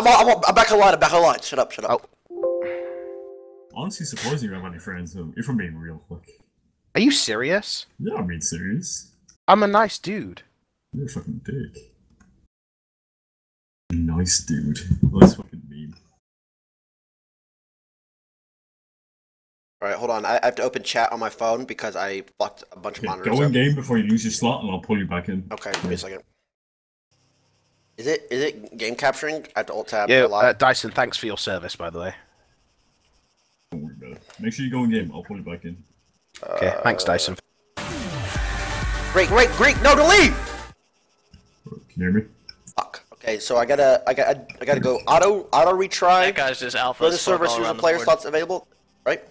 no, I'm, I'm, I'm back online. I'm back online. Shut up. Shut up. Oh. Honestly, surprised you have any friends though. If I'm being real, quick. Are you serious? yeah, I'm being serious. I'm a nice dude. You're a fucking dick. Nice dude. Nice fucking meme. All right, hold on. I, I have to open chat on my phone because I fucked a bunch of Okay, monitors. go in up. game before you lose your slot, and I'll pull you back in. Okay, give me a second. Is it is it game capturing? I have to alt tab. Yeah, a lot. uh, Dyson, thanks for your service, by the way. Don't worry about it. Make sure you go in game. I'll pull you back in. Okay, thanks, Dyson. Great, great, Greek. No, to leave. Can you hear me? Fuck. Okay, so I gotta, I gotta, I gotta go auto, auto retry. That guy's just alpha. For the server, all the player board. slots available, right?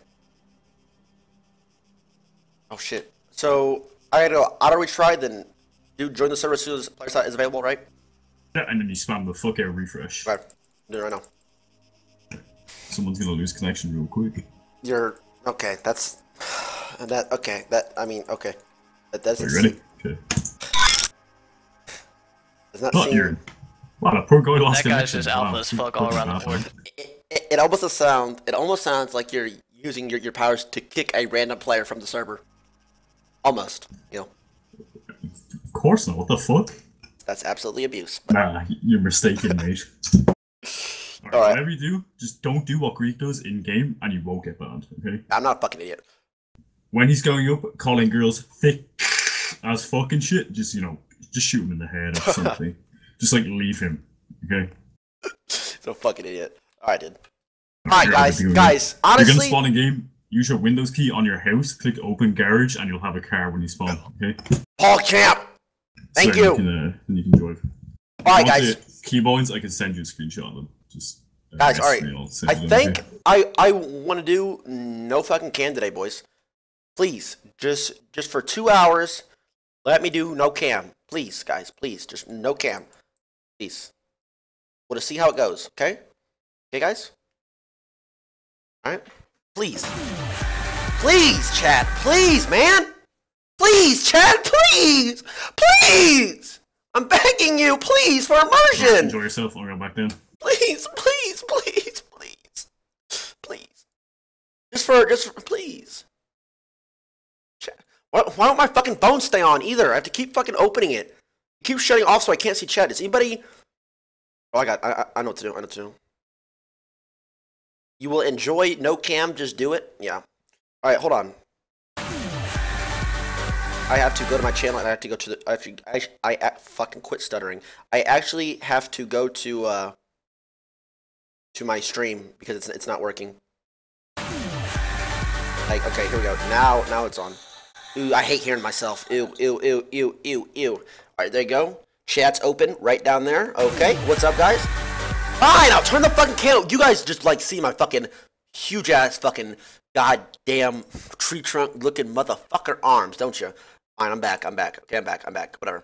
Oh shit. So I gotta go auto retry, then do join the server as soon as player slot is available, right? Yeah, and then you spam the fuck out refresh. Right. Do it right now. Someone's gonna lose connection real quick. You're okay. That's that. Okay. That I mean, okay. That Are doesn't you ready? Okay. Does not Not seem. your. Wow, that poor guy lost That guy's connection. just Wow, alpha as fuck all around the board. It, it, it almost sound. It almost sounds like you're using your, your powers to kick a random player from the server. Almost. You know. Of course not. What the fuck? That's absolutely abuse. But Nah, you're mistaken, mate. Alright, Alright. Whatever you do, just don't do what Greek does in game, and you won't get banned. Okay. I'm not a fucking idiot. When he's going up, calling girls thick as fucking shit, just you know, just shoot him in the head or something. just like leave him. Okay. No fucking idiot. Alright, dude. Alright, Alright, you're guys. Guys, You're gonna spawn in game. Use your Windows key on your house. Click open garage, and you'll have a car when you spawn. Okay. PogChamp! Thank you. You can, uh, you can If you guys. Keybinds, I can send you a screenshot of them. Just. uh, Guys. I'll send I think okay? I I want to do no fucking cam today, boys. Please, just just for two hours, let me do no cam. Please, guys, please, just no cam. Please. We'll just see how it goes. Okay. Okay, guys. All right. Please. Please, chat. Please, man. Please, Chad, Please. Please. I'm begging you, please, for immersion. Enjoy yourself. I'll go back down. Please, please, please, please, please. Just for, just for, please. Ch- Why, why don't my fucking phone stay on either? I have to keep fucking opening it. It keeps shutting off so I can't see Chad. Is anybody? Oh, I got. I, I- I know what to do. I know what to do. You will enjoy no cam. Just do it. Yeah. All right. Hold on. I have to go to my channel and I have to go to the. I have to, I, I, I fucking quit stuttering. I actually have to go to. uh to my stream because it's it's not working. Like, okay, here we go. Now, now it's on. Ooh, I hate hearing myself. Ew, ew, ew, ew, ew, ew. All right, there you go. Chat's open right down there. Okay, what's up, guys? Fine, I'll turn the fucking candle. You guys just like see my fucking huge ass fucking goddamn tree trunk looking motherfucker arms, don't you? Fine, I'm back. I'm back. Okay, I'm back. I'm back. Whatever.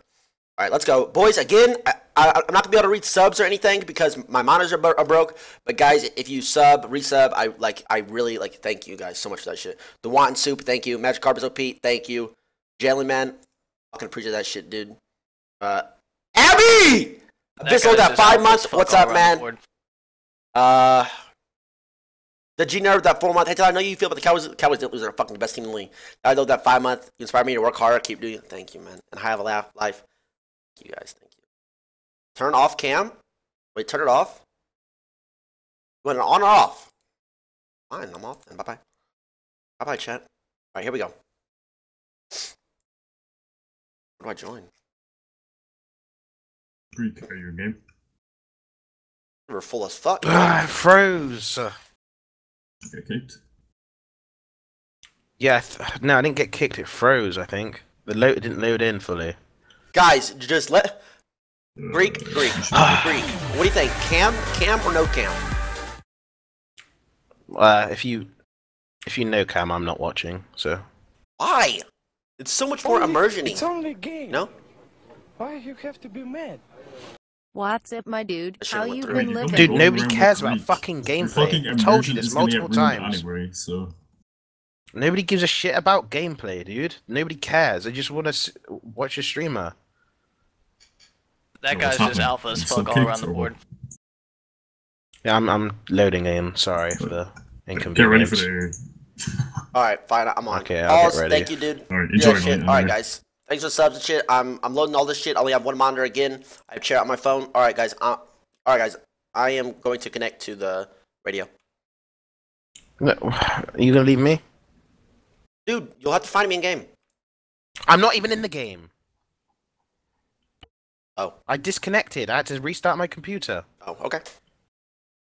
All right, let's go, boys. Again, I, I'm not gonna be able to read subs or anything because my monitors are, bro- are broke. But guys, if you sub, resub, I like, I really like. Thank you guys so much for that shit. The Wanton Soup, thank you. Magic Carpets OP, thank you. Jelly Man, fucking appreciate that shit, dude. Uh, Abby, That Abyssal got just five months. What's up, man? board. Uh, the G Nerd that four month. Hey, Tyler, I know you feel about the Cowboys. Cowboys didn't lose. They're fucking the best team in the league. I know that five month. You inspire me to work harder. Keep doing it. Thank you, man. And have a laugh life. Thank you guys. Thank you. Turn off cam. Wait, turn it off. You want it on or off? Fine, I'm off then. Bye bye. Bye bye, chat. All right, here we go. What do I join? Greek, are you in game? We're full as fuck. Ah, I froze. Uh, Get kicked. Yeah, I th- no, I didn't get kicked. It froze. I think the load it didn't load in fully. Guys, just let Uh, Greek, Greek, Greek. What do you think? Cam, cam, or no cam? Uh, if you if you know Cam, I'm not watching. So Why? It's so much more immersion It's only a game. No? Why you have to be mad? What's up, my dude? How should've you went through been it. living? Dude, nobody cares about fucking gameplay. fucking I told you this is gonna get multiple times. Anyway, so Nobody gives a shit about gameplay, dude. Nobody cares. They just want to s- watch a streamer. That So guy's just happening? alpha as fuck all around the board. Yeah, I'm I'm loading in. Sorry for the inconvenience. Get ready for inconvenience. the. All right, fine. I'm on. Okay, I'll get ready. Thank you, dude. All right, enjoy that it, shit. man. All right, Alright. guys. Thanks for the subs and shit. I'm I'm loading all this shit. I only have one monitor again. I have chair on my phone. All right, guys. Uh, all right, guys. I am going to connect to the radio. No, Are you gonna leave me? Dude, you'll have to find me in game. I'm not even in the game. Oh. I disconnected. I had to restart my computer. Oh, okay.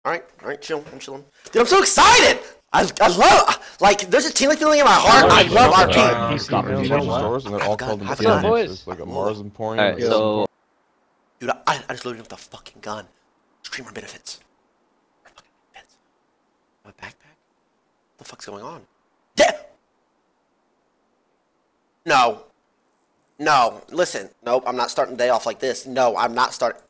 All right, all right, chill. I'm chilling. Dude, I'm so excited. I, I love like there's a tingling feeling in my heart. Oh I love RP. He's stopping You know bunch of what? stores and they're all I've called the I've same got- thing. boys. Like a Mars Emporium. Alright, so Dude, I, I just loaded up the fucking gun. Streamer benefits. Benefits. My backpack? What the fuck's going on? Yeah. No. No. Listen. Nope. I'm not starting the day off like this. No, I'm not starting.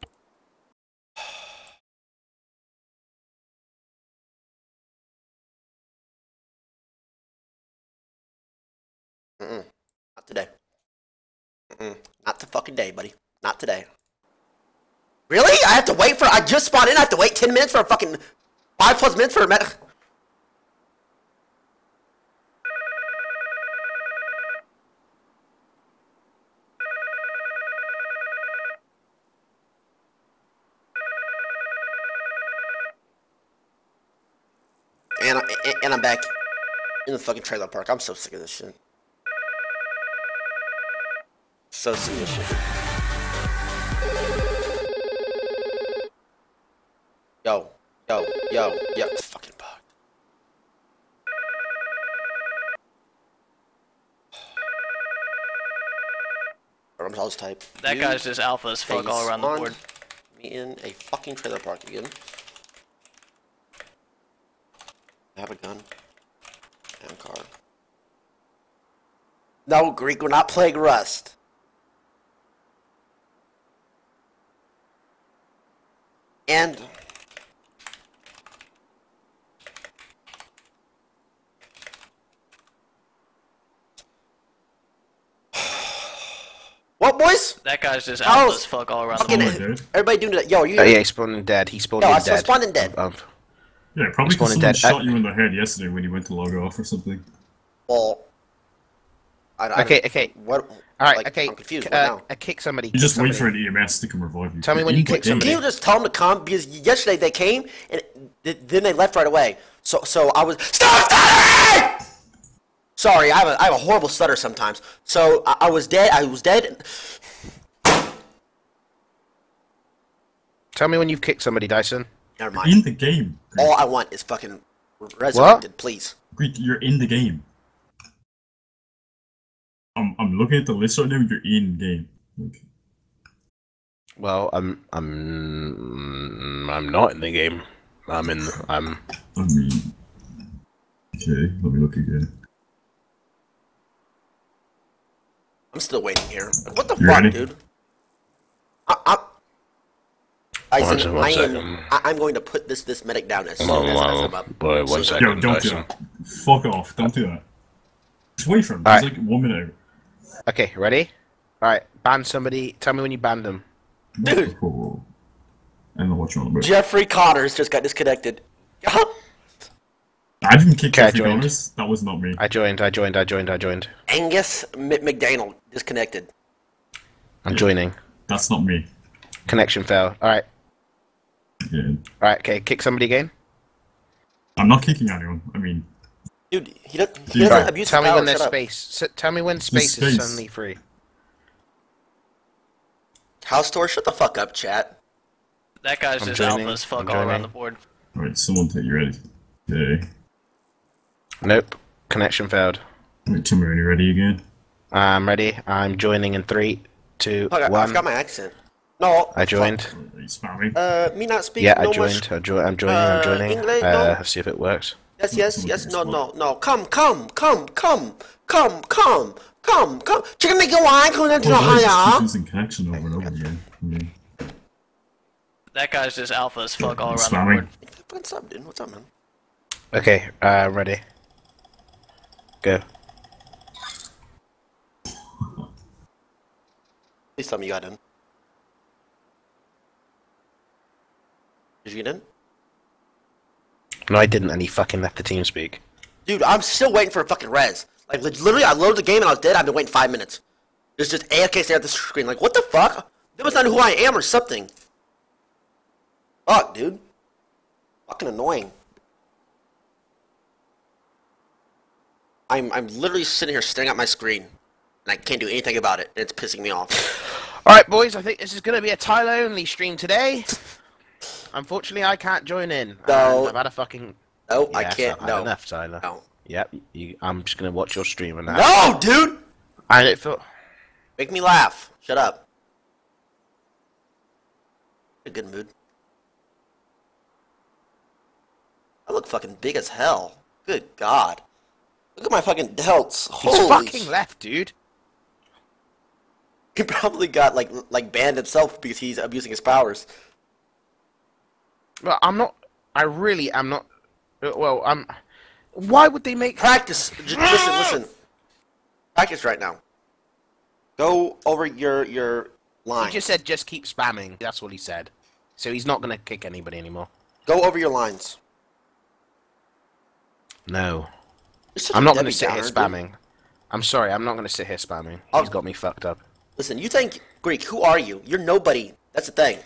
Mm-mm. Not today. Mm-mm. Not the fucking day, buddy. Not today. Really? I have to wait for. I just spawned in. I have to wait 10 minutes for a fucking. 5 plus minutes for a med. And, I, and- and I'm back in the fucking trailer park. I'm so sick of this shit. So sick of this shit. Yo, yo, yo, yo, it's fucking. I'm just type. That guy's just alpha as fuck all around the board. Me in a fucking trailer park again. I have a gun. And car. No, Greek, we're not playing Rust. And what, boys? That guy's just out alpha as fuck all around Fucking everybody doing that? Yo, are you? Oh yeah, he spawned dead. He spawned No, in I dead. spawned in dead. Um, um, Yeah, probably because someone dead. shot I- you in the head yesterday when you went to log off or something. Well, I, I, Okay, okay. What? all right, like, okay. I'm confused. c- What uh, now? uh, kick somebody. You kick just wait somebody. for an EMS to come revive you. Tell me when you In- kick somebody. Can you just tell them to come? Because yesterday they came and then they left right away. So so I was stop stuttering. Sorry, I have a I have a horrible stutter sometimes. So I, I was dead. I was dead. Tell me when you've kicked somebody, Dyson. Never mind. In the game. Greek. All I want is fucking resurrected, please. Greek, you're in the game. I'm, I'm looking at the list right now. You're in game. Like, Well, I'm I'm I'm not in the game. I'm in. I'm. I mean, okay. Let me look again. I'm still waiting here. What the You fuck, ready? dude? I, I, I, one, said, one I am. second. I, I'm going to put this this medic down as soon Well, as, as well, I'm up. boy, one So- second. Yo, don't do that. Fuck off. Don't do that. Just wait for him. Alright. There's like one minute. Okay, ready? All right, ban somebody. Tell me when you banned them. Dude. Whoa, whoa, whoa. I don't know what you're on about. Jeffrey Connors just got disconnected. I didn't kick Okay, Jeffrey joined. Connors. That was not me. I joined. I joined. I joined. I joined. Angus M- McDaniel disconnected. I'm joining. That's not me. Connection failed. All right. Yeah. All right. Okay. Kick somebody again. I'm not kicking anyone. I mean, Dude, he, does, he Dude, doesn't Right. abuse Tell the me power. when there's shut up. space. S tell me when space, space. is suddenly free. House tour, shut the fuck up, chat. That guy's I'm just joining, alpha as fuck I'm all around the board. alright, someone take you ready. Okay. Nope. Connection failed. Wait, tell me when you're ready again. I'm ready. I'm joining in three, two, Fuck, I, I one. forgot my accent. No. I joined. fuck. Are you spamming? Uh, me not speaking Yeah, I no joined. much. I jo- I'm joining. Uh, I'm joining. English, Uh, no? let's see if it works. Yes, yes, yes. No, no, no. Come, come, come, come, come, come, come, come. Chicken make your wine, come into the Well, guys, just keep higher. connection over and over again. I That guy's just alpha as fuck all around the spamming. board. What's up, dude? What's up, man? Okay. Uh, ready. Go. Please tell me you got in. Did you get in? No, I didn't, and he fucking left the team speak. Dude, I'm still waiting for a fucking res. Like, literally, I loaded the game and I was dead. I've been waiting five minutes. It's just AFK stare at the screen. Like, what the fuck? They was not who I am or something. Fuck, dude. Fucking annoying. I'm, I'm literally sitting here staring at my screen. And I can't do anything about it. And it's pissing me off. Alright, boys, I think this is going to be a Tyler only stream today. Unfortunately, I can't join in. No. I've had a fucking. No, I can't. I've No. enough, Tyler. No. Yep, you, I'm just going to watch your stream and that. No, dude! And it felt. Make me laugh. Shut up. A good mood. I look fucking big as hell. Good God. Look at my fucking delts. Holy He's fucking left, dude. He probably got like like banned himself because he's abusing his powers. Well, I'm not. I really am not. uh, Well, I'm. Why would they make. Practice. J- listen, listen. Practice right now. Go over your your He line. just said just keep spamming. That's what he said. So he's not going to kick anybody anymore. Go over your lines. No. I'm not going to Debbie sit here Downer, dude. spamming. I'm sorry, I'm not going to sit here spamming. I'll- He's got me fucked up. Listen, you think Greek? Who are you? You're nobody. That's the thing.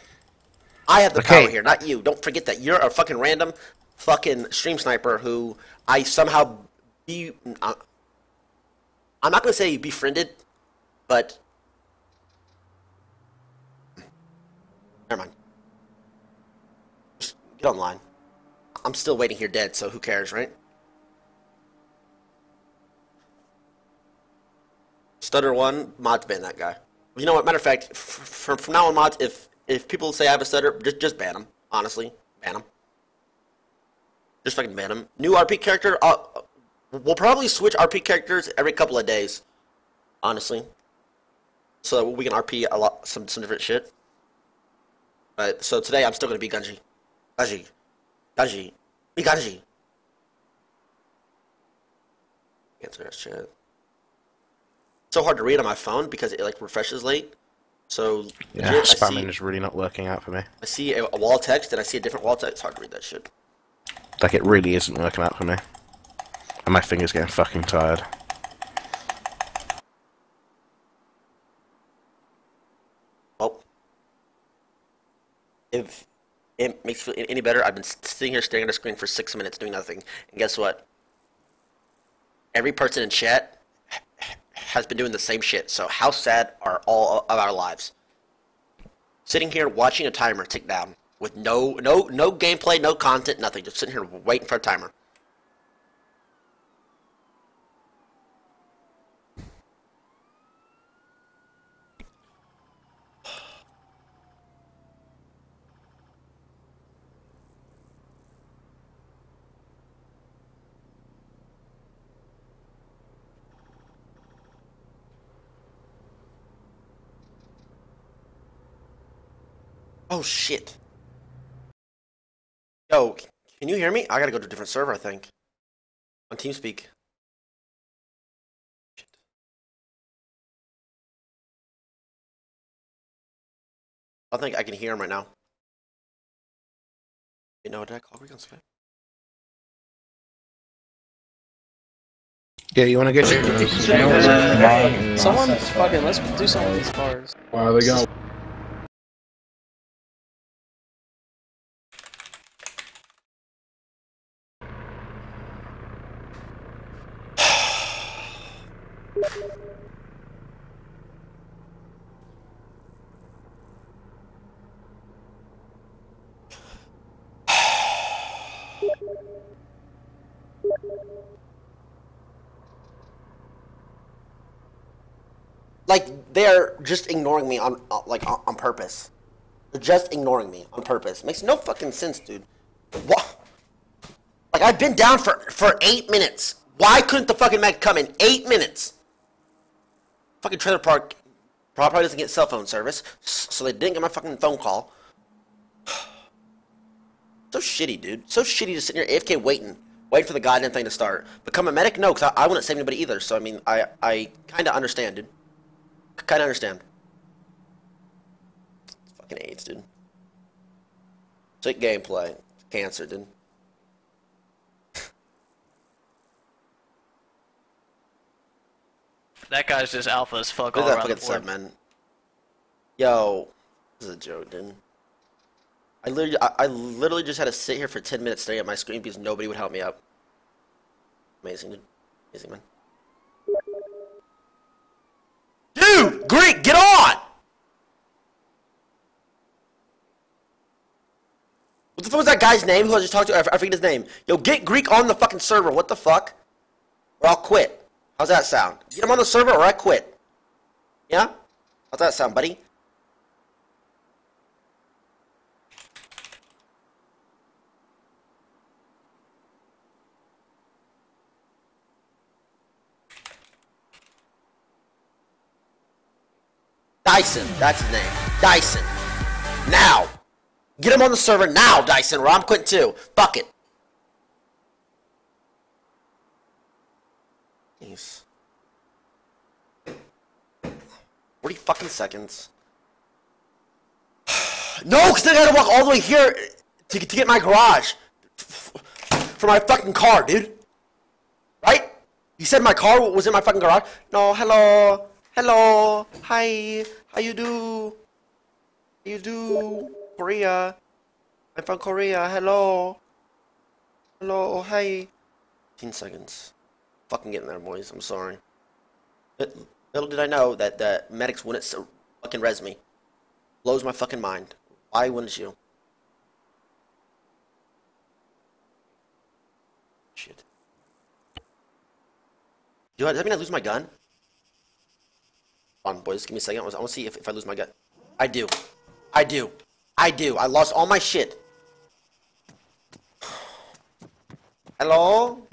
I have the Okay. power here, not you. Don't forget that you're a fucking random, fucking stream sniper who I somehow be. Uh, I'm not gonna say befriended, but never mind. Just get online. I'm still waiting here dead, so who cares, right? Stutter one, mods been that guy. You know what? Matter of fact, from from now on, mods, if if people say I have a stutter, just just ban them. Honestly, ban them. Just fucking ban them. New RP character. Uh, we'll probably switch RP characters every couple of days. Honestly, so that we can RP a lot some some different shit. But so today I'm still gonna be Gunji, Gunji, Gunji, be Gunji. Answer that shit so hard to read on my phone because it like refreshes late. So Yeah, legit, spamming see, is really not working out for me. I see a, a wall text and I see a different wall text. It's hard to read that shit. Like, it really isn't working out for me. And my finger's getting fucking tired. Well, if it makes you feel any better, I've been sitting here staring at a screen for six minutes doing nothing, and guess what? Every person in chat has been doing the same shit. So how sad are all of our lives? Sitting here watching a timer tick down with no no no gameplay, no content, nothing. Just sitting here waiting for a timer. Oh shit. Yo, can you hear me? I gotta go to a different server, I think. On TeamSpeak. Shit. I think I can hear him right now. You know, did I call Greek on Skype? Yeah, you want to go to... Someone fucking let's do some of these cars. Why are they going? Like they're just ignoring me on uh, like on, on purpose. They're just ignoring me on purpose. Makes no fucking sense, dude. What? Like I've been down for for eight minutes. Why couldn't the fucking mag come in eight minutes? Fucking trailer park probably doesn't get cell phone service, so they didn't get my fucking phone call. So shitty, dude. So shitty to sit here AFK waiting, waiting for the goddamn thing to start. Become a medic? No, because I, I wouldn't save anybody either. So I mean, I I kind of understand, dude. Kind of understand. It's Fucking AIDS, dude. Sick gameplay. Cancer, dude. That guy's just alpha as fuck Look all at that around the fucking board. sub. Yo, this is a joke, dude. I literally, I, I literally just had to sit here for 10 minutes staring at my screen because nobody would help me out. Amazing, dude. Amazing, man. Dude! Greek, get on! What the fuck was that guy's name who I just talked to? I forget his name. Yo, get Greek on the fucking server. What the fuck? Or I'll quit. How's that sound? Get him on the server or I quit. Yeah? How's that sound, buddy? Dyson, that's his name. Dyson. Now. Get him on the server now, Dyson, or I'm quitting too. Fuck it. Jeez. 40 fucking seconds. no, because I gotta walk all the way here to, to get my garage. For my fucking car, dude. Right? You said my car was in my fucking garage? No, hello. Hello. Hi. How you do? How you do? Korea. I'm from Korea. Hello. Hello. Hi. 15 seconds. Fucking getting there, boys. I'm sorry. Lit- Little did I know that the medics wouldn't s- fucking res me. Blows my fucking mind. Why wouldn't you? Shit. Do I, does that mean I lose my gun? Hold on, boys. Give me a second. I want to see if, if I lose my gun. I do. I do. I do. I lost all my shit. Hello?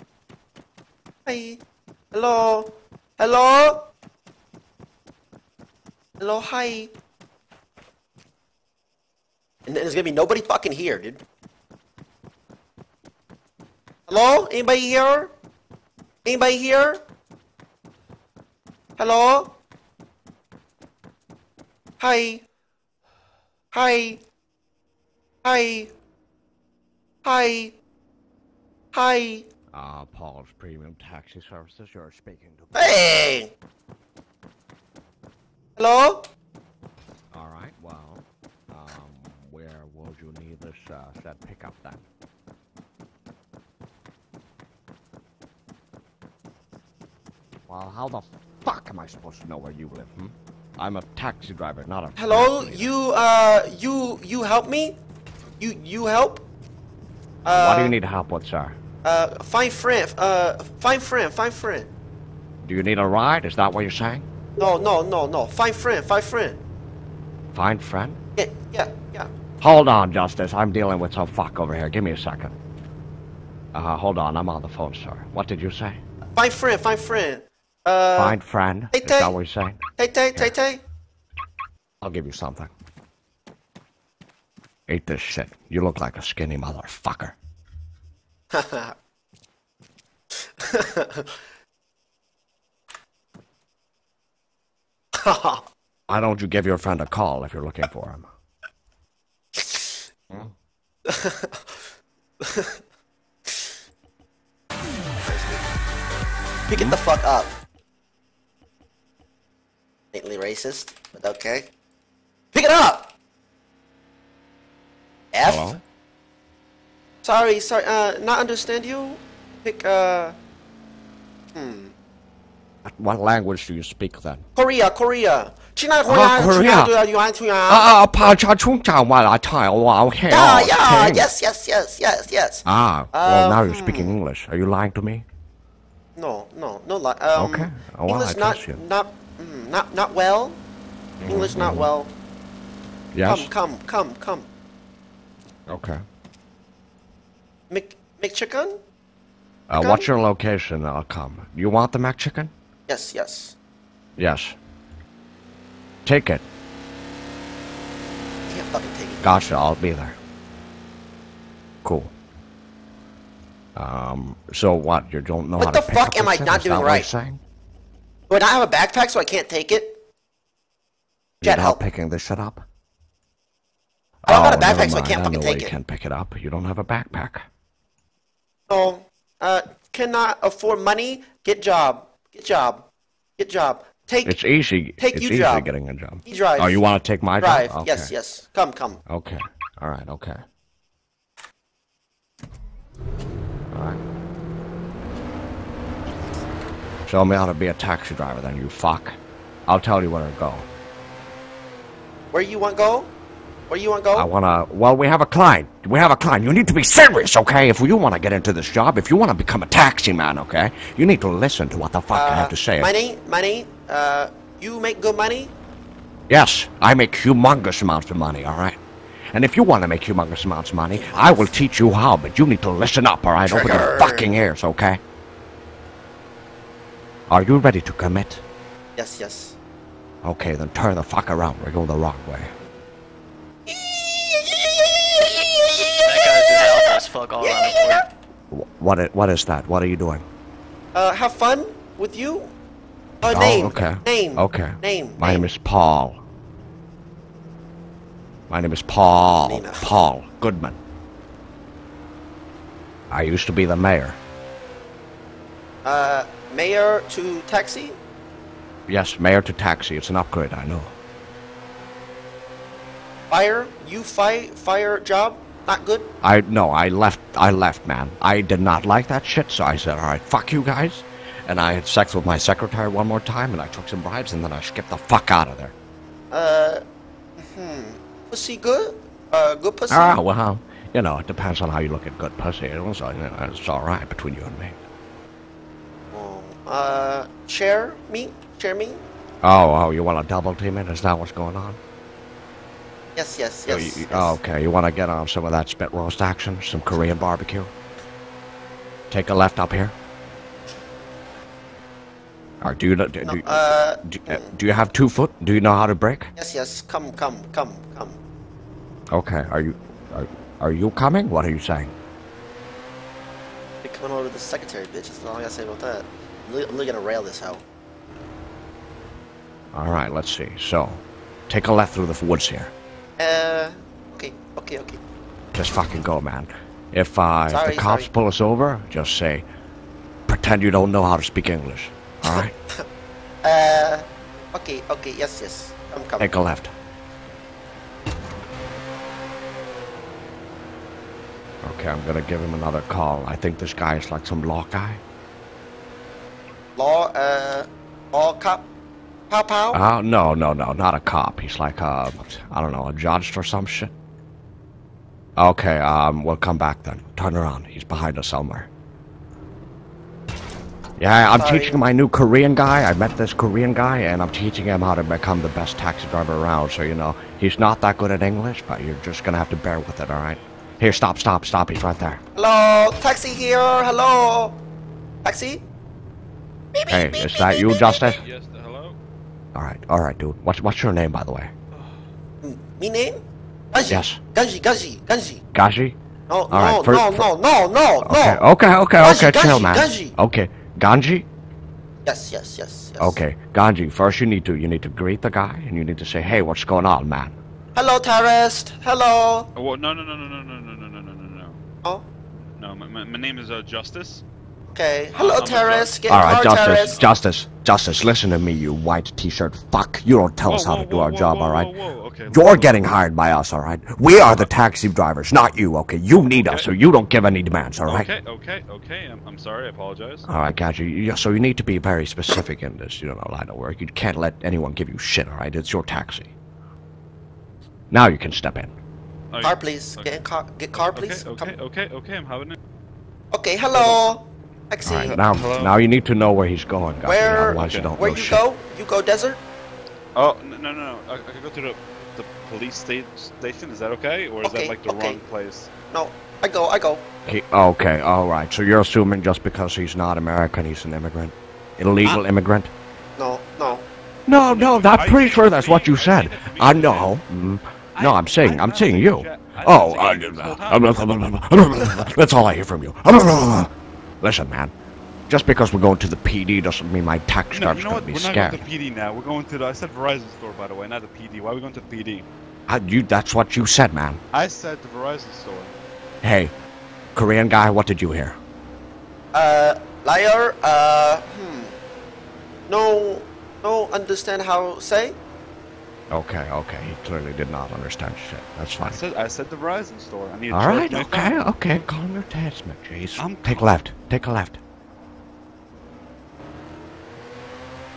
Hi. Hello? Hello? Hello, hi. And there's gonna be nobody fucking here, dude. Hello? Anybody here? Anybody here? Hello? Hi. Hi. Hi. Hi. Hi. Ah, Paul's Premium Taxi Services, you're speaking to... Hey! Hello? Alright, well, um, where would you need this, uh, said pickup then? Well, how the fuck am I supposed to know where you live, hmm? I'm a taxi driver, not a... Hello? You, uh, you, you help me? You, you help? Uh, What do you need help with, sir? Uh, find friend, uh, find friend, find friend. Do you need a ride? Is that what you're saying? No, no, no, no. Find friend, find friend. Find friend? Yeah, yeah, yeah. Hold on, Justice. I'm dealing with some fuck over here. Give me a second. Uh, hold on. I'm on the phone, sir. What did you say? Find friend, find friend. Uh, Find friend? hey, Is that what you're saying? Tay, tay, tay, tay. I'll give you something. Eat this shit. You look like a skinny motherfucker. Why don't you give your friend a call if you're looking for him? Pick it the fuck up. Blatantly racist, but okay. Pick it up! F? Hello? Sorry, sorry, uh, not understand you? Pick, uh... Hmm. What language do you speak then? Korea, Korea. China, uh-huh, Korea, uh, Korea. China, ah, ah, pa cha chung cha wa la tai wa okay. Yeah, oh, yeah, yes, yes, yes, yes, yes. Ah, well, um, now you're speaking English. Are you lying to me? No, no, no lie. Um, okay. Oh, well, English not, you. not, mm, not, not well. Mm-hmm, English mm -hmm. not mm-hmm. well. Yes. Come, come, come, come. Okay. Mc, McChicken? Uh, what's your location? I'll come. You want the McChicken? Yes, yes. Yes. Take it. Can't fucking take it. Gotcha. I'll be there. Cool. Um. So what? You don't know What how the fuck am I not Is doing that what you're right? Do I have a backpack so I can't take it? Jet, help. picking this shit up. I don't have a Oh, backpack, so I can't I fucking take you it. can't pick it up. You don't have a backpack. No, uh, cannot afford money. Get job. Get job. Get job. Take It's easy. Take it's you easy job. getting a job. you drive. Oh, you want to take my drive? job? Yes, yes. Come, come. Okay. All right. Okay. All right. Show me how to be a taxi driver, then you fuck. I'll tell you where to go. Where you want to go? Where you want to go? I wanna. Well, we have a client. We have a client. You need to be serious, okay? If you want to get into this job, if you want to become a taxi man, okay, you need to listen to what the fuck I have to say. Money, money. Uh, you make good money. Yes, I make humongous amounts of money, all right? And if you want to make humongous amounts of money, I will teach you how, but you need to listen up, all right? Open your fucking ears, okay? Are you ready to commit? Yes, yes. Okay, then turn the fuck around. We're going the wrong way. Fuck all around the board. Wh- What, i- what is that? What are you doing? Uh, have fun with you. Uh, Oh, name. okay. Name. Okay. Name. My name is Paul. My name is Paul. Nina. Paul Goodman. I used to be the mayor. Uh, mayor to taxi. Yes, mayor to taxi. It's an upgrade, I know. Fire. You fire. Fire job. Not good. I no, I left. I left, man. I did not like that shit, so I said, "All right, fuck you guys." And I had sex with my secretary one more time, and I took some bribes, and then I skipped the fuck out of there. Uh, hmm. Pussy good. Uh, good pussy. Ah, well, you know, it depends on how you look at good pussy. It was, uh, you know, it's all right between you and me. Oh, uh, share me. Share me. Oh, oh, you want to double team it? Is that what's going on? Yes, yes, Oh, yes. you- yes. oh, okay, you want to get on some of that spit roast action, some Korean barbecue? Take a left up here. Or do you do, do, No, do, uh, do, uh, do you have two foot? Do you know how to break? yes, yes. Come, come, come, come. Okay, are you are, are you coming? What are you saying? You're coming over to the secretary, bitch. That's all I gotta say about that. I'm really, I'm really gonna rail this hoe. All right, let's see. So, take a left through the woods here. Uh, okay, okay, okay. Just fucking go, man. If uh, if the cops sorry. pull us over, just say, pretend you don't know how to speak English. All right, Uh, okay, okay. Yes, yes. I'm coming. take a left. Okay, I'm gonna give him another call. I think this guy is like some law guy. Law, uh, law cop. Pow pow. Oh no, no, no, not a cop. He's like a, I don't know, a judge or some shit. Okay, um, we'll come back then. Turn around. He's behind us somewhere. Yeah, I'm Sorry. teaching my new Korean guy. I met this Korean guy, and I'm teaching him how to become the best taxi driver around. So you know, he's not that good at English, but you're just gonna have to bear with it. All right. Here, stop, stop, stop. He's right there. Hello, taxi here. Hello, taxi. Hey, is that you, Justice? Yes, hello? All right, all right, dude. What's what's your name, by the way? Me name? Ganji. Yes. Ganji, Ganji, Ganji. Gaji. No, no, right, for- no, for- no, no, no, Okay, no. okay, okay, Ganji, okay. Chill, man. Ganji. Okay, Ganji. Yes, yes, yes, yes. Okay, Ganji. First, you need to you need to greet the guy, and you need to say, "Hey, what's going on, man?" Hello, terrorist. Hello. Oh, well, no, no, no, no, no, no, no, no, no, no, no, no. Oh, No, my, my, my name is uh, Justice. okay. Hello, I'm terrorist. Get All in right, car, Justice, terrorist. Justice, Justice. Listen to me, you white T-shirt fuck. You don't tell us how whoa, to do whoa, our whoa, job, whoa, all right? whoa, whoa, okay, You're whoa, getting hired by us, all right? We are the taxi drivers, not you. Okay, you need us, so you don't give any demands, all right? Okay, okay, okay. I'm, I'm sorry. I apologize. All right, Ganji. You, so you need to be very specific in this, you know, line of work. You can't let anyone give you shit, all right? It's your taxi. Now you can step in. Car, please. Okay. Get in car. Get car, please. Okay, okay, Come. okay, okay. I'm having it. Okay. Hello. Taxi. All right, now, Hello? now you need to know where he's going, Ganji. Where- Otherwise, you don't Where know you shit. go? You go desert. Oh no, no, no. no. I, I could go to the the police sta- station. Is that okay, or is Okay, that like the okay. wrong place? No, I go. I go. He, okay, all right. So you're assuming just because he's not American, he's an immigrant, illegal immigrant? No, no. No, no. I'm pretty sure that's what you said. said it to me, I know. Mm. No, I'm saying, I'm not saying you. Jack- I'm Oh, not saying you this uh, that's all I hear from you. Listen, man. Just because we're going to the PD doesn't mean my tax No, driver's you know gonna what? be We're not scared. going to the PD now. We're going to the. I said Verizon store, by the way, not the PD. Why are we going to the PD? I, you, that's what you said, man. I said the Verizon store. Hey, Korean guy, what did you hear? Uh, liar. Uh, hmm. No, don't understand how say? Okay, okay. He clearly did not understand shit. That's I fine. said I said the Verizon store. I need to All charge right, my okay, phone. okay. Calm your tits, McJeez. I'm Take calm. left. Take a left.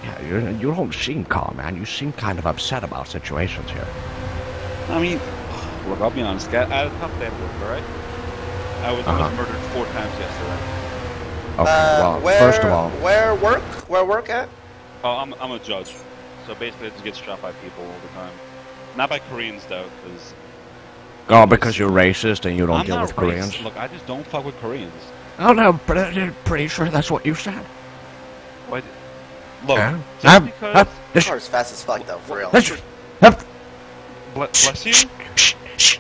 Yeah, you you don't seem calm, man. You seem kind of upset about situations here. I mean, look, I'll be honest. I I had a tough day at work. All right. I was, Uh-huh. was murdered four times yesterday. Okay, uh, well, where, first of all, where work? Where work at? Oh, I'm I'm a judge, so basically it just get shot by people all the time. Not by Koreans though, because oh, because you're racist and you don't I'm deal not with racist. Koreans. Look, I just don't fuck with Koreans. Oh no, but I'm pretty sure that's what you said. What? Look, Yeah. just Um, because. uh, this- Car's fast as fuck though, for real. this- uh, bless you. shh, shh.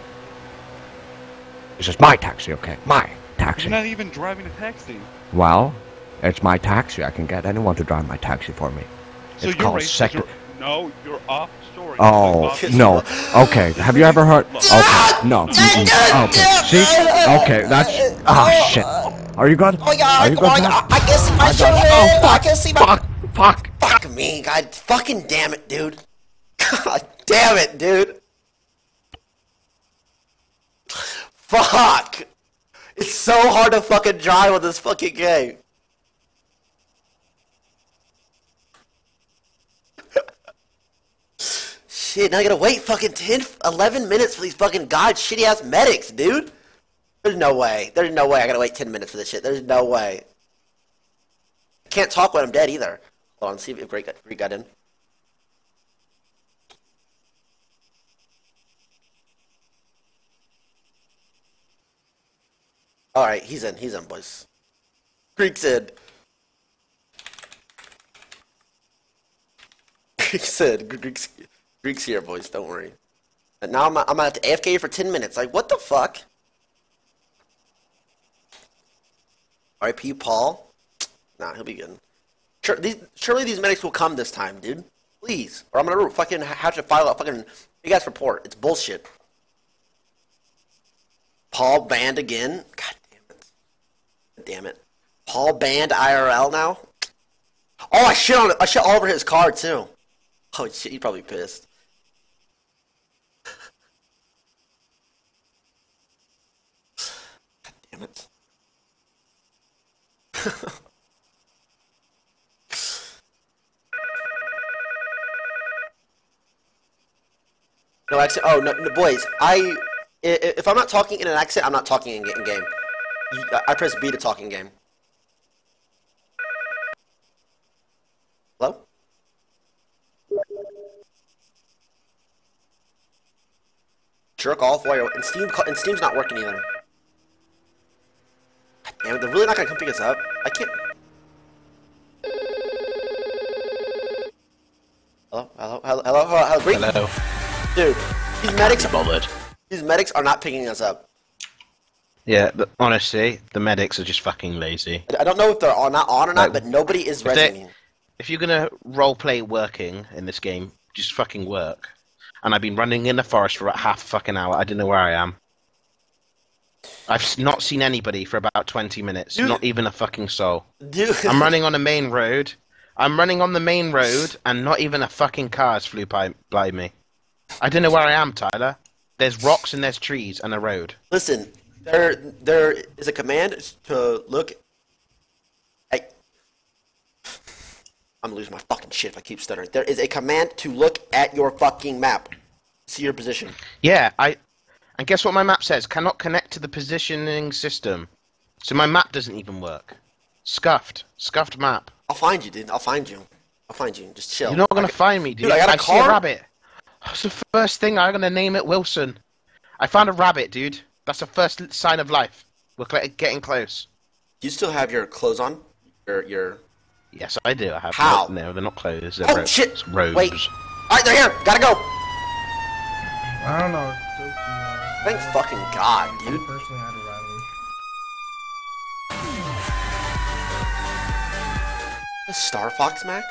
This is my taxi, okay? My taxi. You're not even driving a taxi. Well, it's my taxi. I can get anyone to drive my taxi for me. So It's called second. You're, no, you're offshoring. Oh Like, no. Okay. Have you ever heard? Okay. No. mm-mm. Okay. See? Okay. That's. Ah shit. Are you good? Oh my Are you oh good? man? I can see my I got children! you. Oh, I can see my- Fuck. Fuck. Fuck me, god fucking damn it, dude. God damn it, dude. Fuck. It's so hard to fucking drive with this fucking game. Shit, now I gotta wait fucking 10, 11 minutes for these fucking god shitty ass medics, dude. There's no way. There's no way I gotta wait 10 minutes for this shit. There's no way. Can't talk when I'm dead either. Hold on, see if Great got, Great got in. Alright, he's in. He's in, boys. Greek's in. Greek's in. Greek's, Greek's here, boys. Don't worry. And now I'm, I'm to AFK for 10 minutes. Like, what the fuck? RIP Paul? Nah, he'll be good. Sure, these, surely these medics will come this time, dude. Please. Or I'm gonna fucking have to file a fucking big ass report. It's bullshit. Paul banned again? God damn it. Damn it. Paul banned IRL now? Oh, I shit on I shit all over his car too. Oh shit, he's probably pissed. God damn it. No accent. Oh no, no, boys. I if I'm not talking in an accent, I'm not talking in, game. I press B to talk in game. Hello. Jerk off while and Steam and Steam's not working either. Damn it, they're really not gonna come pick us up. I can't. Hello, hello, hello, hello, hello, hello, Hello. Dude, these medics, Bothered. these medics are not picking us up. Yeah, but honestly, the medics are just fucking lazy. I don't know if they're on, not on or not, Like, but nobody is resonating. If you're gonna roleplay working in this game, just fucking work. And I've been running in the forest for about half a fucking hour. I don't know where I am. I've not seen anybody for about 20 minutes. Dude. Not even a fucking soul. Dude, I'm running on a main road. I'm running on the main road, and not even a fucking car has flew by, by me. I don't know where I am, Tyler. There's rocks and there's trees and a road. Listen, there there is a command to look. At, I'm gonna lose my fucking shit if I keep stuttering. There is a command to look at your fucking map, see your position. Yeah, I. And guess what my map says? Cannot connect to the positioning system. So my map doesn't even work. Scuffed. Scuffed map. I'll find you, dude. I'll find you. I'll find you. Just chill. You're not gonna I- find me, dude. Dude, I got a see a rabbit. That's the first thing I'm gonna name it Wilson. I found a rabbit, dude. That's the first sign of life. We're getting close. Do you still have your clothes on? Your your. Yes, I do. I have. How? No, they're not clothes. They're Oh robes. shit! Robes. Wait. All right, they're here. Gotta go. I don't know. It's so cute. Thank fucking God, dude. Personally, I'd rather. The Star Fox Max.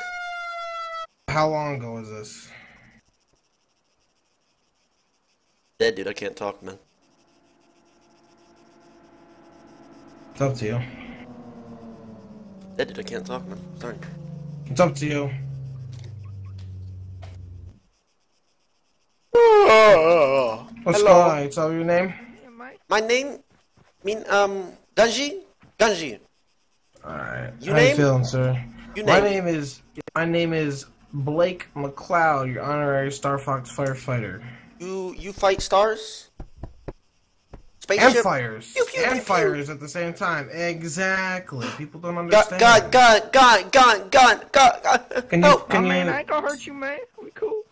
How long ago was this? Dead, dude. I can't talk, man. It's up to you. Dead, dude. I can't talk, man. Sorry. It's up to you. Oh, What's hello. going on? You tell me your name? My name, mean um, Ganji, Ganji. Alright. How name? you feeling, sir? You My name? name is my name is Blake McLeod, your honorary Star Fox firefighter. You you fight stars? And Spaceship. fires. Pew, pew, and pew, pew. fires at the same time. Exactly. People don't understand. gun, gun, gun, gun, gun, gun, gun. Can you Help. can man, you I ain't gonna hurt you, man. We cool.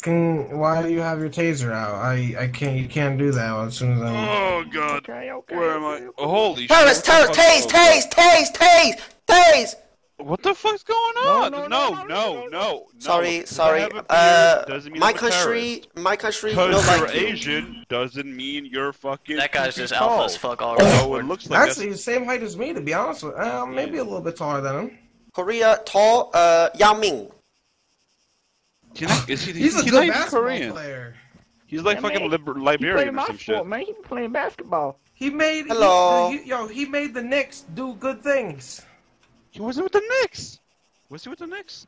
Can why do you have your taser out? I I can't you can't do that as soon as I'm Oh god. Okay, okay. Where am I? Oh, holy Terrorist, shit. what terrorist, the tase, fuck- tase, tase, tase, tase. What the fuck's going on? no, No, no, no, no, no, no. Sorry, sorry. have a beard Uh, my country, my country, Because you're like you. Asian doesn't mean you're fucking. That guy's just feet alpha tall. as fuck all Oh, it looks like actually the same height as me to be honest with uh, maybe a little bit taller than him. Korea, tall, uh, Yao Ming. That's. He's, not, is he, He's a he's good basketball Korean. player. He's like Yeah, fucking man. Liber- He Liberian playing or some sport, shit. man. He playing basketball. He made he- Hello. he- yo, he made the Knicks do good things He wasn't with the Knicks. Was he with the Knicks?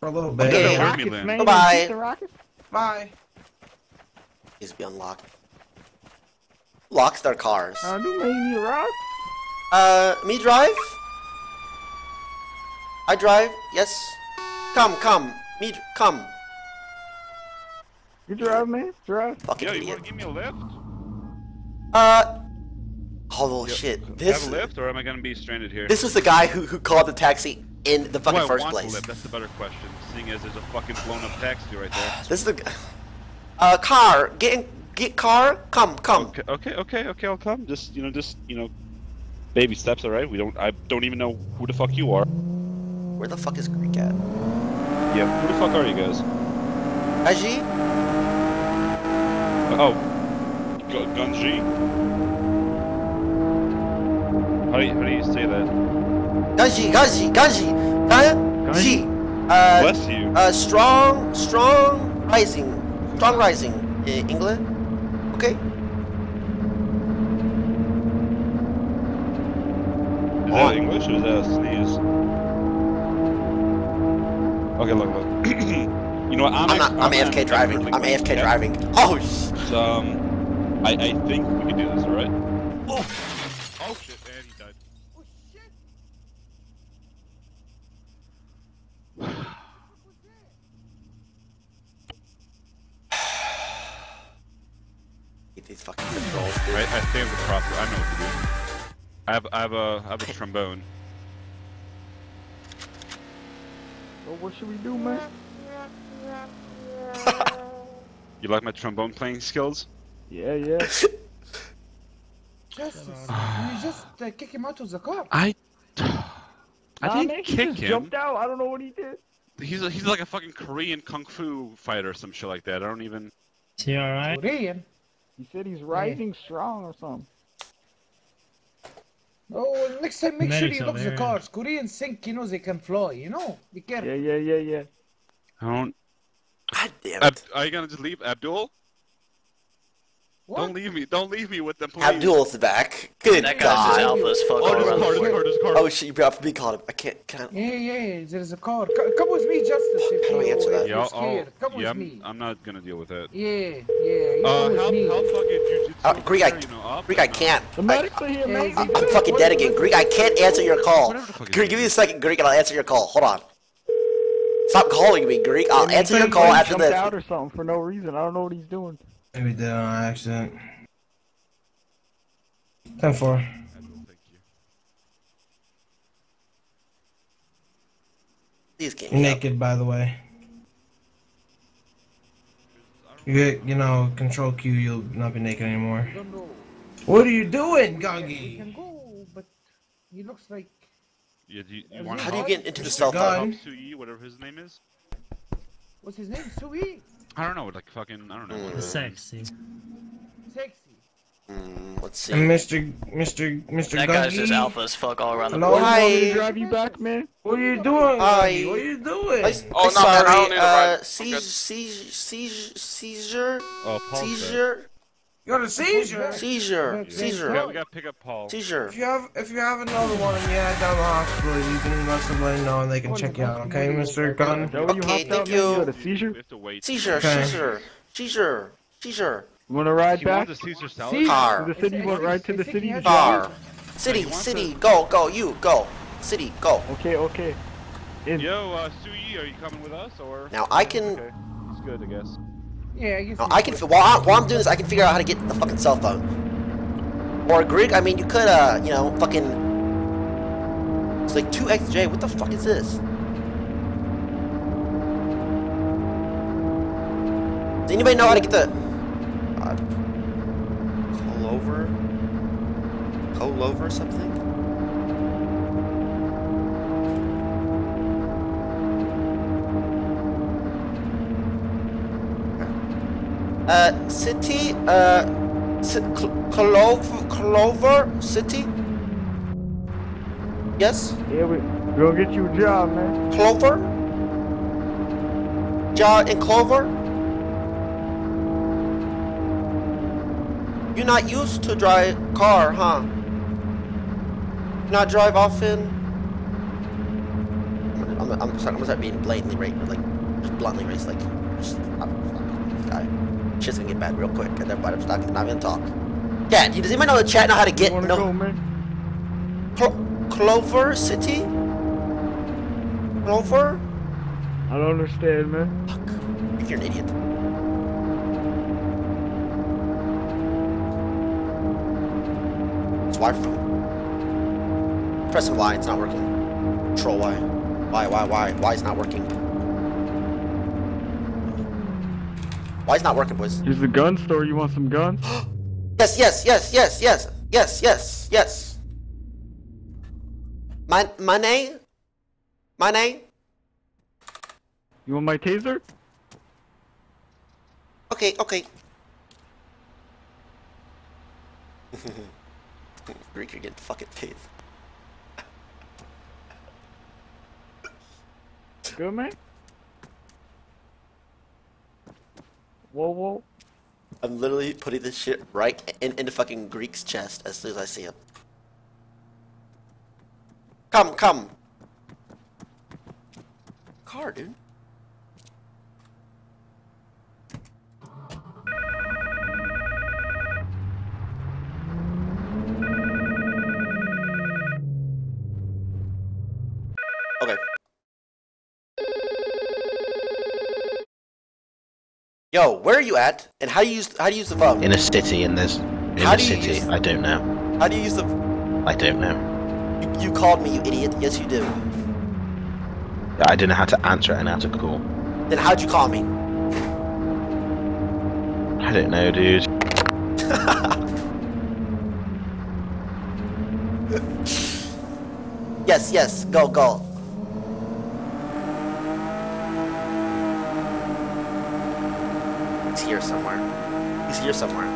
for a little bit. Okay. The Yeah. Rockets, Land. man. Bye-bye. You beat The Bye. Needs be unlocked. Locks their cars. I do, man. You rock? Uh, me drive? I drive. Yes. Come, come. Me, come. You drive, man. Drive. Fucking Yo, you idiot. wanna give me a lift? Uh. Oh shit. Have This. a lift, or am I gonna be stranded here? This was the guy who who called the taxi in the Do fucking I first want place. to lift? That's the better question. Seeing as there's a fucking blown up taxi right there. This is the. g- Uh, car. Get in. Get car. Come, come. Okay, okay, okay, okay. I'll come. Just you know, just you know, baby steps. All right. We don't. I don't even know who the fuck you are. Where the fuck is Greek at? Yeah. Who the fuck are you guys? Aji? Oh, Gu- Gunji. How do you how do you say that? Ganji, Ganji, Ganji, Ganji. Uh, Bless you. uh, strong, strong rising, strong rising in England. Okay. Is Oh. that English or is that a sneeze? Okay, look, look. you know what? I'm, I'm not. ex- I'm AFK driving. expertly I'm AFK okay? driving. Oh, sh- So, um, I I think we can do this. All right. Oh. Oh shit! And he died. Oh shit! Get these fucking controls, dude. Right, I think the proper. I know what to do. I have, I have a, I have a trombone. So what should we do, man? You like my trombone playing skills? Yeah, yeah. Justice, you just uh, kick him out of the car. I, I Nah, didn't man, he kick just him. jumped out. I don't know what he did. He's a, he's like a fucking Korean kung fu fighter or some shit like that. I don't even. Is he alright? Korean. He said he's rising strong or something. Oh, next time make sure Medics you over lock the cars. Koreans think, you know, they can fly, you know? Be careful. Yeah, yeah, yeah, yeah. I don't. God damn Ab- are you gonna just leave Abdul? What? Don't leave me. Don't leave me with them, please. Abdul's back. Good That guy's just God. alpha as fuck Oh, all this around car, the this board. car. Oh shit! You have to be called. I can't. Can I? Yeah, yeah, there is a car. C- come with me, Justice. If How do I answer that? if Yeah, you're I'll. Come yeah, with I'm, me. I'm not gonna deal with that. Yeah, yeah. You Uh, come with me. how fucking jujitsu? Uh, Greek, I, you know, up Greek, I can't. The medics are here, man. I'm fucking dead again. Greek, I can't answer your call. Whatever the fuck is Greek, give me a second, Greek, and I'll answer your call. Hold on. Stop calling me, Greek. I'll Man, answer your call like after jumped this. out or something for no reason. I don't know what he's doing. Maybe did on accident. Ten four. Abdul, thank you. Please get up. naked, by the way. You get, you know, control Q. You'll not be naked anymore. What are you doing, You Gongi? can go, but he looks like. Yeah, do you, you How want How do you get into the Mr. cell phone? Sui, whatever his name is? What's his name? Sui? I don't know, like fucking, I don't know. Mm. Sexy. Sexy. Mm, let's see. And Mr. Mr. Mr. That Gungi. guy's just alpha as fuck all around the Hello? board. You want me to Hi. drive you back, man? What are you doing, Hi. What are you doing? I, Oh, I'm no, man, I don't sorry. need a Uh, ride. I'm seizure, good. seizure, seizure, seizure, Oh, Paul said. seizure, You got a seizure. seizure, seizure, got, we got to pick up Paul. seizure. If you have if you have another one and you head down the hospital, you can let somebody know and they can check you out. Okay, Mr. Gunn. Is that what you Okay, thank? You you. had a seizure? We have to wait. Seizure, Okay. seizure, seizure, Caesar. You wanna ride You back? want the Caesar See? salad? Car. To the city, you want right to the city? Car. Car. City, city, go, go, you, go. City, go. Okay, okay. In. Yo, uh, Sui, are you coming with us or? Now I can, Okay, it's good, I guess. Yeah, I no, I can, while I'm, while I'm doing this, I can figure out how to get the fucking cell phone. Or Greek, I mean, you could, uh, you know, fucking. It's like 2xj, what the fuck is this? Does anybody know how to get the. God. Clover? Clover or something? Uh, city, uh, C- Cl- Clover, Clover City? Yes? Yeah, we gonna get you a job, man. Clover? John and Clover? You're not used to drive car, huh? Not drive often? I'm, I'm, I'm sorry, I'm gonna start being blatantly racist, like, just bluntly racist, like, just, I'm, fuck this guy. Shit's gonna get bad real quick, and everybody, I'm just not, not gonna talk. Yeah, does anybody know the chat know how to get, no, go, Clover City? Clover? I don't understand, man. Fuck. You're an idiot. It's Y. Pressing Y, it's not working. Control Y. Y, Y, Y. Y is not working. Y is not working, boys. Here's the gun store. You want some guns? Yes, yes, yes, yes, yes, yes, yes, yes. My? My name? You want my taser? Okay, okay. Greek, you're getting fucking tased. Good, man. Whoa, whoa. I'm literally putting this shit right in, into fucking Greek's chest as soon as I see him. Come, come. Car, dude. Okay. Yo, where are you at? And how do you use how do you use the phone? In a city, and there's in How a do city. use- I don't know. How do you use the I don't know. you, you called me, you idiot. Yes you do. I don't know how to answer it and how to call. Then how'd you call me? I don't know, dude. Yes, yes, go, go. Here somewhere. He's here somewhere.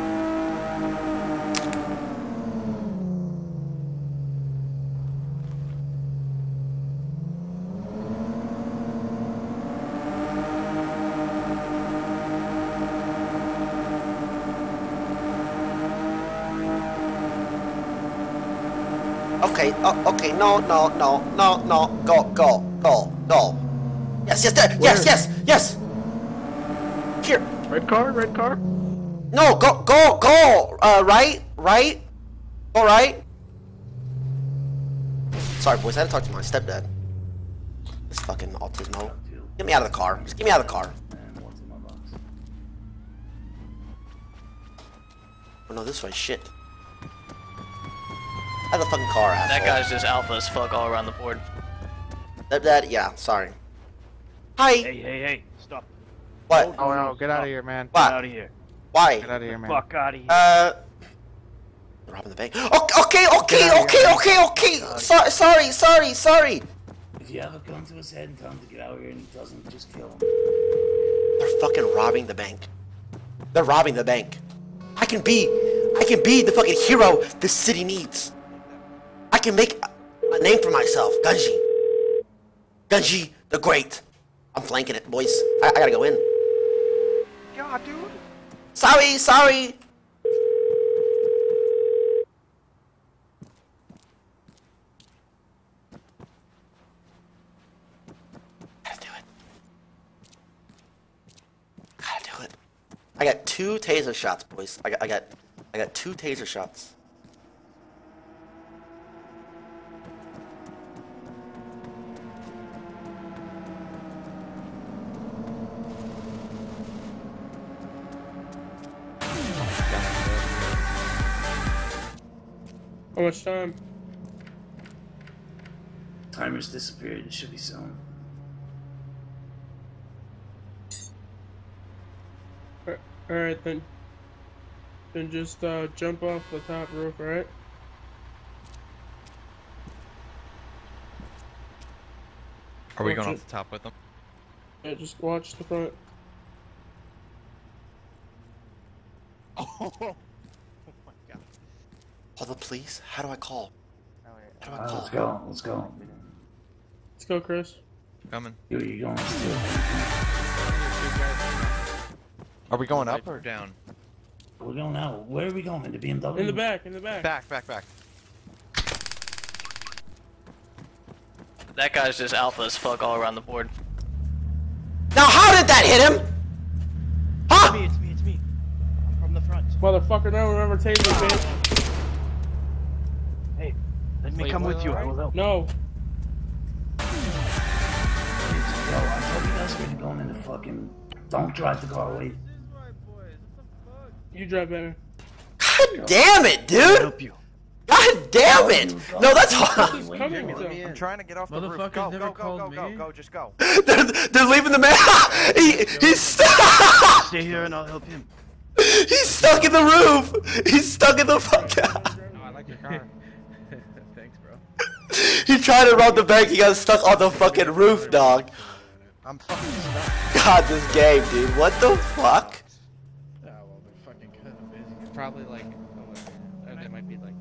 Okay, oh, okay, no, no, no, no, no, go, go, go, go. Yes, yes, there, yes, yes, yes. Here, Red car, red car. no, go, go, go. Uh, right, right, all right. Sorry, boys, I had to talk to my stepdad. This fucking autismo. Get me out of the car. Just get me out of the car. Oh no, this way. Shit. Out of the fucking car, asshole. That guy's just alpha as fuck all around the board. Stepdad, yeah, sorry. Hi. Hey, hey, hey, stop. What? Oh, no, get out of here, man. What? Get out of here. Why? Get out of here, man. Fuck out of here. Uh. Robbing the bank. Okay, okay, okay, okay, okay, okay. So, sorry, sorry, sorry. If you have a gun to his head and tell him to get out of here and he doesn't, just kill him. They're fucking robbing the bank. They're robbing the bank. I can be, I can be the fucking hero this city needs. I can make a, a name for myself. Gunji. Gunji the Great. I'm flanking it, boys. I, I gotta go in. Sorry, sorry. Gotta do it. Gotta do it. I got two taser shots, boys. I got, I got, I got two taser shots. How much time? Timer's disappeared. It should be soon. Alright then. Then just uh, jump off the top roof, alright? Are we Watch going it. off the top with them? Yeah, just watch the front. Oh. Call the police? How do I call? How do I Uh, call? let's go. Let's go. Let's go, Chris. Coming. Who are you going? Are we going up or down? We're going out. Where are we going? In the BMW? In the back, in the back. Back, back, back. That guy's just alpha as fuck all around the board. Now, how did that hit him? Huh? It's me, it's me. I'm from the front. Motherfucker, don't remember taser, bitch. Hey, let me Wait, come with you. I will help. No. Yo, I told you guys we're going in the fucking. Don't drive the car away. You drive better. God damn it, dude! help you. God damn it! No, that's hard. I'm trying to get off the roof. Go, go, go, go, go, go, just go. they're, they're leaving the man. he, he's stuck. Stay here and I'll help him. He's stuck in the roof. He's stuck in the fuck. I like your car. Thanks, bro. he tried to rob the bank. He got stuck on the fucking roof, dog. I'm fucking stuck. God, this game, dude. What the fuck? Oh, well, they're fucking kind of busy. It's probably like, oh, they might be like.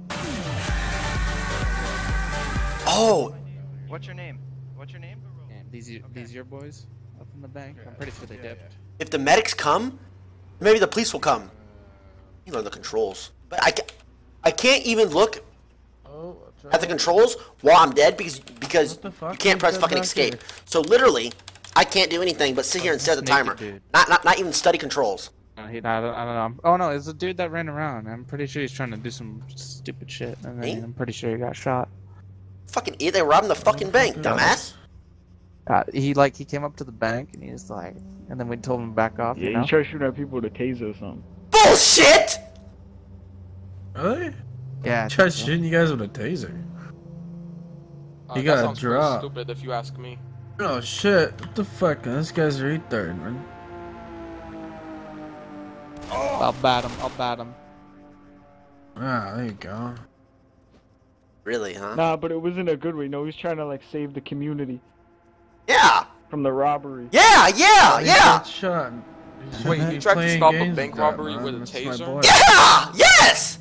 Oh, What's your name? What's your name? These you- these your boys up in the bank? I'm pretty sure they dipped. if the medics come, maybe the police will come. You learn the controls, but I, ca- I can't even look at the controls while I'm dead because because you can't press fucking escape. So literally, I can't do anything but sit here and set the timer. Not not not even study controls. Uh, he, I, don't, I don't know. Oh no, it's a dude that ran around. I'm pretty sure he's trying to do some stupid shit, and then Me? I'm pretty sure he got shot. Fucking idiot! They were robbing the fucking bank, dumbass. Uh, he like he came up to the bank and he was like, and then we told him to back off. Yeah, you know? you try shooting at people with a taser or something. Bullshit! Really? Yeah. Try shooting you guys with a taser. you got a drop. stupid if you ask me. Oh shit! What the fuck? This guy's a retard, man. I'll bat him. I'll bat him. Ah, there you go. Really, huh? Nah, but it wasn't a good way. No, he's trying to like save the community Yeah. from the robbery. Yeah, yeah, yeah. got shot. Wait, you tried to stop a bank with that, robbery man. with a That's taser? Yeah! Yes!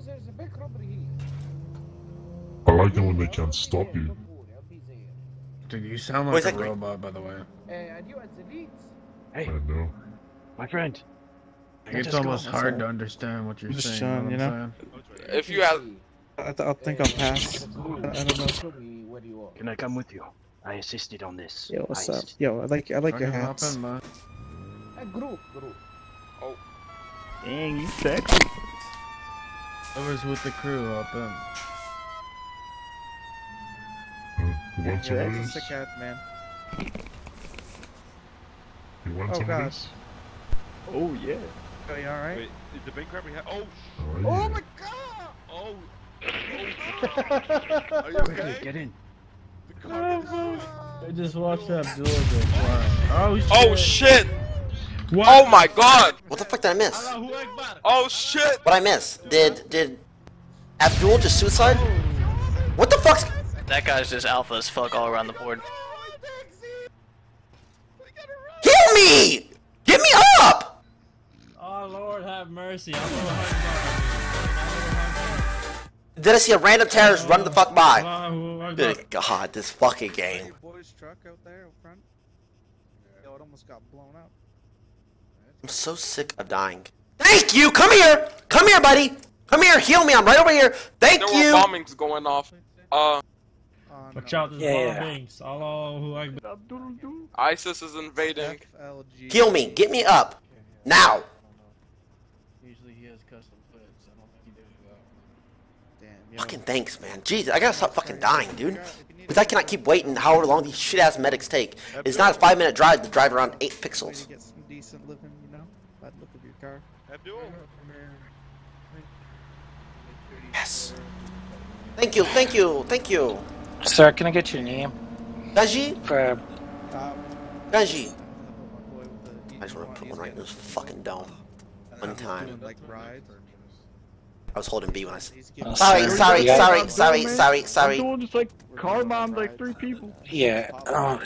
Oh, there's a big robbery here. I like it when they can't stop you. Dude, you sound like is a that- robot, by the way. Uh, and you at the Leeds? I know. My friend. Like, it's just almost hard to understand what you're just saying. trying, you you know? know? what I'm saying? If you have... I, th- I think I'll pass. I, I don't know. Show me you are. Can I come with you? I assisted on this. Yo, what's I up? assist- Yo, I like I like your Fucking hop hats. in, man. A group, group. Dang, you sexy. Whoever's with the crew, hop in. You want some Yeah, of that's a this? sick hat, man. You want Oh some god. of this? Oh. oh yeah. Oh, you alright? Wait, is the bank robbery? Ha- oh, sh- Oh, Oh my god! oh, oh. Are you okay? Get in. The car I oh, just watched Abdul go flying. Oh shit! oh shit! What? Oh my god! What the fuck did I miss? Oh shit! What I miss? Did did Abdul just suicide? What the fuck? That guy's just alpha as fuck all around the board. Get me! Get me up! Oh Lord, have mercy! I'm Did I see a random terrorist run the fuck by? gonna Good God, this fucking game. Boy's truck out there up front. Yo, it almost got blown up. I'm so sick of dying. Thank you. Come here. Come here, buddy. Come here. Heal me. I'm right over here. Thank There you. were bombings going off. Uh, Watch out, there's Yeah, yeah, yeah. banks. Allahu Akbar. ISIS is invading. Heal me. Get me up. Now. Usually he has custom foods. I don't think he does that. Damn. Fucking thanks, man. Jesus, I gotta stop fucking dying, dude. Because I cannot keep waiting however long these shit ass medics take. It's not a five minute drive to drive around eight pixels. Get some decent living, you know. Bad look of your car. Yes. Thank you, thank you, thank you. Sir, can I get your name? Ganji? For Ganji. I just want to put one right in this fucking dome. One time. I was holding B when I said. Oh, Sorry, sorry. sorry, sorry, sorry, sorry, I'm doing just like car bombed like three people. yeah, um,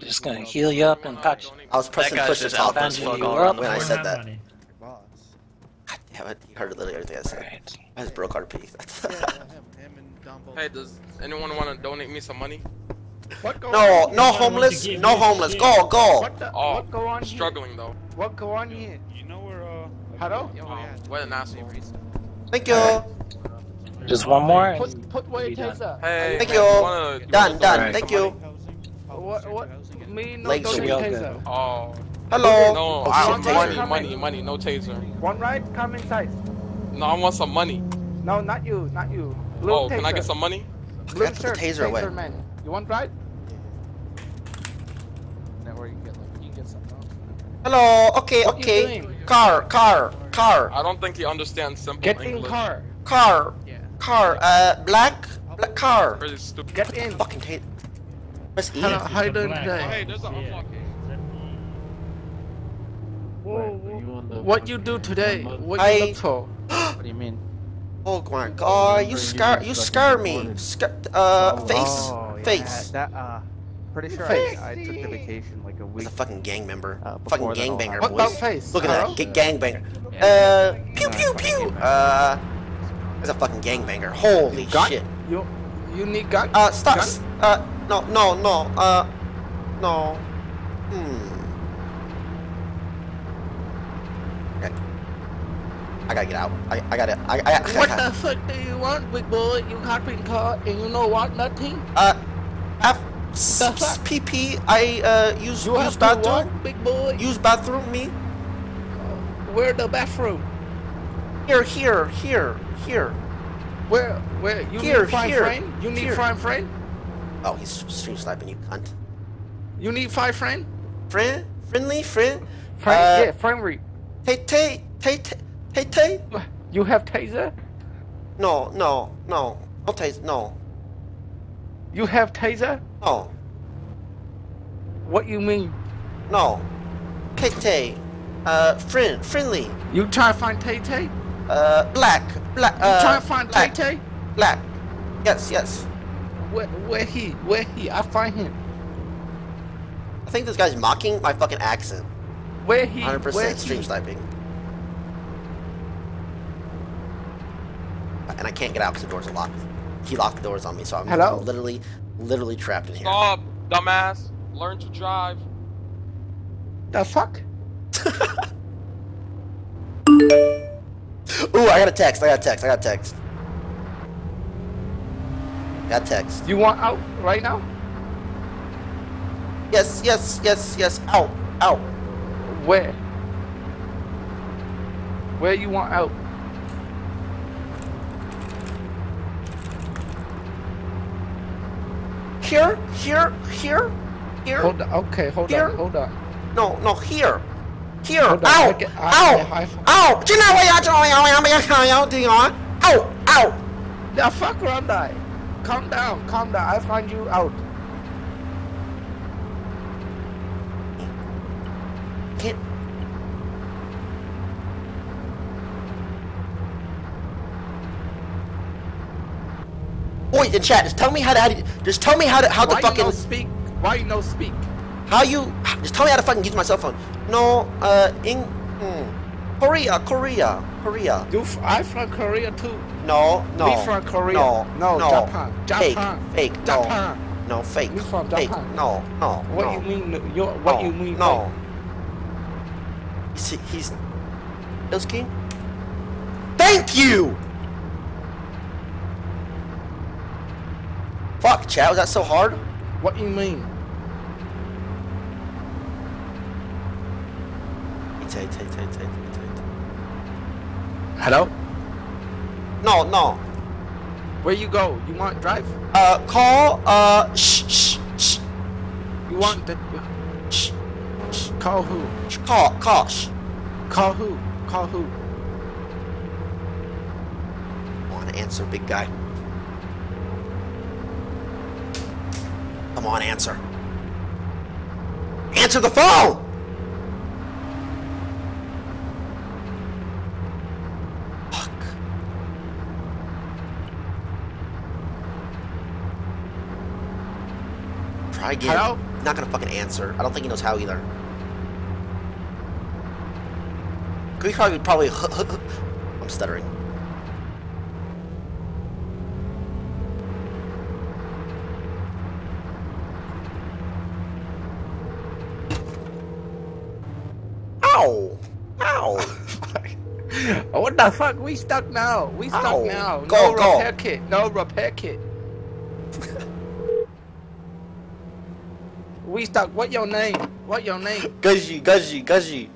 just gonna heal you up and patch. I was pressing push to just talk out fuck when, when I said that. God damn it, you heard literally everything I said. I just broke RP. Hey, does anyone want to donate me some money? What? no, no homeless, no homeless. Go, go. Oh, what go on struggling though. What go on here? You know where, uh... Hello? Oh, what an asshole. Thank you. Just one more. Put, put away your taser. Hey, Thank man, you. wanna- you Done, done. donate Thank you. What, what? Me no Legs donate should be taser. Oh. Hello. No, Oh, I shit, want taser. money, money, in. money, no taser. One right, come inside. No, I want some money. No, not you, not you. Blue Oh, can I get some money? Blue I put the shirt, taser away. man. You want right? Now where you get like you get something. Hello. Okay, What okay. Car, car, car, I don't think he understands simple Get in English. car. car, car. Uh, black, black car. Really stupid. Get in. Fucking hate. Press E. Hello, how you doing Black. today? Hey, there's an unlock. Whoa, whoa. What you do today? What I- you look for? What do you mean? Oh my god, you scare, you scare me. Scar, uh, face, Oh, yeah, face. That uh, pretty sure Face. I, I took the vacation like a He's week. a fucking gang member. Uh, fucking before gangbanger, happened. What about face? Look at Hello? that, get gangbanger. Yeah, Uh, pew pew pew. Uh, there's a fucking gangbanger. Holy Gun? shit. You, you need gun? Uh, stop. Gun? Uh, no, no, no. Uh, no. Hmm. Okay. I gotta get out. I, I gotta. I, I, I What the fuck do you want, big boy? You hop in car and you know what? Nothing. Uh, F, s, The? PP. I uh use You use bathroom. walk, big boy. Use bathroom. Me. Where the bathroom? Here, here, here, here. Where? Where? You Here, need five here, friend? You need here. five friend? Oh, he's stream sniping you, cunt. You need five friend? Friend, friendly, friend. Friend? Uh, yeah, friendly. Tay Tay, Tay Tay, Tay Tay. You have taser? No, no, no. No Tay, no, You have taser? no, What you mean? no. Tay Tay. Uh, friend, friendly. You try to find Tay Tay? Uh, black, black. Uh, try to find Tay black, Tay? black. Yes, yes. Where, where he? Where he? I find him. I think this guy's mocking my fucking accent. Where he? 100% Where stream he? sniping. And I can't get out because the doors are locked. He locked the doors on me, so I'm Hello? literally, literally trapped in here. Stop, dumbass. Learn to drive. The fuck? Ooh, I got a text. I got a text. I got a text. Got a text. You want out right now? Yes, yes, yes, yes. Out, out. Where? Where you want out? Here, here, here, here. Hold on. Okay, hold Here? on. Hold on. No, no, here. Here. Hold on, I Out, get- I- out, I- out. 知道我要怎么样？我要不要看要怎样？Out, out. The fuck around die. Calm down, calm down. I find you out. Can't. Boy, in chat, just tell me how to, how to just tell me how to how to Why fucking you no speak? Why you no speak? how you just tell me how to fucking use my cell phone. No, uh, in hmm, Korea, Korea, Korea. You, f- I from Korea too. No, no. Me from Korea. No, No, no. Japan. Japan. Fake, fake. No, Japan. no, fake. Me from fake. Japan. No, no. What no. you mean? You, what no, you mean? No. He's, he's Hills King. Thank you. Fuck, chat, was that so hard? What do you mean? Tay, tay, tay, tay, tay, tay. Hello? No, no. Where you go? You want drive? Uh, call, uh, shh, shh, shh. You want the... Shh. shh. Call who? Shh, Call, call, shh. Call who? Call who? Come on, answer, big guy. Come on, answer. Answer the phone! Fuck. Try again. Hello? Not gonna fucking answer. I don't think he knows how either. Could we probably probably I'm stuttering. Ow! Ow! Oh, what the fuck? We stuck now. We stuck Ow. now. Go, no go. repair kit. No repair kit. we stuck. What your name? What your name? Guzzy, Guzzy, Guzzy.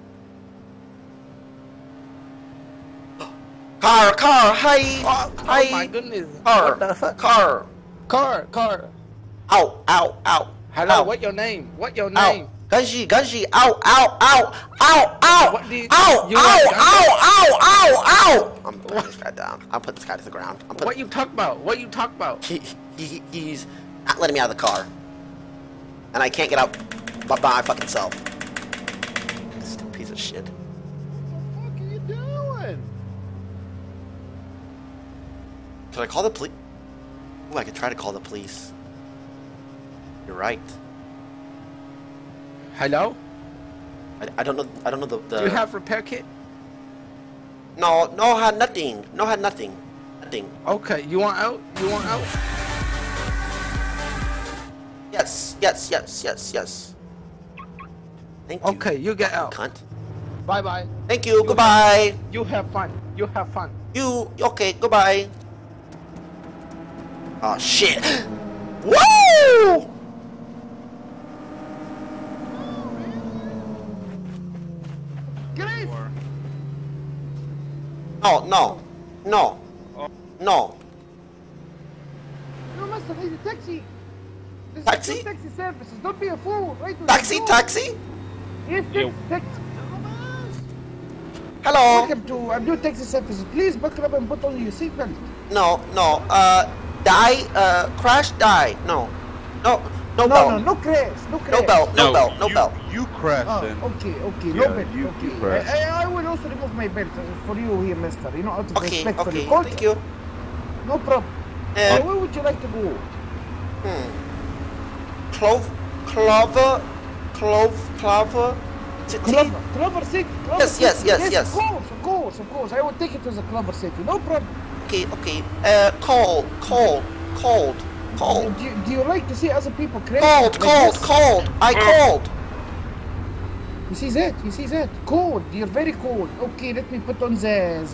Car, car, hi! Oh, oh hi! oh my goodness. Car, What the fuck? car. Car, car. Ow, ow, ow. Hello, Ow. what your name? What your Ow. Name? Guzzy, Guzzy, ow, ow, ow, ow, ow, What do you- ow, you ow, ow, ow, ow, ow. I'm putting this guy down. I'm putting this guy to the ground. I'm. What you talk about? What you talk about? He, he, he's not letting me out of the car, and I can't get out by by my fucking self. This piece of shit. What the fuck are you doing? Should I call the police? Ooh, I could try to call the police. You're right. Hello? I, I don't know. I don't know the. the Do you have repair kit? No, no, had nothing. No, had nothing. Nothing. Okay, you want out? You want out? Yes, yes, yes, yes, yes. Thank you. Okay, you get out. Cunt. Bye bye. Thank you. Goodbye. You have fun. You have fun. You okay? Goodbye. Oh shit! Woo! Grace! No, no, no, no. You must have needed a taxi. This Taxi? is taxi services. Don't be a fool. Right Taxi, taxi. Yes, Yo. taxi. taxi. Hello. Welcome to I'm doing taxi services. Please buckle up and put on your seatbelt. No, no. Uh, die. Uh, crash. Die. No, no, no No, belt. no, no crash. No crash. No belt. No, belt. No you, belt. You crashed Oh, then. okay, okay, Yeah, no belt. you- okay. you crashed. I, I, I will also remove my belt uh, for you here, mister. You know, out of Okay, respect for okay. your culture. Thank you. No problem. Uh, where would you like to go? Hmm. Clove, clover, clove, clover. Clover, Clover City. Clover Yes, yes, City. yes, yes. Of course, of course, of course. I will take you to the Clover City. No problem. Okay, okay. Uh, cold, cold, cold, cold. Do you, do you like to see other people crazy? Cold, like cold, this? cold. I mm. cold. You see that? You see that? Cold. You're very cold. Okay, let me put on the,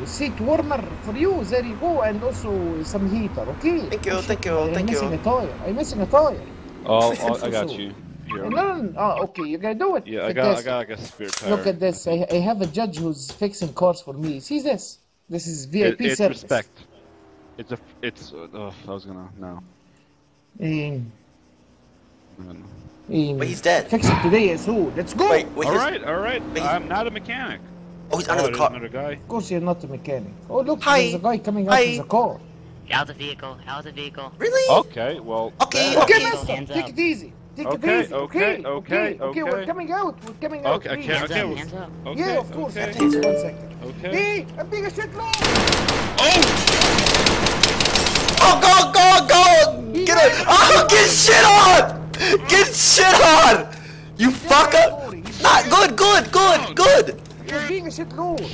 the seat warmer for you. There you go, and also some heater. Okay. Thank you, Oh, thank you, I'm thank missing you. a tire. I'm missing a tire. Oh, I'm oh, so I got you. Here. No, no, no. Oh, okay. You're gonna do it. Yeah, I got, I got, I got a spare tire. Look at this. I, I have a judge who's fixing cars for me. See this? This is VIP It, it's service. respect. It's a, it's. Uh, oh, I was gonna no. Um, no, no. um, But he's dead. Fix it today as who? Let's go. Wait, wait. All his- right, all right. Wait, I'm not a mechanic. Oh, he's under oh, the car. Another guy. Of course, you're not a mechanic. Oh, look, Hi. there's a guy coming out Hi. of the car. Out the vehicle, out the vehicle. Really? Okay, well. Okay, Okay, okay. mister, Hands take up. it easy. Take Okay, it easy. okay, Okay, okay, okay. We're coming out. We're coming out. Okay, okay, Hands okay. up, hands up. Okay, Yeah, of course. okay. One second. Okay. Hey, I'm being a shit load. Oh, go, go, go! Get it! Oh, get shit on! Get shit on! You fucker! Not good, good, good, good! You're being a shit load.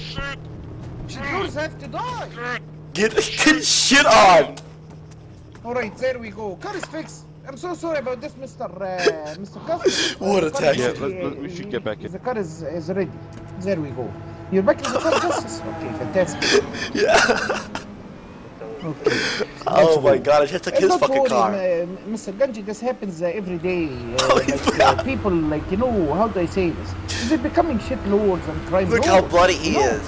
Shit loads have to die. Get get shit on! All right, there we go. Car is fixed. I'm so sorry about this, Mr. Uh, Mr. Custer. What a The car taxi. Yeah, let- let- we should get back in. The car is, is ready. There we go. You're back in the car, Justice? Okay, fantastic. Yeah. Oh my god, I just took his fucking worry, car. ma- Mr. Ganji, this happens uh, every day. Uh, like, uh, people, like, you know, how do I say this? They're becoming shit lords and crime Look lords. how bloody he you know? is.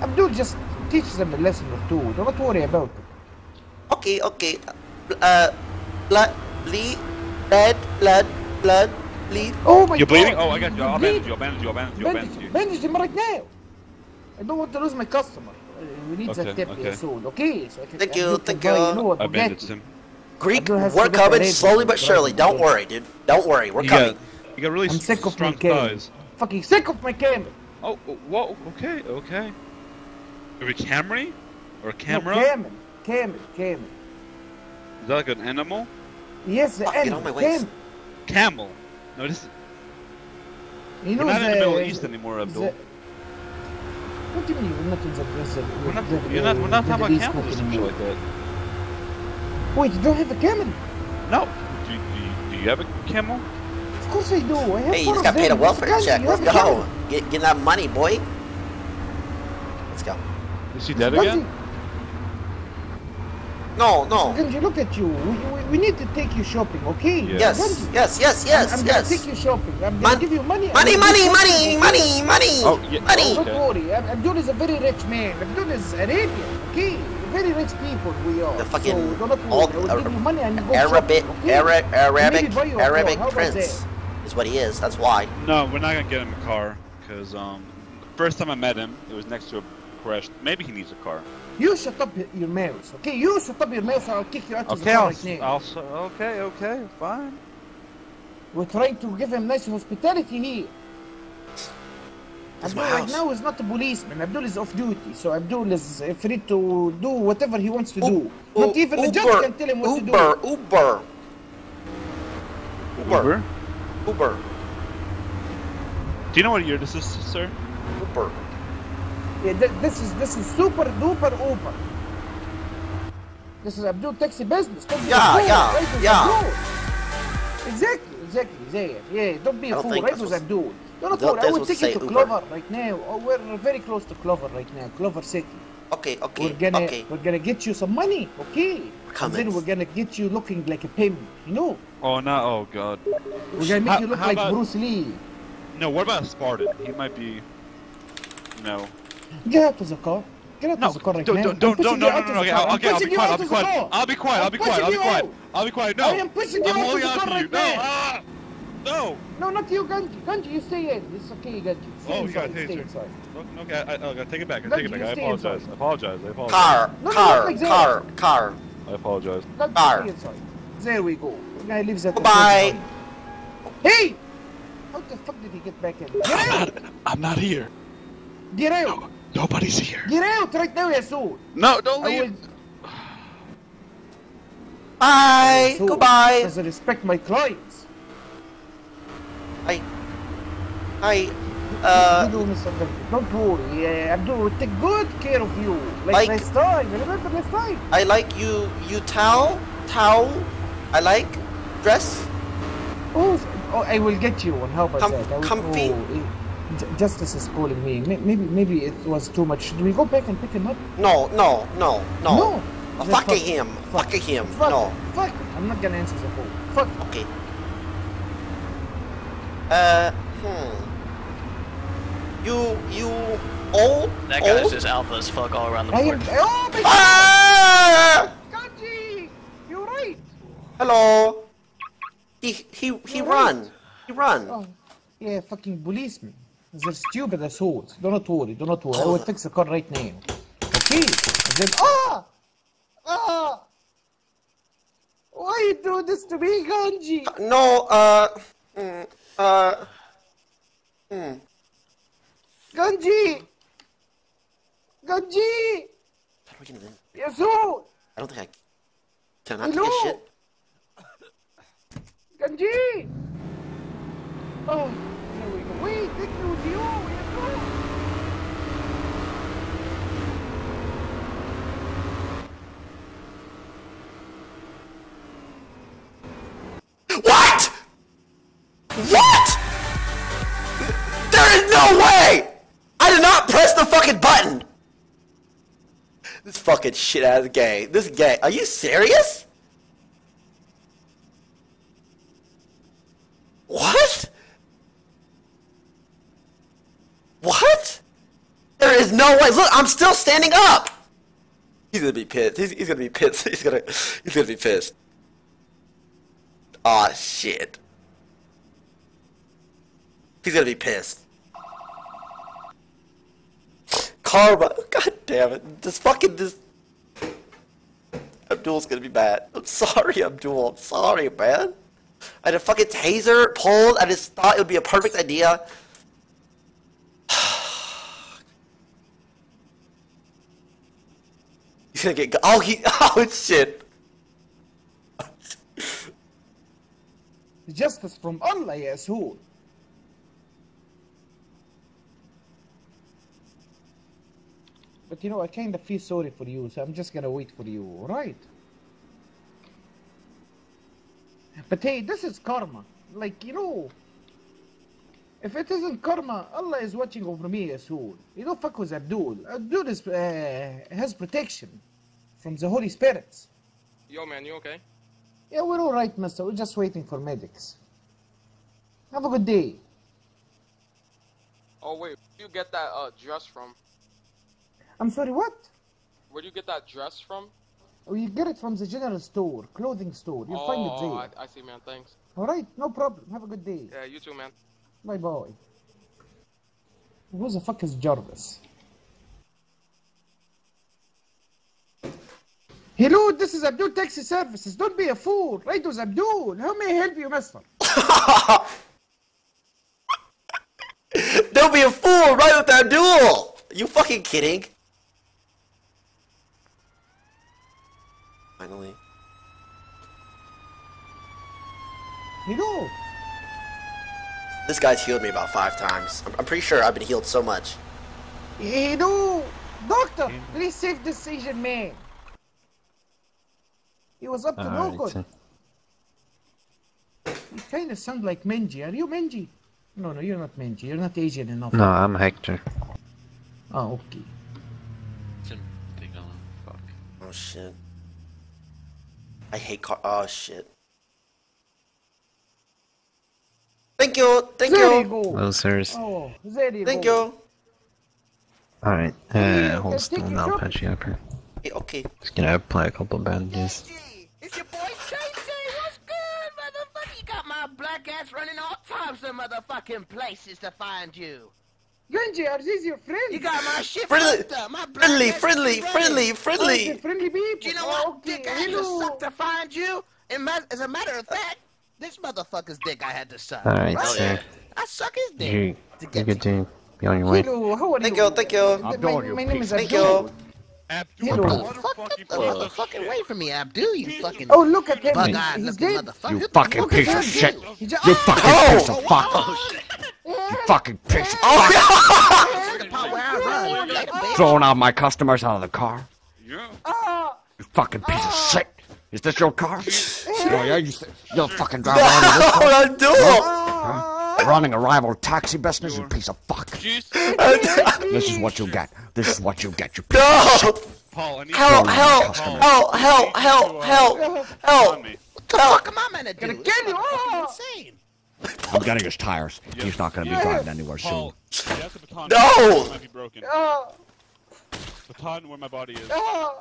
Abdul just teaches them a lesson or two. Don't worry about it. Okay, okay. Uh, blood, bleed, blood, blood, blood, bleed. Oh my god. You're bleeding? God. Oh, I got you. I'll Bleed. bandage you. I'll bandage you. I'll bandage you. I'll bandage you. Bandage them right now. I don't want to lose my customer. We need Okay, that tip okay. here soon, okay? So can, Thank you, thank you. You know what, I Bugatti. bandaged him. Greek, Abdul has to we're coming slowly but surely. Don't worry, dude. Don't worry, we're You coming. got, you got really I'm sick of my strong camel. thighs. Fucking sick of my camel. Oh, whoa. Okay, okay. Are we Camry? Or a camera? No, camel. Camel. Camel. Is that like an animal? Yes, the Fuck, get animal. on my waist. Camel. Camel. No, this is. You We're not the, in the Middle East anymore, Abdul. the- What do you mean we're not in the present? We're not, the- you're not, we're not talking about East camels or not some shit anymore. like that. Wait, you don't have a camel? No. Do, you- do, do you have a camel? Of course I do. I have Hey, you just got paid a welfare Ganji, check. Let's have a camel. go. Get, get that money, boy. Let's go. Is he dead Ganji, again? No, no. Ganji, look at you. We, we, we need to take you shopping, okay? Yes, Ganji, yes, yes, I'm, yes, I'm yes. gonna take you shopping. I'm gonna Mon- give you money. I'm Money, money, money, money, money, Oh, yeah, money. Don't okay. worry. Ab- Abdul is a very rich man. Abdul is Arabian, okay? Very rich people we are. The fucking so don't worry. all- I will give you money and you go Arabic, shopping, okay? Ara- Arabic, buy you a car. Arabic prince that? is what he is. That's why. No, we're not gonna get him a car because um, first time I met him, it was next to a crash. Maybe he needs a car. You shut up your mouth, okay? You shut up your mouth or I'll kick you out of the Okay, car right now. I'll, okay, okay, fine. We're trying to give him nice hospitality here. That's Abdul right now is not a policeman. Abdul is off duty, so Abdul is uh, free to do whatever he wants to do. Not even the judge can tell him what Uber, to do. Uber, Uber, Uber? Uber, Do you know what year this is, sir? Uber. Do. Yeah, this is this is super duper Uber. This is Abdul taxi business. Taxi Yeah, Abdul, yeah, right with yeah. Abdul. Exactly, exactly, there. Yeah, don't be a fool. think Right that's with what's- Abdul. Don't Don't- worry, I that's will take say you to Uber. Clover right now. Oh, we're very close to Clover right now. Clover City. Okay, okay, We're gonna okay. we're gonna get you some money, okay? And Coming. then we're gonna get you looking like a pimp, you know? Oh no! Oh god. We're gonna make How- you look like about- Bruce Lee. No, what about Spartan? He might be. No. Get out of the car. Get out No, of the car right don't, now. don't, I'm don't, pushing no, you no, out no, of no, the okay, car. I'm okay, I'll be pushing you quiet, out I'll be of the quiet, car. I'll be quiet, I'll I'm be quiet, I'll be pushing quiet, you I'll be quiet, no! I am pushing you I'm out of holding the on car to you, right no! now. Ah! No! No, not you, Ganji. Ganji, you stay in. It's okay, Ganji. Stay Oh, inside. God, stay hey, inside. No, Okay, I, I, okay, take it back, I Don't take it back, you I stay apologize, inside. I apologize, I apologize. Car, No, no, car, not like that. car, car. I apologize. Ganji, Car. stay inside. There we go. The guy lives at the Bye. Hey! How the fuck did he get back in? Get out! I'm not here. Get out! Nobody's here. Get out right now, Yasoon! No, don't I leave. will Bye. So, Goodbye. Because I respect my clients. I, I, uh, you do, Mr. Ganji. Don't worry. Uh, Abdul will take good care of you. Like, Like- last time. Remember last time? I like you. You towel, towel. I like dress. Oh, oh, I will get you one. How about Com- that? I will, comfy? Oh, eh, J- Justice is calling me. Maybe, maybe it was too much. Should we go back and pick him up? No, no, no, no. No. Uh, fuck fuck- him. fuck- Fuck him. Fuck, No. fuck. I'm not gonna answer the phone. Fuck. Okay. Uh, hmm. You, you old? That guy's old? just alpha as fuck all around the I am. Oh my Ah! Ganji! You're right. Hello. He, he, he You're run. right. He run. Oh, yeah, fucking policemen. They're stupid as souls. Do not worry. Do not worry. I will fix the car right now. Okay. And then ah, ah. Why you do this to me, Ganji? No, uh, mm, uh, hmm. Ganji! Ganji! How do we get in? Yasoon! I don't think I cannot take Hello? a shit. Ganji! Oh, Yasoon! What? There is no way! I did not press the fucking button! This fucking shit ass gay. This gay. Are you serious? What? What? There is no way. Look, I'm still standing up. He's gonna be pissed. He's, he's gonna be pissed. He's gonna he's gonna be pissed. Aw shit. He's gonna be pissed. Karma. God damn it. This fucking this. Abdul's gonna be mad. I'm sorry, Abdul. I'm sorry, man. I had a fucking taser pulled. I just thought it would be a perfect idea. Gonna get. Oh, he. Oh, shit. Justice from Allah, ya Soul. But you know, I kind of feel sorry for you, so I'm just gonna wait for you, alright? But hey, this is karma. Like, you know, if it isn't karma, Allah is watching over me, Yasul. You don't fuck with Abdul. Abdul is, uh, has protection from the Holy Spirit. Yo, man, you okay? Yeah, we're alright, mister. We're just waiting for medics. Have a good day. Oh wait, where do you get that uh dress from? I'm sorry, what? Where do you get that dress from? Oh, you get it from the general store, clothing store. You'll oh, find it oh, there. I, I see, man. Thanks. Alright, no problem. Have a good day. Yeah, you too, man. Bye bye. Who the fuck is Jarvis? Hello, this is Abdul Taxi Services. Don't be a fool. Right with Abdul. How may I help you, mister? Don't be a fool. Right with Abdul. you fucking kidding? Finally. Hello. This guy's healed me about five times. I'm, I'm pretty sure I've been healed so much. Hello. Doctor, please save this Asian man. He was up to no Alright, good. so- You kind of sound like Menji. Are you Menji? No, no, you're not Menji. You're not Asian enough. No, I'm Hector. Oh, okay. Oh shit. I hate car. Oh shit. Thank you. Thank There you you. go. Hello, sirs. Oh, there you Thank go. you. Alright, uh, hold still take and your I'll patch you up here. Okay. Just gonna apply a couple bandages. It's your boy Tracy. What's good, motherfucker? You got my black ass running all types of motherfucking places to find you. Genji, are these your friends? You got my shit Friendly- up. My black Friendly, friendly, friendly, friendly. Oh, friendly people. Do you know Oh, what okay. dick I had to suck to find you? And as a matter of fact, this motherfucker's dick I had to suck. Alright, Right? sir. I suck his dick. You, you get to be on your way. Hello, how are Thank you? you. Thank you. My, my name is Thank Abdul. you. Hello. Fuck up the motherfucking way from me, Abdul, you fucking Oh, look at him. bug-eyed looking dead. motherfucker. You fucking piece of shit. dude? He just- You fucking Oh! piece of fuck. You fucking piece of Oh, fuck. The part where I run, like a bitch. Throwing out my customers out of the car. Yeah. Ah! You fucking piece of shit. Is this your car? Oh, yeah, you, you'll fucking drive no, around in this car? Abdul. Huh? Running a rival taxi business, you piece of fuck. This is what you get. This is what you get, you piece of No. shit. Paul, I need Help! Paul, Help! customer. Help! Help! Help! Help! Help! me. What the fuck am I meant to do? Gonna kill you. Insane. I'm getting his tires. He's not going to be driving anywhere soon. Paul, that's the baton. No! Might be broken. Ah! Baton where my body is. Ah!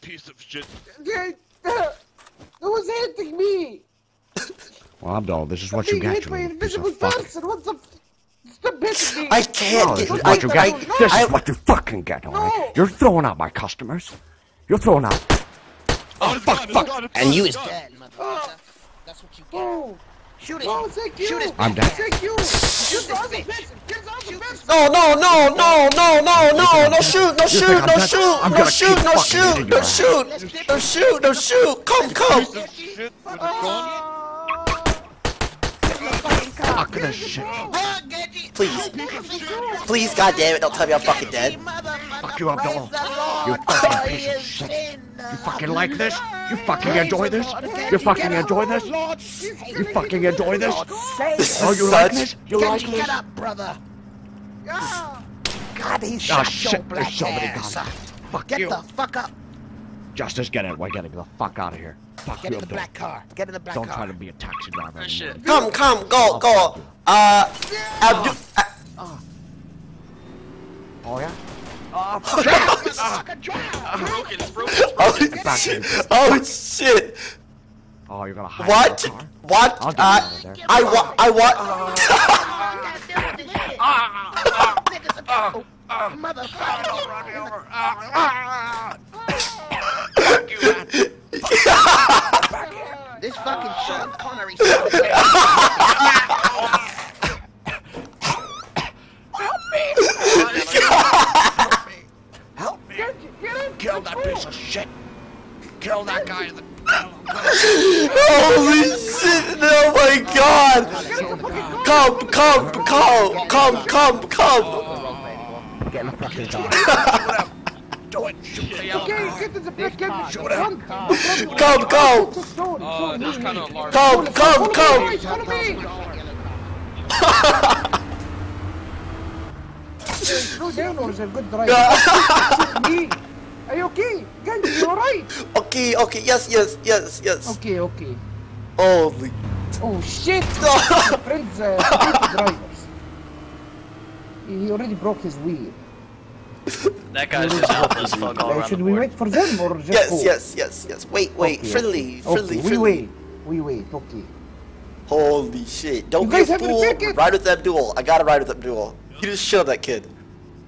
Piece of shit. They-! Who was hitting me? Well, Abdul, this is what you Being get, you invisible person. What the? Stop hitting me. I can't No, get. this is I, what you I, get. This I, is what you fucking get, alright? No. You're throwing out my customers. You're throwing out. Oh, oh fuck, fuck. And you is dead, motherfucker. That's what you get. Oh, Shoot it. oh, thank you. Shoot his I'm dead. Thank you. Shoot this bitch. person. Get the other person. no, no, no, no, no, no, no, no, shoot, no You think shoot, no shoot, no shoot, no shoot, no shoot, no shoot, no shoot. Come, come. Run, Genji. Please, please, God damn it! Don't tell me I'm fucking dead. Fuck you, Abdul. You fucking piece of shit. You fucking like this? You fucking enjoy this? You fucking enjoy this? You fucking enjoy this? This Oh, you like this? You like this? get up, brother. Ah! God, he Oh your shit, black there's so many guns. Fuck Get you. the fuck up. Justice, get in. We're getting the fuck out of here. Fuck Get you, in the Abdul. black car. Get in the black car. Don't try to be a taxi driver. anymore. Come, come, go, go. Uh, Abdul. Uh, Oh yeah. Oh, broken, it's broken, oh, shit. oh shit. Oh, you're gonna hide What? in the car? What? I'll get Uh, you out of there. I want. I want. This fucking Sean Connery. Help me! Help me! Kill that piece of shit! Kill that guy in the. Holy shit! Oh my god! Come, come, come, come, come, come! Get in the fucking car. Do it! Shoot the yellow Okay, car. get the black guy. Shoot him! Come, come! Uh, there's kind of large. Come, come, come! Follow me! Slow down or is a good driver? Are you okay? Guys, you alright? Okay, okay, yes, yes, yes, yes. Okay, okay. Holy. Oh shit! My friends, uh, drivers. He already broke his wheel. That guy's just alpha as fuck all Uh, around should the we board. wait for them or just Yes, go? yes, yes, yes. Wait, wait, Okay, friendly, okay. friendly, okay, we wait. We wait, okay. Holy shit. Don't You be guys a have any fool. Ride with Abdul. I gotta ride with Abdul. You just shove that kid.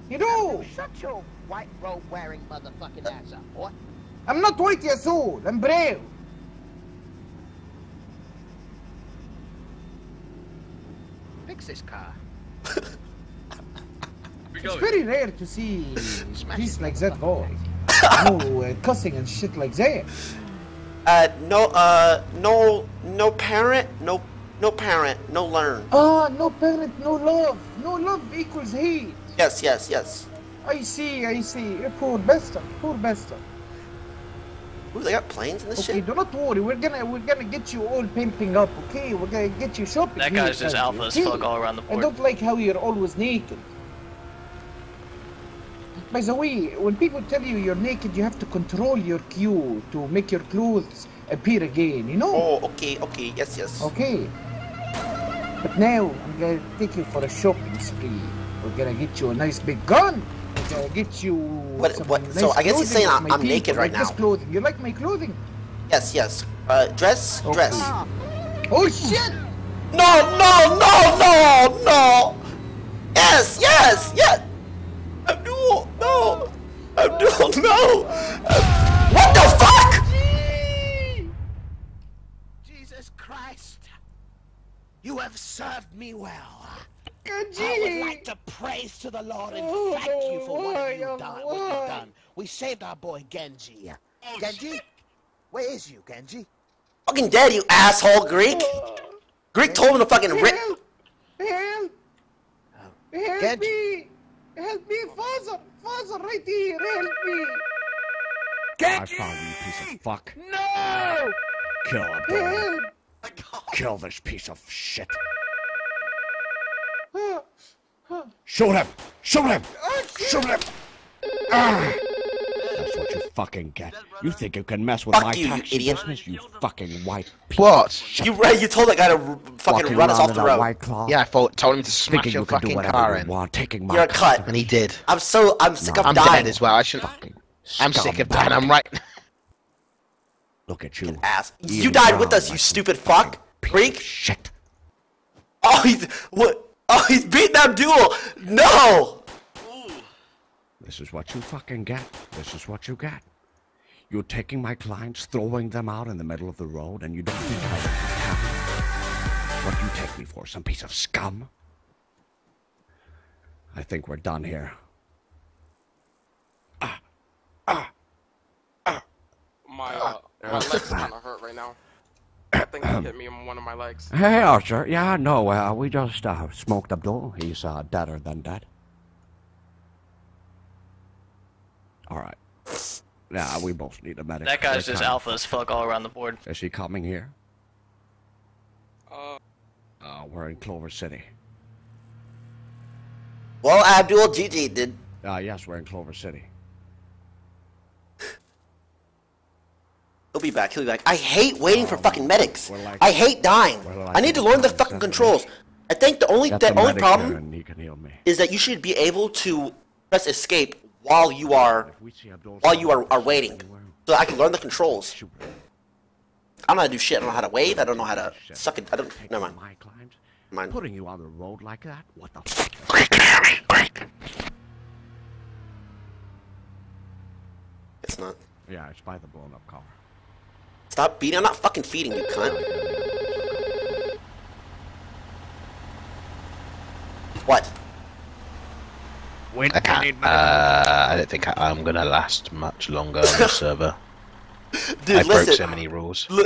You know, Shut your white robe wearing motherfucking ass up, boy. I'm not white ya soul, I'm brown. Fix this car. It's very rare to see peace like that go. no uh, cussing and shit like that. Uh, no, uh, no, no parent, no, no parent, no learn. Ah, no parent, no love. No love equals hate. Yes, yes, yes. I see, I see. You Poor bastard, poor bastard. Ooh, they got planes in this Okay, shit? do not worry. We're gonna we're gonna get you all pimping up. Okay, we're gonna get you shopping. That here, guy's just alpha as fuck all around the I don't like how you're always naked. By the way, when people tell you you're naked, you have to control your cue to make your clothes appear again. You know? Oh, okay, okay, yes, yes. Okay. But now I'm gonna take you for a shopping spree. We're gonna get you a nice big gun. We're gonna get you. What- Nice so I guess he's saying I'm- I'm naked right like now. clothing. You like my clothing? Yes, yes. Uh, dress, dress. Oh shit! No, no, no, no, no. Yes, yes, yes. Abdul, no. Abdul, no. What the fuck? Jesus Christ. You have served me well. Genji! I would like to praise to the Lord and Oh, thank you for what oh, you've oh, done. What you've done. We saved our boy Genji. Oh, Genji? Where is you, Genji? Fucking dead, you asshole, Greek. Greek told him to fucking rip. Help! Oh. Help! Help Genji. me! Help me, father! Father, right here! Help me! I found you, piece of fuck. No! Kill Abdul. Help! Kill this piece of shit. Shoot him! Shoot him! Shoot him! Ah! That's what you fucking get. You think you can mess with Fuck my you, you taxi idiot. business, you fucking white piece What? of shit. You right? You told that guy to r- fucking Walking run us off the road. white claw, Yeah, I thought told him to smash thinking your you can do fucking whatever car you in, want, taking my You're a cut. and he did. I'm so I'm sick of I'm dying. dead as well. I should. Fucking I'm sick of dying. scumbag. I'm right. Look at you. Ass. Eating You died with around us, you like stupid fuck. piece of Greek. Shit. Oh, he's what? Oh, he's beating Abdul. No. This is what you fucking get. This is what you get. You're taking my clients, throwing them out in the middle of the road, and you don't think I happy? What do you take me for? Some piece of scum? I think we're done here. My uh, my legs kind of hurt right now. I think he hit me on one of my legs. Hey, Archer. Yeah, no, uh, we just uh, smoked Abdul. He's uh, deader than dead. All right. Yeah, we both need a medic. That guy's We're just kinda- alpha as fuck all around the board. Is she coming here? Uh, Uh, we're in Clover City. Well, Abdul, GG, did. Uh, yes, we're in Clover City. He'll be back. He'll be back. I hate waiting for fucking medics. I hate dying. I need to learn the fucking controls. I think the only the the only problem can heal me. is that you should be able to press escape while you are while you are, are waiting, so I can learn the controls. I don't know how to do shit. I don't know how to wave. I don't know how to suck it. I don't. Never mind. Mind. Putting you on the road like that? What the fuck? It's not. Yeah, it's by the blown up car. Stop beating. I'm not fucking feeding you, cunt. What? I can't. Uh, I don't think I, I'm gonna last much longer on the server. Dude, I broke so many rules.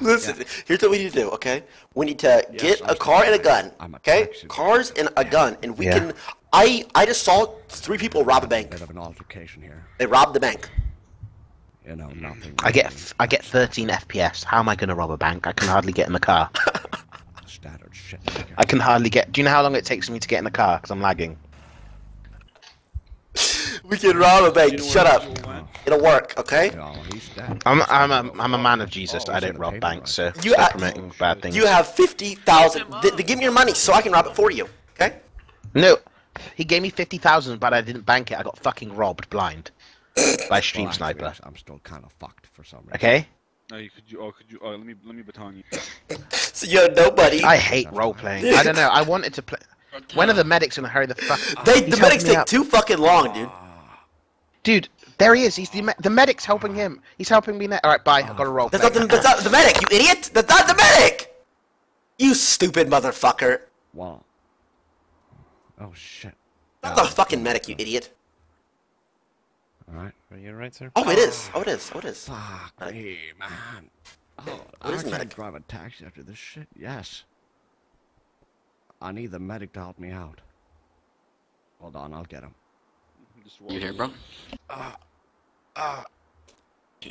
Listen, here's what we need to do, okay? We need to get a car and a gun, okay? Cars and a gun, and we Yeah. can. I I just saw three people rob a bank. Bit of an altercation here. They robbed the bank. You know, nothing. I get f- I get 13 FPS. How am I gonna rob a bank? I can hardly get in the car. Standard shit. I can hardly get. Do you know how long it takes me to get in the car? Because I'm lagging. We can rob a bank. Shut up. It'll work, okay? I'm I'm a I'm a man of Jesus. I don't rob banks, so You stop ha- promoting bad things. You have fifty thousand. Th- th- give me your money so I can rob it for you, okay? No, he gave me fifty thousand, but I didn't bank it. I got fucking robbed blind by Stream Well, Sniper. I'm still kind of fucked for some reason. Okay. No, you could you oh could you oh let me let me baton you. So you had nobody. I hate role playing. I don't know. I wanted to play. When are the medics gonna hurry the fuck? They, He's the medics take out. too fucking long, dude. Dude, there he is. He's the me- the medic's helping him. He's helping me now. All right, bye. I got to roll. That's not, the, that's not the medic, you idiot! That's not the medic! You stupid motherfucker. Wow. Oh shit. That's not the fucking medic, you idiot. Alright. Are you alright, sir? Oh, it is. Oh, it is. Oh, it is. Fuck me, man. Oh, I can't medic? drive a taxi after this shit. Yes. I need the medic to help me out. Hold on, I'll get him. You here, bro? Uh, uh,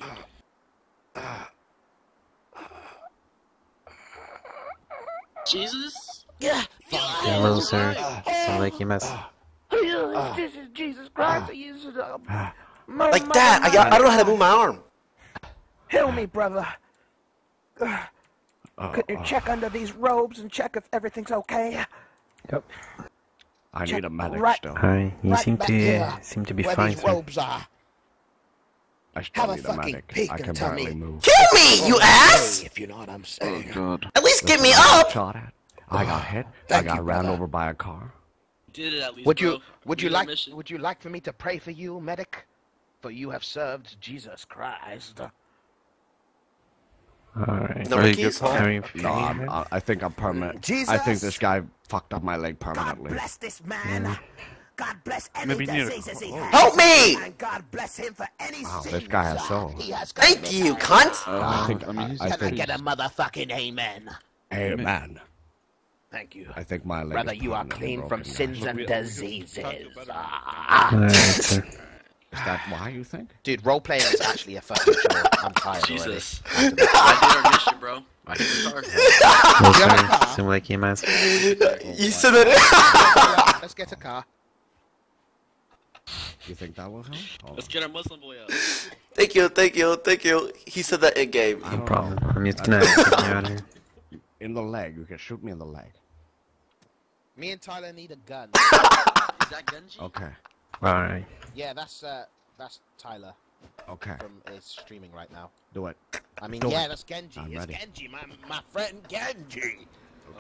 uh, uh, uh. Jesus? Yeah. Hello, sir. Uh, Sound like you mess. This is Jesus Christ. Um, Jesus, uh, my- Like my- that. I, got, I don't know how to move my arm. Heal me, brother. uh, Could you check under these robes and check if everything's okay? Yep. I Check need a medic right- still. Hi, you Right seem to here, seem to be where fine, these sir. robes are. I still Have need a fucking medic. peek I can and tell barely me. move. Kill me, you ass! If you know what I'm saying. God. At least get me Listen, I got up! Shot at. I got hit. I Thank got you, ran brother. over by a car. Did it at least, Would you bro. would you did a like would you like for me to pray for you, medic? For you have served Jesus Christ. Alright. No Are you good? Are you No, I'm, I I think I'm permanent. Jesus. I think this guy fucked up my leg permanently. God Bless this man. God bless any Maybe near- diseases he has. Help me! And God bless him for any Wow, sins this guy has uh, soul. he has Thank you, cunt! Uh, I think. I mean, he's- I, I Can I think. get a motherfucking amen? Amen. man, Thank you. I think my leg. Brother, is you are clean from sins and diseases. Alright, sir. Is that why you think? Dude, role playing is actually a fucking chore. I'm tired Jesus. already. I did our mission, bro. I did the car. Hello, sir. Seem like you mess. You said that. Let's get a car. You think that will help? Hold Let's on. get our Muslim boy out. thank you, thank you, thank you. He said that in game. No problem. know. I'm just gonna take you out of here. In the leg. You can shoot me in the leg. Me and Tyler need a gun. Is that Gunji? Okay. Alright. Yeah, that's uh, that's Tyler Okay. from is streaming right now. Do it. I mean, Do yeah, it. that's Genji. I'm it's ready. Genji, my my friend Genji.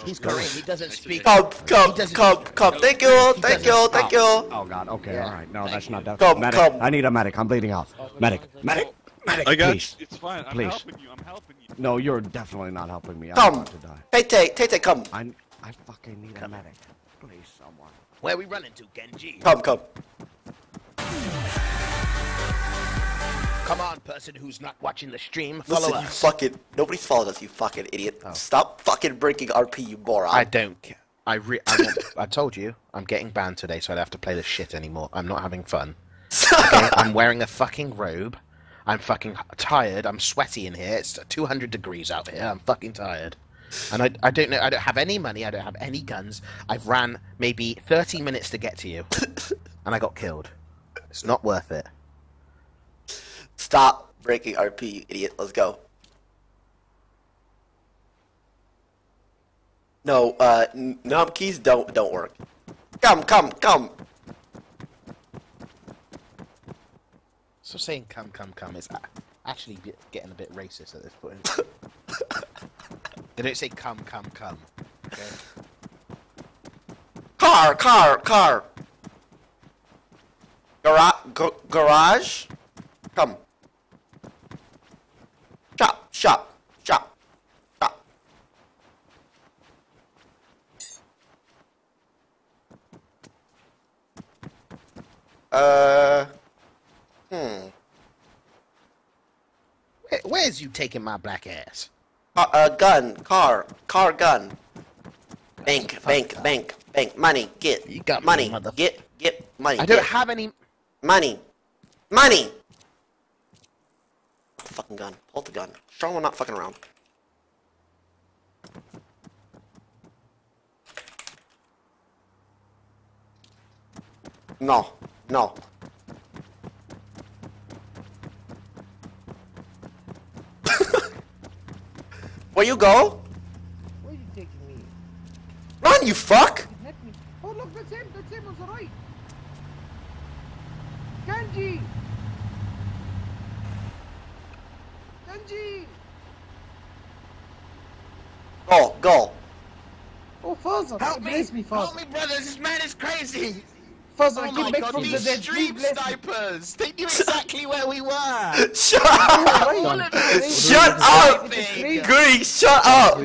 He's Do Korean. He doesn't speak. Come, come, come, come. Thank you, thank you, thank you. Oh God. Okay. Yeah. All right. No, that's not that. Come, medic. come. I need a medic. I'm bleeding out. Medic. Medic. Medic. I got please. It's fine. I'm Please. helping you. I'm helping you. No, you're definitely not helping me. I'm Come. about to die. Tay Tay, Tay Tay, come. I, I fucking need a medic. Please, someone. Where are we running to, Genji? Come, come. Come on, person who's not watching the stream, follow Listen, you fucking. Nobody's followed us, you fucking idiot. Oh. Stop fucking breaking RP, you moron. I don't care. I re- I, want- I told you, I'm getting banned today, so I don't have to play this shit anymore. I'm not having fun. Okay? I'm wearing a fucking robe. I'm fucking tired. I'm sweaty in here. It's 200 degrees out here. I'm fucking tired. And I, I don't know. I don't have any money. I don't have any guns. I've ran maybe 30 minutes to get to you, and I got killed. It's not worth it. Stop breaking RP, you idiot. Let's go. No, uh, num keys don't don't work. Come, come, come. So saying "come, come, come" is actually getting a bit racist at this point. they don't say "come, come, come." Okay? Car, car, car. Gara- garage. Come. Shop, shop, shop, shop. Uh. Hmm. Where, where's you taking my black ass? Uh, uh, gun, car, car, gun. Bank, bank, bank, bank. Money, get. You got money. mother- Get, get money. I don't have any. Money. Money! Fucking gun. Pull the gun. Sean will not fucking around. No. No. Where you go? Where you taking me? Run, you fuck! Let me. Oh look, that's him. That's him on the right. Ganji. Ganji. Go, go. Oh, Father. Help me! Me, Father. Help me, brothers! This man is crazy! Father, oh I came back god, from these the dead. stream Please bless me. snipers! They knew exactly where we were! Shut up! up! Shut up! Greek, shut up!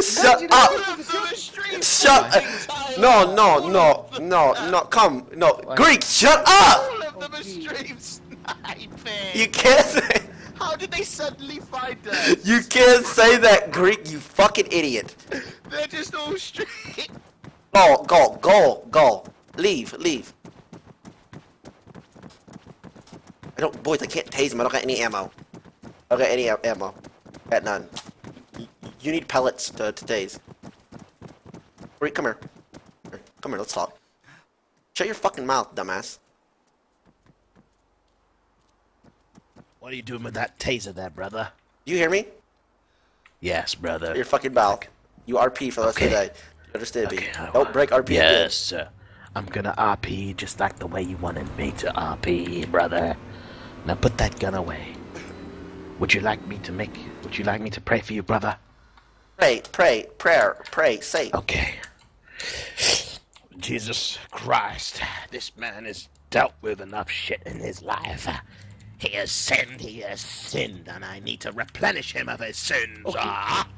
Shut up! Shut No, no, no, no, no, come, no. Greek, shut up! Them are stream sniping! You can't say, How did they suddenly find us? you can't say that, Greek, you fucking idiot. They're just all stream. Go, go, go, go. Leave, leave. I don't, boys, I can't tase him. I don't got any ammo. I don't got any ammo. Got none. You need pellets to, to tase. Greek, come. Here, Come here, let's talk. Shut your fucking mouth, dumbass. What are you doing with that taser there, brother? You hear me? Yes, brother. Your fucking mouth. You RP for the rest of the day. You understand me? Don't break RP again. Yes, sir. I'm gonna RP just like the way you wanted me to RP, brother. Now put that gun away. Would you like me to make? Would you like me to pray for you, brother? Pray, pray, prayer, pray, say. Okay. Jesus Christ, this man has dealt with enough shit in his life. He has sinned, he has sinned, and I need to replenish him of his sins. Ah.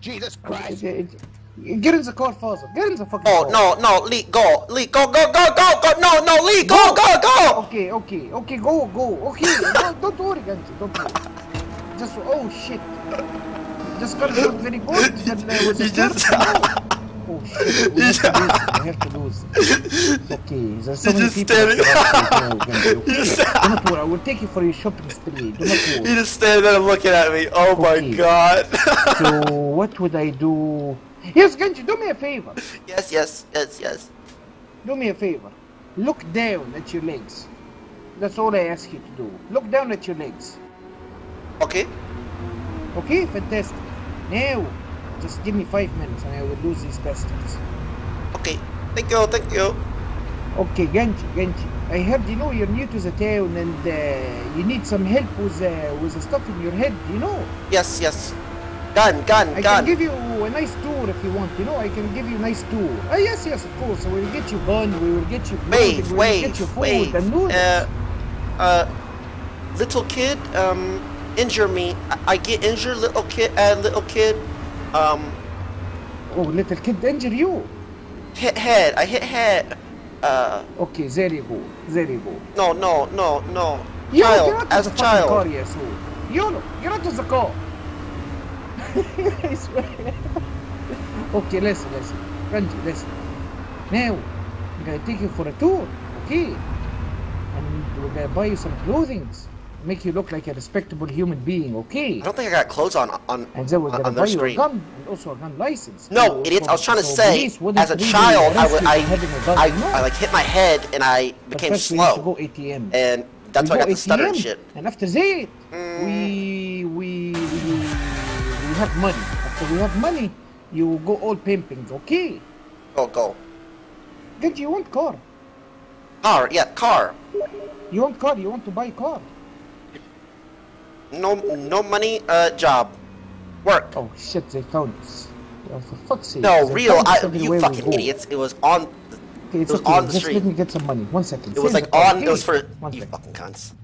Jesus Christ. Get in the car, Father. Get in the fucking Oh, car. no, no, Lee, go, Lee, go, go, go, go, go, no, no, Lee, go, go, go! Okay, okay, okay, go, go. Okay, no, don't worry, Ganji, don't worry. Just, oh shit. Just got it very good. Then uh, was it just... Oh shit, we have to lose. We have to lose. Okay, there's so You many just people. staring. that- Okay, okay, okay. Do not worry, I will take you for your shopping spree. Do not You worry. just standing there looking at me. Oh my god. So, what would I do? Yes, Ganji, do me a favor. yes, yes, yes, yes. Do me a favor. Look down at your legs. That's all I ask you to do. Look down at your legs. Okay. Okay, fantastic. Now, just give me five minutes and I will lose these bastards. Okay, thank you, thank you. Okay, Genji, Genji. I heard you know you're new to the town and uh, you need some help with uh, with the stuff in your head, you know? Yes, yes. Gun, gun, I gun. can give you a nice tour if you want, you know? I can give you a nice tour. Ah, yes, yes, of course. We will get you gun, we will get you Wait, clothing, we will wait, get you food wait. and noodles. Uh, uh, little kid, um, injure me. I, I get injured, little kid, uh, little kid. Um, oh, little kid injure you? Hit head. I hit head. Uh. Okay, there you go. There you go. No, no, no, no. You child, get out as a the car, child. you asshole. YOLO, get out of the car. I swear. Okay, listen, listen. Ranji, listen. Now, I'm gonna take you for a tour, okay? And we're gonna buy you some clothing. Make you look like a respectable human being, okay? I don't think I got clothes on on And then we're on, on their you a screen. gun and also a gun license. No, So- idiots. I was trying to so say, as a child, I I, for having a gun, I. I like hit my head and I became first we to slow. go ATM. And That's we why I got go the stutter and shit. And after that, mm. we, we, we, we have money. After we have money, you go all pimping, okay? Go, go. Did you want car? Car, yeah, car. You want car? You want to buy car? No, no money, uh, job. Work. Oh shit, they found us. Oh, for fuck's sake. No, real, I, you fucking idiots. It was on, Okay, it it's was okay. on the Just street. let me get some money. One second. It was like the car, on, it was okay? for, One you second. fucking cunts.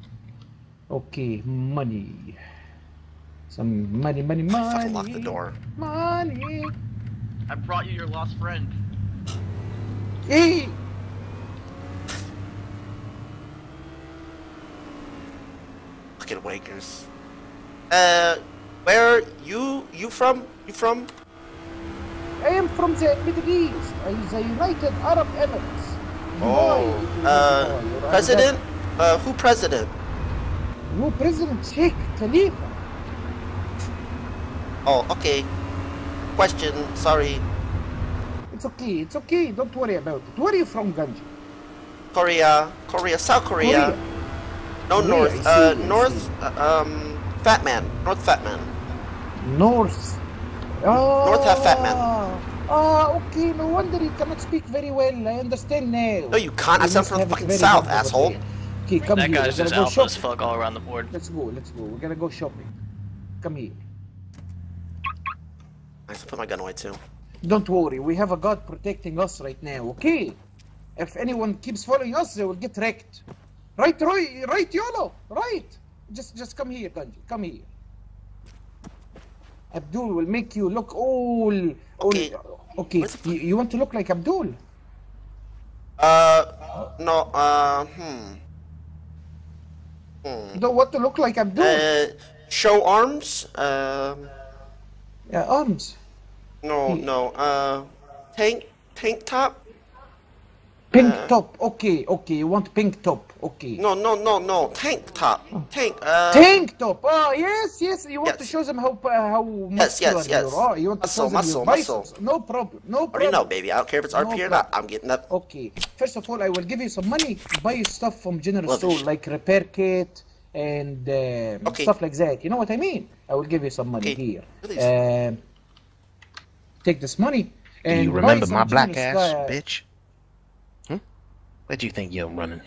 Okay, money. Some money, money, money. I Fucking lock the door. Money. I brought you your lost friend. Hey! Fucking wakers. Uh, where you, you from? You from? I am from the Middle East, uh, the United Arab Emirates. Oh, uh, president? Uh, who president? No, President Sheikh Khalifa. Oh, okay. Question, sorry. It's okay, it's okay. Don't worry about it. Where are you from, Ganji? Korea, Korea, South Korea. Korea. No, Korea, North. Uh, North, uh, um, Fat Man. North Fat Man. North. Oh, North have fat man. Ah, okay. No wonder you cannot speak very well. I understand now. No, you can't. I You sound from the fucking South, asshole. Okay, come that here. guy's We're just gonna go alpha as fuck all around the board. Let's go. Let's go. We're gonna go shopping. Come here. I have to put my gun away too. Don't worry. We have a God protecting us right now. Okay. If anyone keeps following us, they will get wrecked. Right, Roy. Right, Yolo. Right. Just, just come here, Ganji. Come here. Abdul will make you look all. all Okay. Okay. You, you want to look like Abdul? Uh, no, uh, hmm. Hmm. You don't want to look like Abdul? Uh, show arms? Um, yeah, arms. no, no, uh, tank, tank top? Pink Uh, top. Okay, okay. You want pink top. Okay. No, no, no, no, tank top. Tank, uh. Tank top. Oh, yes, yes. You want to show them how uh, how Yes, yes, muscular yes. you are. You want to Muscle, show them muscle, your muscle. No problem. No Already problem. know, baby. I don't care if it's No RP or not. I'm getting up. Okay. First of all, I will give you some money. Buy you stuff from general Love store like repair kit and uh, Okay. stuff like that. You know what I mean? I will give you some money Okay. here. Release. Um take this money. And Do you remember my black ass, stuff. bitch? Hmm? Where do you think you're running?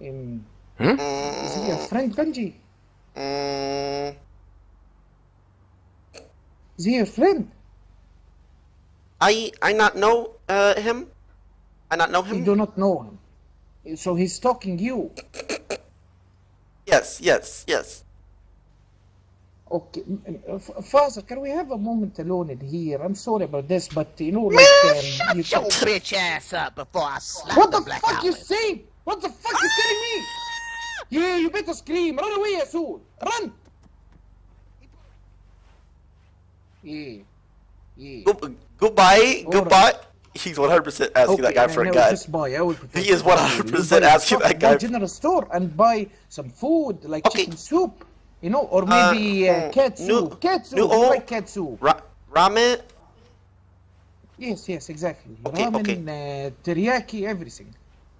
Um, Hmm? is he a friend, Benji? Is he a friend? I, I not know, uh, him? I not know him. You do not know him. So he's stalking you. Yes, yes, yes. Okay, m- m- F- Father, can we have a moment alone in here? I'm sorry about this, but you know, like, um, you Shut your can- bitch ass up before I slap What the the black fuck out you of you. say? What the fuck you telling me? Yeah, you better scream. Run away, Yasool. Run. Yeah. Yeah. Go, goodbye, goodbye. He's 100% asking that guy for a will gun. Just buy. I will He is 100% asking that guy. Go guy. general store and buy some food like chicken soup, you know, or maybe uh, mm, cat new- soup. cat soup. new- like cat soup? Ra- ramen? Yes, yes, exactly. Okay, Ramen, uh, teriyaki, everything.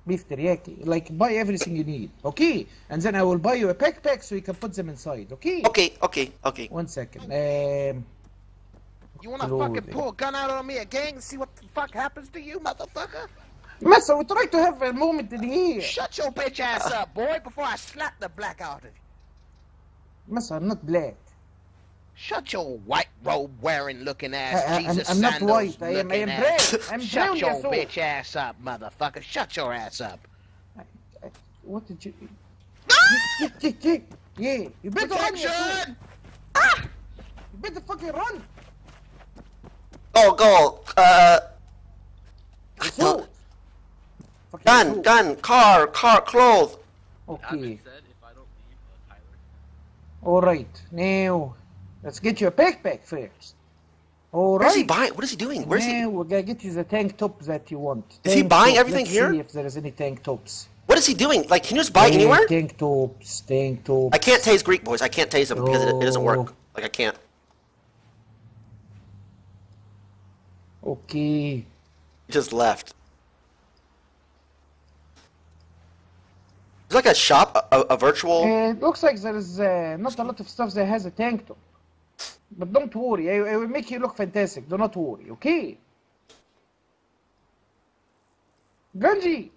Beef teriyaki. Like, buy everything you need, okay? And then I will buy you a backpack so you can put them inside, okay? Okay, okay, okay. One second. Um, You wanna Lord. fucking pull a gun out on me again and see what the fuck happens to you, motherfucker? Massa, we try to have a moment in here. Shut your bitch ass up, boy, before I slap the black out of you. Massa, I'm not black. Shut your white robe wearing looking ass I- I- I'm- Jesus I'm not white. I am- I looking am ass. brown. I'm Shut brown, your yes, sir. bitch ass up, motherfucker. Shut your ass up. What did you... Tick, tick, tick. Yeah, you better run, you Protection! fool. You better fucking run. Go, go, uh. Assault. Gun, gun, car, car, clothes. Okay. All right. Now, let's get you a backpack first. All right. Where's he buying? What is he doing? Where's he? Now we're gonna get you the tank top that you want. Is he buying top. everything Let's here? See if there is any tank tops. What is he doing? Like, can you just buy Tank- anywhere? Tank tops. Tank tops. I can't tase Greek boys. I can't tase them because it, it doesn't work. Like, I can't. Okay. He just left. It's like a shop, a, a, a virtual. Uh, it looks like there is uh, not a lot of stuff that has a tank top. But don't worry, I, I will make you look fantastic. Do not worry, okay? Ganji!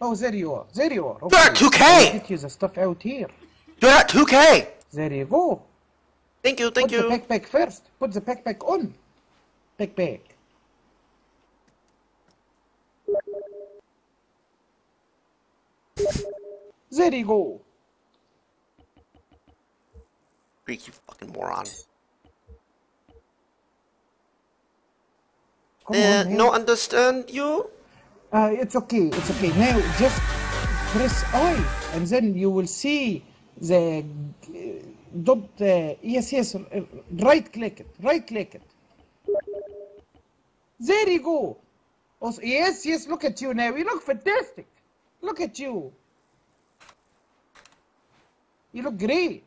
Oh, there you are. There you are. Okay. You're at 2K! I'll Get you the stuff out here. You're at 2K! There you go. Thank you, thank Put you. the backpack first. Put the backpack on. Backpack. There you go. Greek, you fucking moron. Come Uh, on, no understand you? Uh, it's okay, it's okay. Now just press I, and then you will see the uh, dot. Uh, yes, yes. uh, right click it. Right click it. There you go. Also, yes, yes. Look at you now. You look fantastic. Look at you. You look great.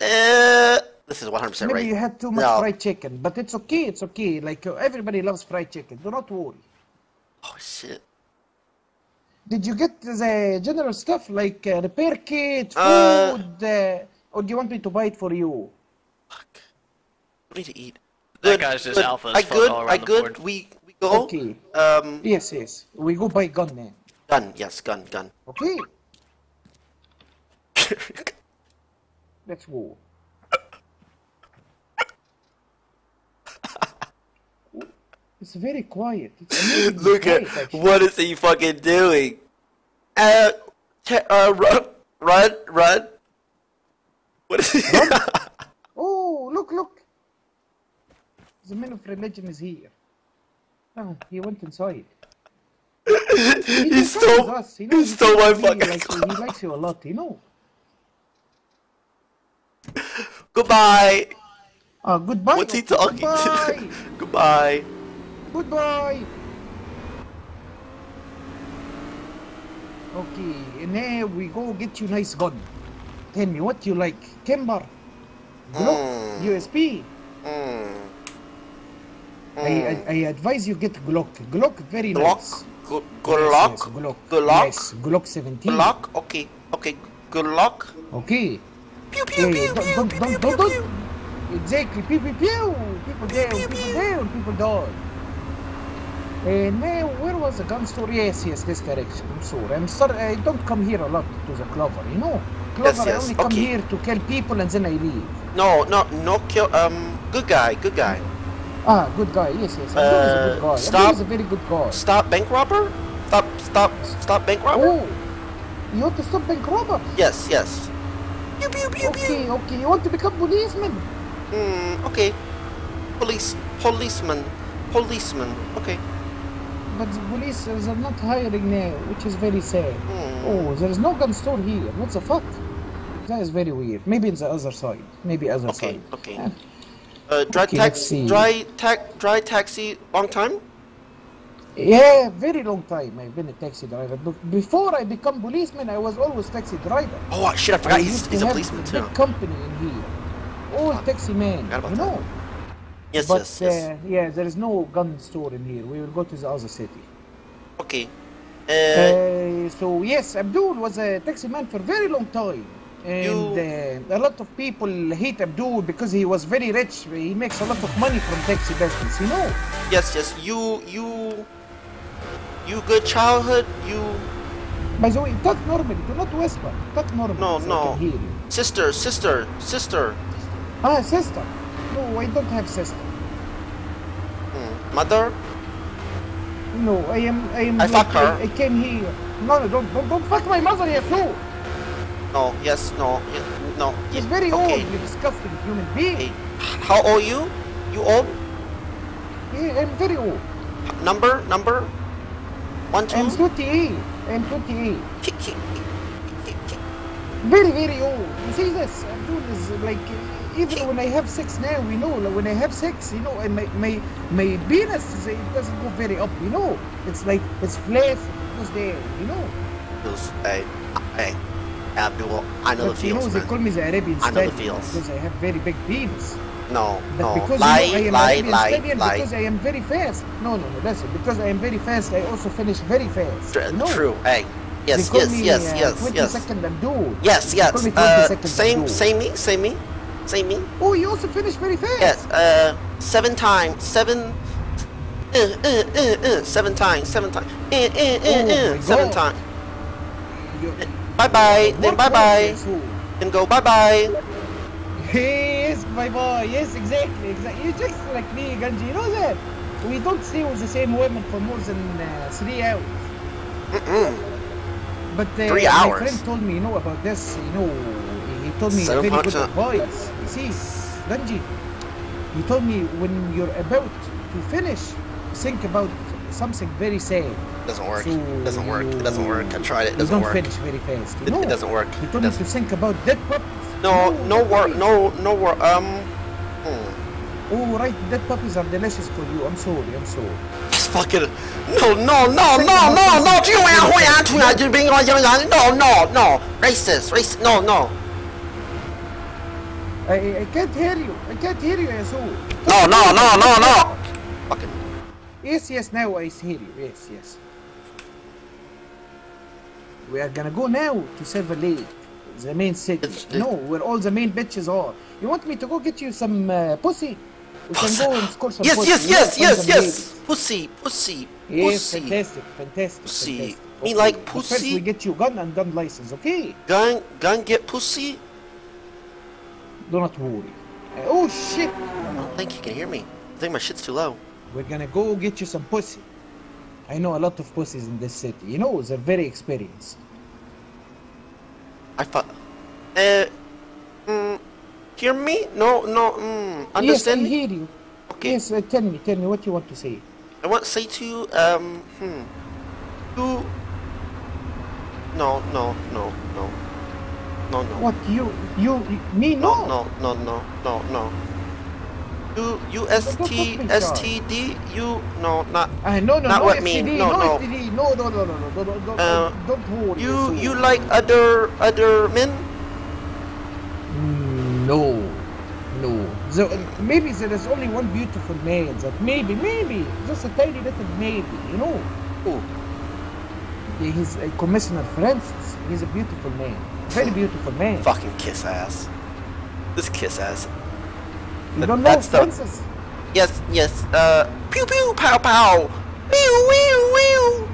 Uh, this is 100% Maybe right. you had too much No. fried chicken, but it's okay. It's okay. Like uh, everybody loves fried chicken. Do not worry. Oh, shit. Did you get the general stuff like uh, repair kit, food, Uh, uh, or do you want me to buy it for you? What need to eat? That guy's just alpha as I fuck good, all I around the good. board. We, we go. Okay. Um, Yes, yes. We go buy gun now. gun, yes, gun, gun. Okay. Let's go. It's very quiet. It's Look at quiet, actually. what is he fucking doing? Uh, uh, run, run, run. What is he? Oh, look, look. The man of religion is here. Oh, he went inside. he just stole, you he stole my he fucking he likes you a lot, you know. Goodbye. Uh, goodbye. What's he talking Goodbye. to? Goodbye. Goodbye. Okay, and now we go get you nice gun. Tell me what you like. Kimber. Glock. Mm. USP. Mm. I, I, I advise you get Glock. Glock very Glock? nice. Glock. Yes, good luck. yes, Glock. Glock? Yes, Glock 17. Glock? Okay, okay. Good luck. Okay. Pew pew Hey, pew don't, pew don't, pew don't, pew don't, pew. don't. Exactly. Pew pew pew. People down. People down. People down. And now, where was the gun store? Yes, yes, this direction. I'm sorry. I'm sorry. I don't come here a lot to the Clover. You know, Clover. Yes, yes, I only come okay. here to kill people and then I leave. No, no, no kill. Um, good guy, good guy. Ah, good guy. Yes, yes. Abdul is a good guy. Uh, Abdul stop. is a very good guy. Stop bank robber. Stop, stop, stop bank robber. Oh, you want to stop bank robber? Yes, yes. Okay, okay. You want to become policeman? Hmm. Okay. Police, policeman, policeman. Okay. But the police are not hiring now, which is very sad. Hmm. Oh, there is no gun store here. What the fuck? That is very weird. Maybe in the other side. Maybe other Okay, side. okay. Eh, Uh, dry Okay, taxi, dry tax, dry taxi. Long time. Yeah, very long time I've been a taxi driver. But before I become policeman, I was always taxi driver. Oh shit! I forgot I he's, he's a have policeman too. Big company in here. All taxi man, Forgot about you know. Yes, but yes, yes. Uh, yeah, there is no gun store in here. We will go to the other city. Okay. Uh, Uh, so yes, Abdul was a taxi man for a very long time, and uh, a lot of people hate Abdul because he was very rich. He makes a lot of money from taxi business, you know. yes, yes. You, you, you. Good childhood. You. By the way, talk normally. Do not whisper. Talk normally. No, so I no. can hear you. Sister, sister, sister. Ah, sister. No, I don't have sister. Hmm. Mother. No, I am. I am. I fuck her. I, I came here. No, no, don't, don't, don't fuck my mother, you fool. No. Yes. No. Yes, no. She's yeah, very okay. old. You disgusting human being. How old you? You old? Yeah, I'm very old. Number, number. One, two. I'm 28. I'm 28. Very, very old. You see this? Abdul is like, even when I have sex now, we know, like when I have sex, you know, and my, my, my penis, is- it doesn't go very up, you know. It's like, it's flat, it goes there, you know. Feels, hey, hey, Abdul. I know but the you know, feels, they call me the Arabian I know the feels. because I have very big penis. No, no. because Lie, you know, I am lie, lie, Stadium, lie. because I am very fast. No, no, no, listen. Because I am very fast, I also finish very fast. Tr- No. True. Hey. Yes, yes, me, yes, uh, yes, 20 yes. second. Yes, They call yes. me 20 Uh, same, same me, same me, same me. Oh, you also finish very fast. Yes. Uh, seven times, seven. Uh, uh, uh, uh, seven times, seven times. Uh, uh, uh, Oh uh, seven times. Bye bye. Then bye bye. Then go bye bye. Yes, my boy. Yes, exactly, exactly. You just like me, Ganji. You know that we don't stay with the same women for more than uh, three hours. Mm-mm. But uh, Three my friend told me, you know, about this. You know, he told me Seven very good advice. You see, Ganji, he told me when you're about to finish, think about something very sad. Doesn't work. So doesn't work. It doesn't work. I tried it. It doesn't don't work. finish very fast. You It, know? it doesn't work. He It told me to think about dead. No, no work. No, no work. Um. Hmm. Oh, right, dead puppies are delicious for you. I'm sorry, I'm sorry. Just fucking. No, no, no, no, no, no. 这个我要会啊，出来就别跟我讲讲。No, no, no. Racist, racist. No, no. I, I can't hear you. I can't hear you, asshole. No, no, no, no, no. Fucking. Yes, yes, now I hear you. Yes, yes. We are gonna go now to Silver Lake, the main city. No, where all the main bitches are. You want me to go get you some uh, pussy? We can go and score some Yes, pussy. yes, yes, yes, yes. ladies. Pussy, pussy, Yes, pussy. fantastic, fantastic. Pussy. fantastic. Me like But First, we get you gun and gun license, okay? Gun, gun, get pussy. Do not worry. Uh, oh shit! I don't think you can hear me. I think my shit's too low. We're gonna go get you some pussy. I know a lot of pussies in this city. You know, they're very experienced. I thought. Uh. Mm, hear me? No, no. Mm, understand yes, I hear you. Okay. Yes, uh, tell me, tell me what you want to say. I want to say to you, um, hmm. You. No, no, no, no. No, no. What you, you, me? No. No, no, no, no, no. You, you, S T, S T D, you, no, not. Uh, no, no, not no, what mean. No, no, no. No, no, no, no, no, no, no, no, Uh, don't worry. You, you like other, other men? No, no. The, maybe there is only one beautiful man. That maybe, maybe, just a tiny little maybe. You know. Who? He's uh, Commissioner Francis. He's a beautiful man. Very beautiful man. Fucking kiss ass. This kiss ass. You don't know That's the- Francis? Yes, yes. Uh, pew pew pow pow. Pew pew pew.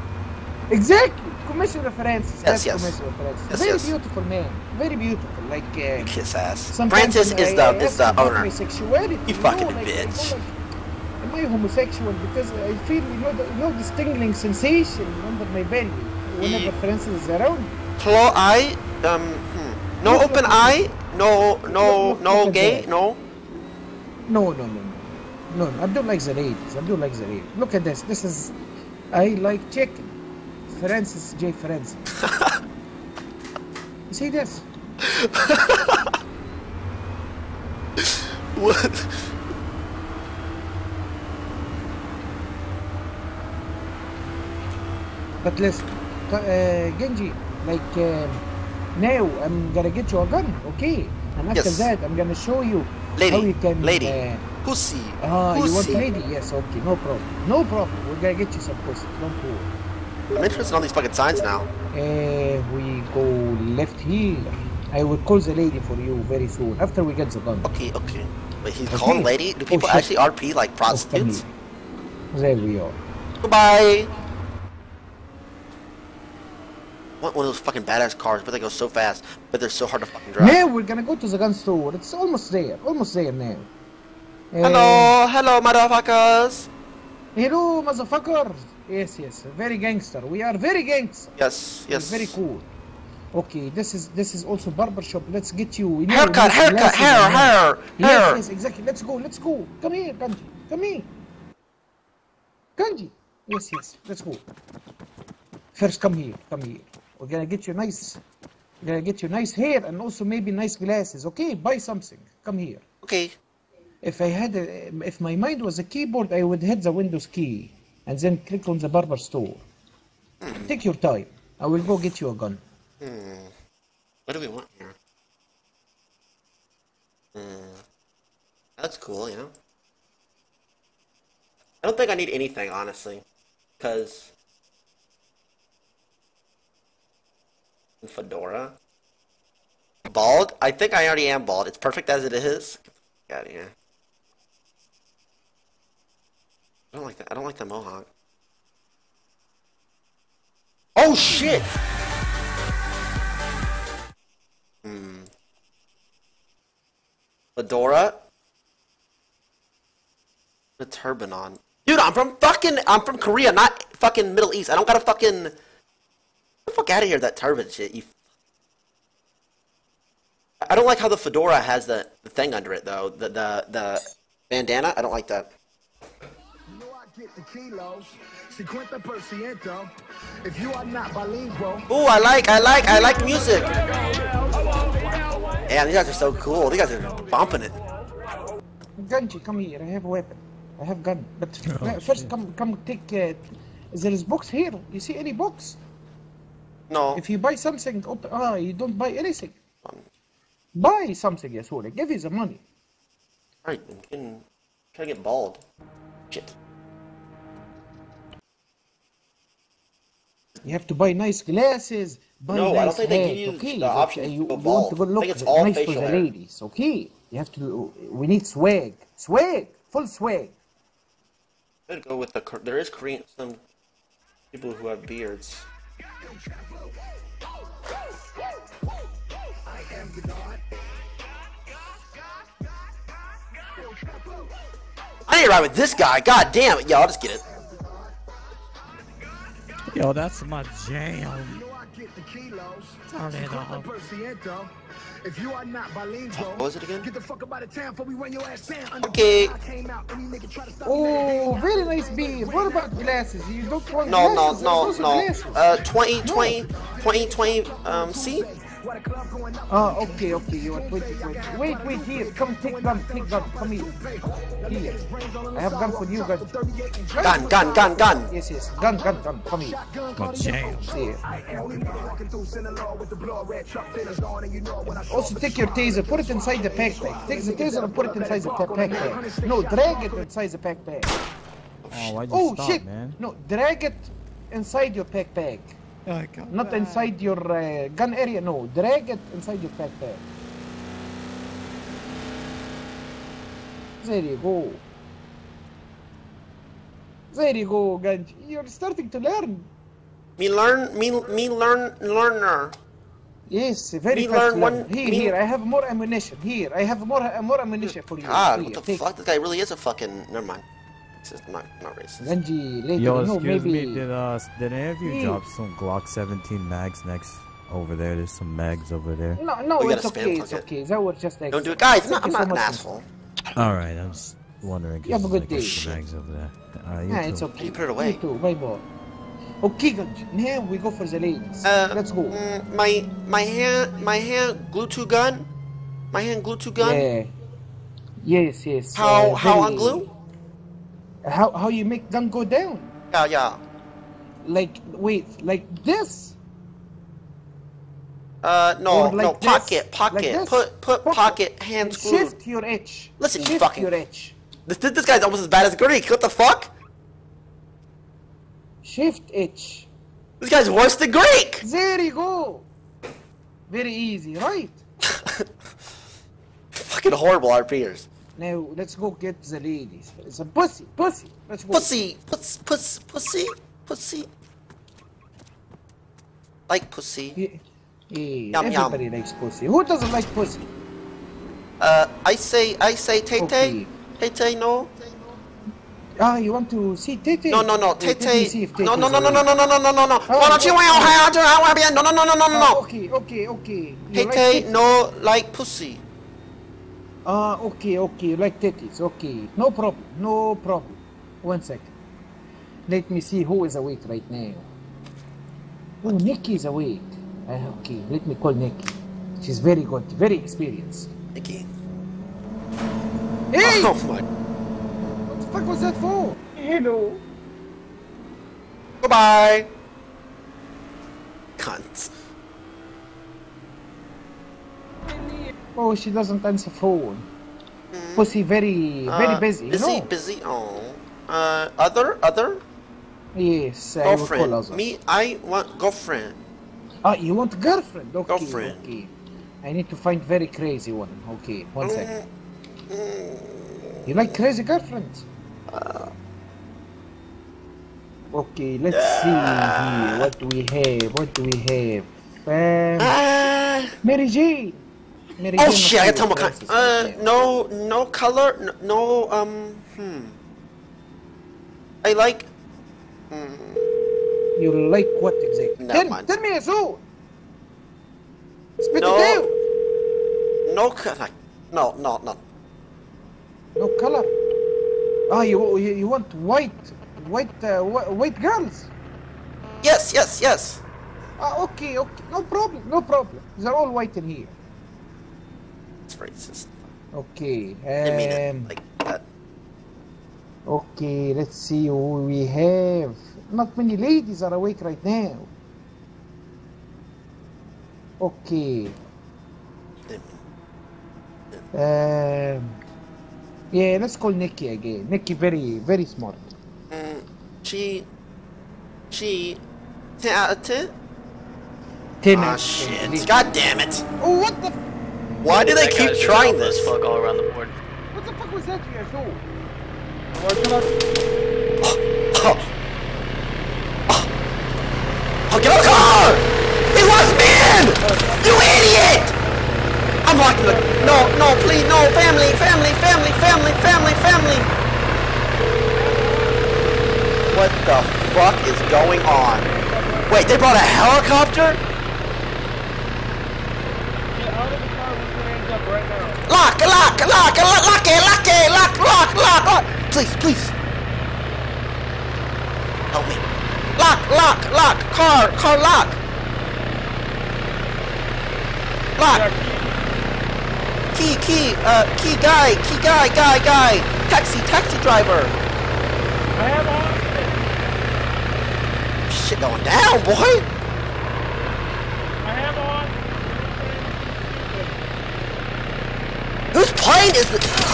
Exactly. Commissioner Francis. Yes, That's yes. Commissioner Francis. Yes, Very yes. beautiful man. Very beautiful. Like. Uh, Kiss ass. Francis is I- the I is the owner. Sexuality, You know, fucking like, bitch. like, Am I homosexual? Because I feel you know, the, you know this tingling sensation under my belly whenever Ye- Francis is around. Claw eye. Um. Hmm. No open eye. No, no, no look at gay. No. No, no, no, no. No, I don't like the ladies. I don't like the ladies. Look at this. This is. I like chicken. Francis J. Francis. you see this? What? But listen, uh, Genji, like um, now I'm gonna get you a gun, okay? And after Yes. that, I'm gonna show you Lady, how you can. lady. Uh, Pussy. ah, you want Pussy. lady? Yes, okay, no problem, no problem. We're gonna get you some pussy. Don't worry. I'm interested in all these fucking signs now. Uh, we go left here. I will call the lady for you very soon after we get the gun. Okay, okay. Wait, he's Okay. calling lady? Do Oh, people shit. actually RP like prostitutes? There we are. Goodbye. Want one of those fucking badass cars, but they go so fast, but they're so hard to fucking drive. Now we're gonna go to the gun store. It's almost there. Almost there now. Uh, Hello, hello, motherfuckers. Hello, motherfuckers. Yes, yes. Very gangster. We are very gangster. Yes, We're yes. very cool. Okay, this is this is also barber shop. Let's get you. you know, Haircut, haircut, glasses hair, hair, Yes, hair. yes, exactly. Let's go. Let's go. Come here, Kanji. Come here. Kanji. Yes, yes. Let's go. First, come here. Come here. We're gonna get you nice. We're gonna get you nice hair and also maybe nice glasses. Okay, buy something. Come here. Okay. If I had, a, if my mind was a keyboard, I would hit the Windows key and then click on the barber store. Take your time. I will go get you a gun. Hmm. What do we want here? Hmm. That's cool, you know. I don't think I need anything, honestly, because fedora. Bald? I think I already am bald. It's perfect as it is. Get out of here. I don't like that. I don't like the mohawk. Oh shit! Hmm. Fedora. The turban on. Dude, I'm from fucking. I'm from Korea, not fucking Middle East. I don't got a fucking. Get the fuck out of here, that turban shit. You. I don't like how the fedora has the, the thing under it though. The the the bandana. I don't like that. If you are not bilingual, Ooh, I like, I like, I like music. Damn, these guys are so cool. These guys are bumping it. Ganji, come here. I have a weapon. I have gun. But Oh, first, come, come take. Uh, there is books here. You see any books? No. If you buy something, op- ah, you don't buy anything. Buy something, Yasuri. Give you the money. Alright, I'm getting, trying to get bald. Shit. You have to buy nice glasses. Buy No, nice I don't think they hat, give you okay? the option you, you want to go look it's all nice for facial the hair. ladies, okay? You have to. We need swag, swag, full swag. I'm go with the. There is Korean some people who have beards. I need to ride with this guy. God damn it, yo! I'll just get it. Yo, that's my jam. Turn it off. if you are not bilingual, What was it again? get the fuck up out of town before we run your ass down. Okay. Oh, really nice beans. What about glasses? You don't want No, no, glasses? no, Those are no. glasses. Uh, 20, 20, 20, 20, um, C? Ah, okay, okay. You are 20, 20. Wait, wait, here. Come take gun, take gun. Come here. Here. I have gun for you, guys. Gun, gun, gun, gun. Yes, yes. Gun, gun, gun. Come here. My jam. Here. Also, take your taser. Put it inside the backpack. Take the taser and put it inside the pa- backpack. No, drag it inside the backpack. Oh, why'd you Oh, stop, shit. man? No, drag it inside your backpack. Not inside your uh, gun area, no. Drag it inside your backpack. There you go. There you go, Ganji. You're starting to learn. Me learn, me, me learn, learner. Yes, very Me fast learn learner. one- Here, me- here, I have more ammunition. Here, I have more more ammunition for you. God, Here, what the take fuck? This guy really is a fucking. Never mind. This is not, not racist. Ganji, later, Yo, no, excuse maybe... me, did uh, did any of you Hey. drop some Glock 17 mags next over there? There's some mags over there. No, no, We it's gotta okay, it's it. okay. That was just like... Don't do it. Guys, Thank I'm you not so an much, asshole. All right, I'm just wondering. You have a good I day. got some mags over there. Uh, you Yeah, too. it's okay. You put it away. Me too, bye bye. Okay, Ganji, now we go for the ladies. Uh, Let's go. mm, my my hand my hand glue to gun. My hand glue to gun. Yeah. Yes, yes. How uh, how very- on glue? How how you make gun go down? Yeah yeah. Like wait, like this? Uh no like no this? pocket Like pocket this? put put pocket hand screwed. Shift your edge. Listen, you Shift fucking. your edge. This, this this guy's almost as bad as Greek. What the fuck? Shift edge. This guy's worse than Greek. There you go. Very easy, right? Fucking horrible RPers. Now let's go get the ladies. It's a pussy, pussy. Let's go. Pussy, puss, puss, pussy, pussy. Like pussy. Yeah, Yum, yum. everybody likes pussy. Who doesn't like pussy? Uh, I say, I say, Tay, Tay Tay, no, Ah, you want to see Tete? no, no, no, Tay Wait, let me Tay, see if no, no, no, no, no, around. no, no, no, no, no. Oh, you oh, want how do I want to be? No, no, no, no, no, no, Ah, no. okay, okay, okay. You Tay like no, like pussy. Ah, okay, okay. You like titties? Okay, no problem, no problem. One second. Let me see who is awake right now. Oh, Nikki is awake. Ah, okay, let me call Nikki. She's very good, very experienced. Nikki. Hey! Oh my. What the fuck was that for? Hello. Goodbye. Cunt. Oh, she doesn't answer phone. Pussy very, very Uh, busy. you Busy, know? busy. Oh. Uh, other, other Yes, I will call girlfriend. other. Me, I want girlfriend. Ah, you want girlfriend? Okay, Girlfriend. okay. I need to find very crazy one. Okay, one Mm, second. You like crazy girlfriends? Uh. Okay, let's see here. What do we have? What do we have? Um, Mary Jane. Oh shit! I must got tell my kind. Uh, no, no color, no, um, hmm. I like. Hmm. You like what exactly? Never tell, mind. tell me so. Spit No. it out. No color. No, no, no. No color. Ah, you you, you want white, white, uh, white girls? Yes, yes, yes. Ah, okay, okay, no problem, no problem. They're all white in here. Racist. Okay. Didn't mean it Um, like that. okay, let's see who we have. Not many ladies are awake right now. Okay. Um, yeah, let's call Nikki again. Nikki, very, very smart. Mm, she, she, Ten Ah out of ten. shit! God damn it! Oh, what the? Why do they That keep trying this? fuck all around the board. What the fuck was that you guys doing? Oh, get out of the car! It was man! You idiot! I'm locking the. No, no, please, no, family, family, family, family, family, family. What the fuck is going on? Wait, they brought a helicopter? Lock, lock, lock, lock, lock it, lock it, lock, lock, lock, lock. Please, please. Help me. Lock, lock, lock, car, car, lock. Lock. Key, key, uh, key guy, key guy, guy, guy. Taxi, taxi driver. I have. Shit going down, boy. I have on. Whose plane is this?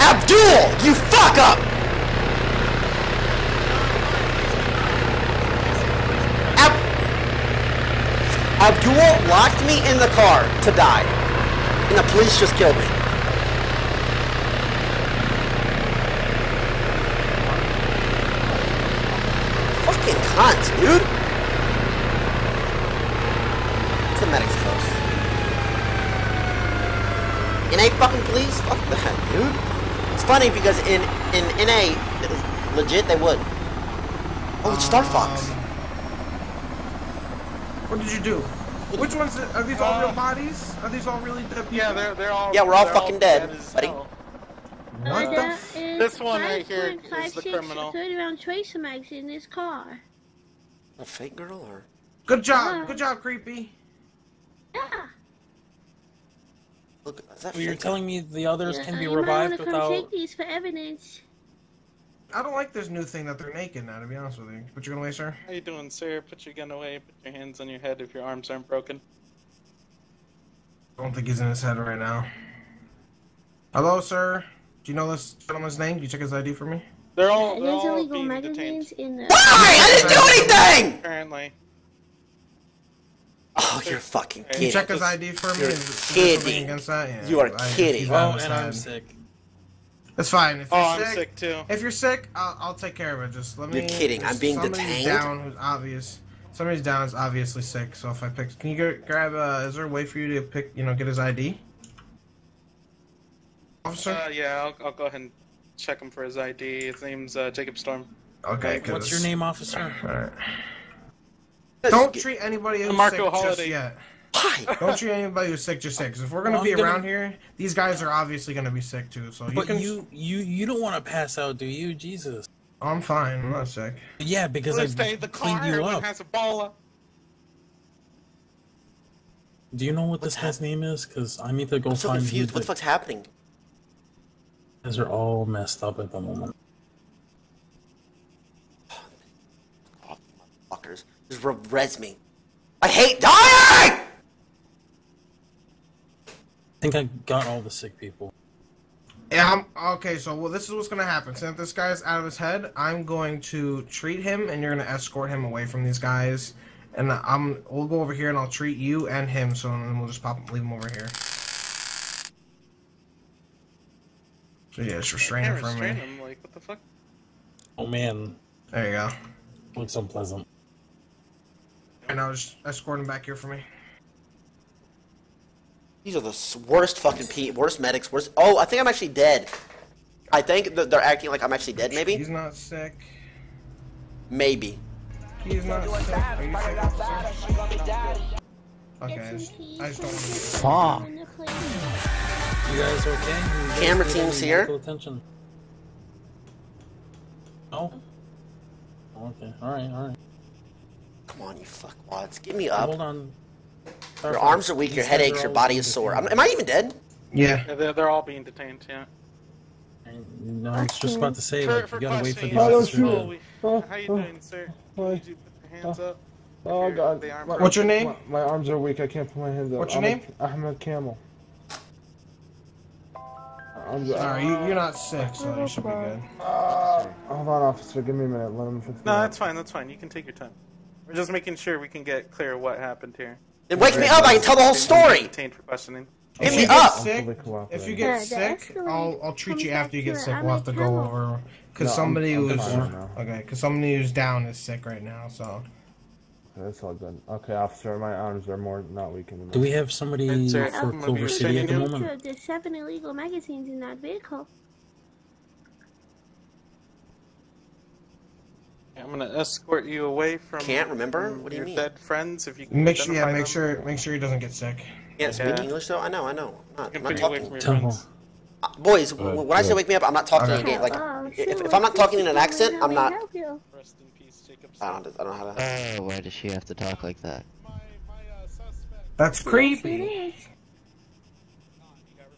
Abdul, you fuck up! Ab- Abdul locked me in the car to die, and the police just killed me. Fucking cunt, dude! The medic's close. NA fucking police? Fuck that, dude. It's funny because in, in NA, it legit, they would. Oh, it's Star Fox. What did you do? Which ones are these all real uh, bodies? Are these all really dead? Yeah, they're they're all. Yeah, we're all they're fucking dead, buddy. hell. What There the? is This one right here is the criminal. 30 round tracer mags in this car. A fake girl or? Good job. Uh-huh. Good job, creepy. Yeah. Look, is that Well, you're telling me the others Yeah, can be you might revived want to come take these for evidence. I don't like this new thing that they're naked now, to be honest with you. Put your gun away, sir. How you doing, sir? Put your gun away. Put your hands on your head if your arms aren't broken. I don't think he's in his head right now. Hello, sir. Do you know this gentleman's name? Can you check his ID for me? They're all There's they're all illegal being detained. in the. Why? I didn't do anything! Apparently. Oh, you're fucking Can you kidding. check his ID for me? You're Is- is there something kidding. Against that? Yeah, You are I- kidding. Oh, and I'm sick. That's fine. If you're Oh, I'm sick, sick too. If you're sick, I'll, I'll take care of it. Just let me. You're kidding. I'm being somebody's detained? down who's obvious. Somebody's down is obviously sick. So if I pick, can you go, grab? Uh, is there a way for you to pick? You know, get his ID? Officer. Uh, yeah, I'll, I'll go ahead and check him for his ID. His name's uh, Jacob Storm. okay. What's your name, officer? Alright. Don't treat anybody who's Marco sick just Holiday. yet. Why? Don't treat anybody who's sick just sick. Because if we're gonna Well, be I'm gonna- around here, these guys are obviously gonna be sick too. So you But can. you, you, you don't want to pass out, do you? Jesus. Oh, I'm fine. I'm not sick. Yeah, because I Let's stay in the cleaned car you when up. has Ebola. Do you know what this guy's name is? Because I need to go I'm so find confused. who What the fuck's happening? You guys are all messed up at the moment. Fuckers. Just res me. I hate dying! I think I got all the sick people. Yeah, I'm, okay, so well, this is what's gonna happen. Since this guy's out of his head, I'm going to treat him, and you're gonna escort him away from these guys. And I'm, we'll go over here, and I'll treat you and him. So then we'll just pop, him leave him over here. So yeah, just restrain him Can't from restrain me. him, like, what the fuck? Oh man, There you go. looks unpleasant. And I'll just escort him back here for me. These are the worst fucking pe- worst medics. Worst. Oh, I think I'm actually dead. I think that they're acting like I'm actually dead. Maybe. He's not sick. Maybe. He's not sick. Are you sick, officer? Okay, I just, I just don't want to. Fuck. You guys okay? You guys Camera team's here. medical Attention. Oh. Okay. All right. All right. Come on, you fuckwads. Get me up. Hold on. Your arms are weak. Your These head guys aches. are Your all body is sore. I'm, am I even dead? Yeah. Yeah, they're, they're all being detained, yeah. No, I was just about to say, For- like, for you gotta wait for questioning, the uh, officer to... Joel, How you doing, sir? Did you put your hands up? Oh god. they aren't What's your name? My, my arms are weak. I can't put my hands up. What's your Ahmed- name? Ahmed Camel. Arms Sorry, you, you're not sick, so you should be good. Uh, hold on, officer. Give me a minute. Let him fix No, up. that's fine, that's fine. You can take your time. We're just making sure we can get clear what happened here. Then wake me up. I can tell the whole story. Detained for questioning. If me you get up. sick, if you get sick, I'll I'll treat you after you get sick. We'll have to go over because No, somebody I'm who's fine now. okay, because somebody who's down is sick right now. So That's all good. Okay, officer. My arms are more not weak anymore. Do we have somebody Sir, for I'm Clover City at the restraining moment? There's seven illegal magazines in that vehicle. I'm gonna escort you away from. Can't remember? What do you your mean? dead friends if you can. make sure, yeah, make them. sure, make sure he doesn't get sick. Can't speak Yeah. English though. I know. I know. I'm not, I I'm not put you away talking. from your Tell friends. Uh, boys, Good, w- when I say wake me up, I'm not talking Okay. in game. Like, Oh, if, sure, if I'm not talking in an accent, I'm not. Rest in peace, Jacob. I don't. I don't know how to. Oh, why does she have to talk like that? That's creepy.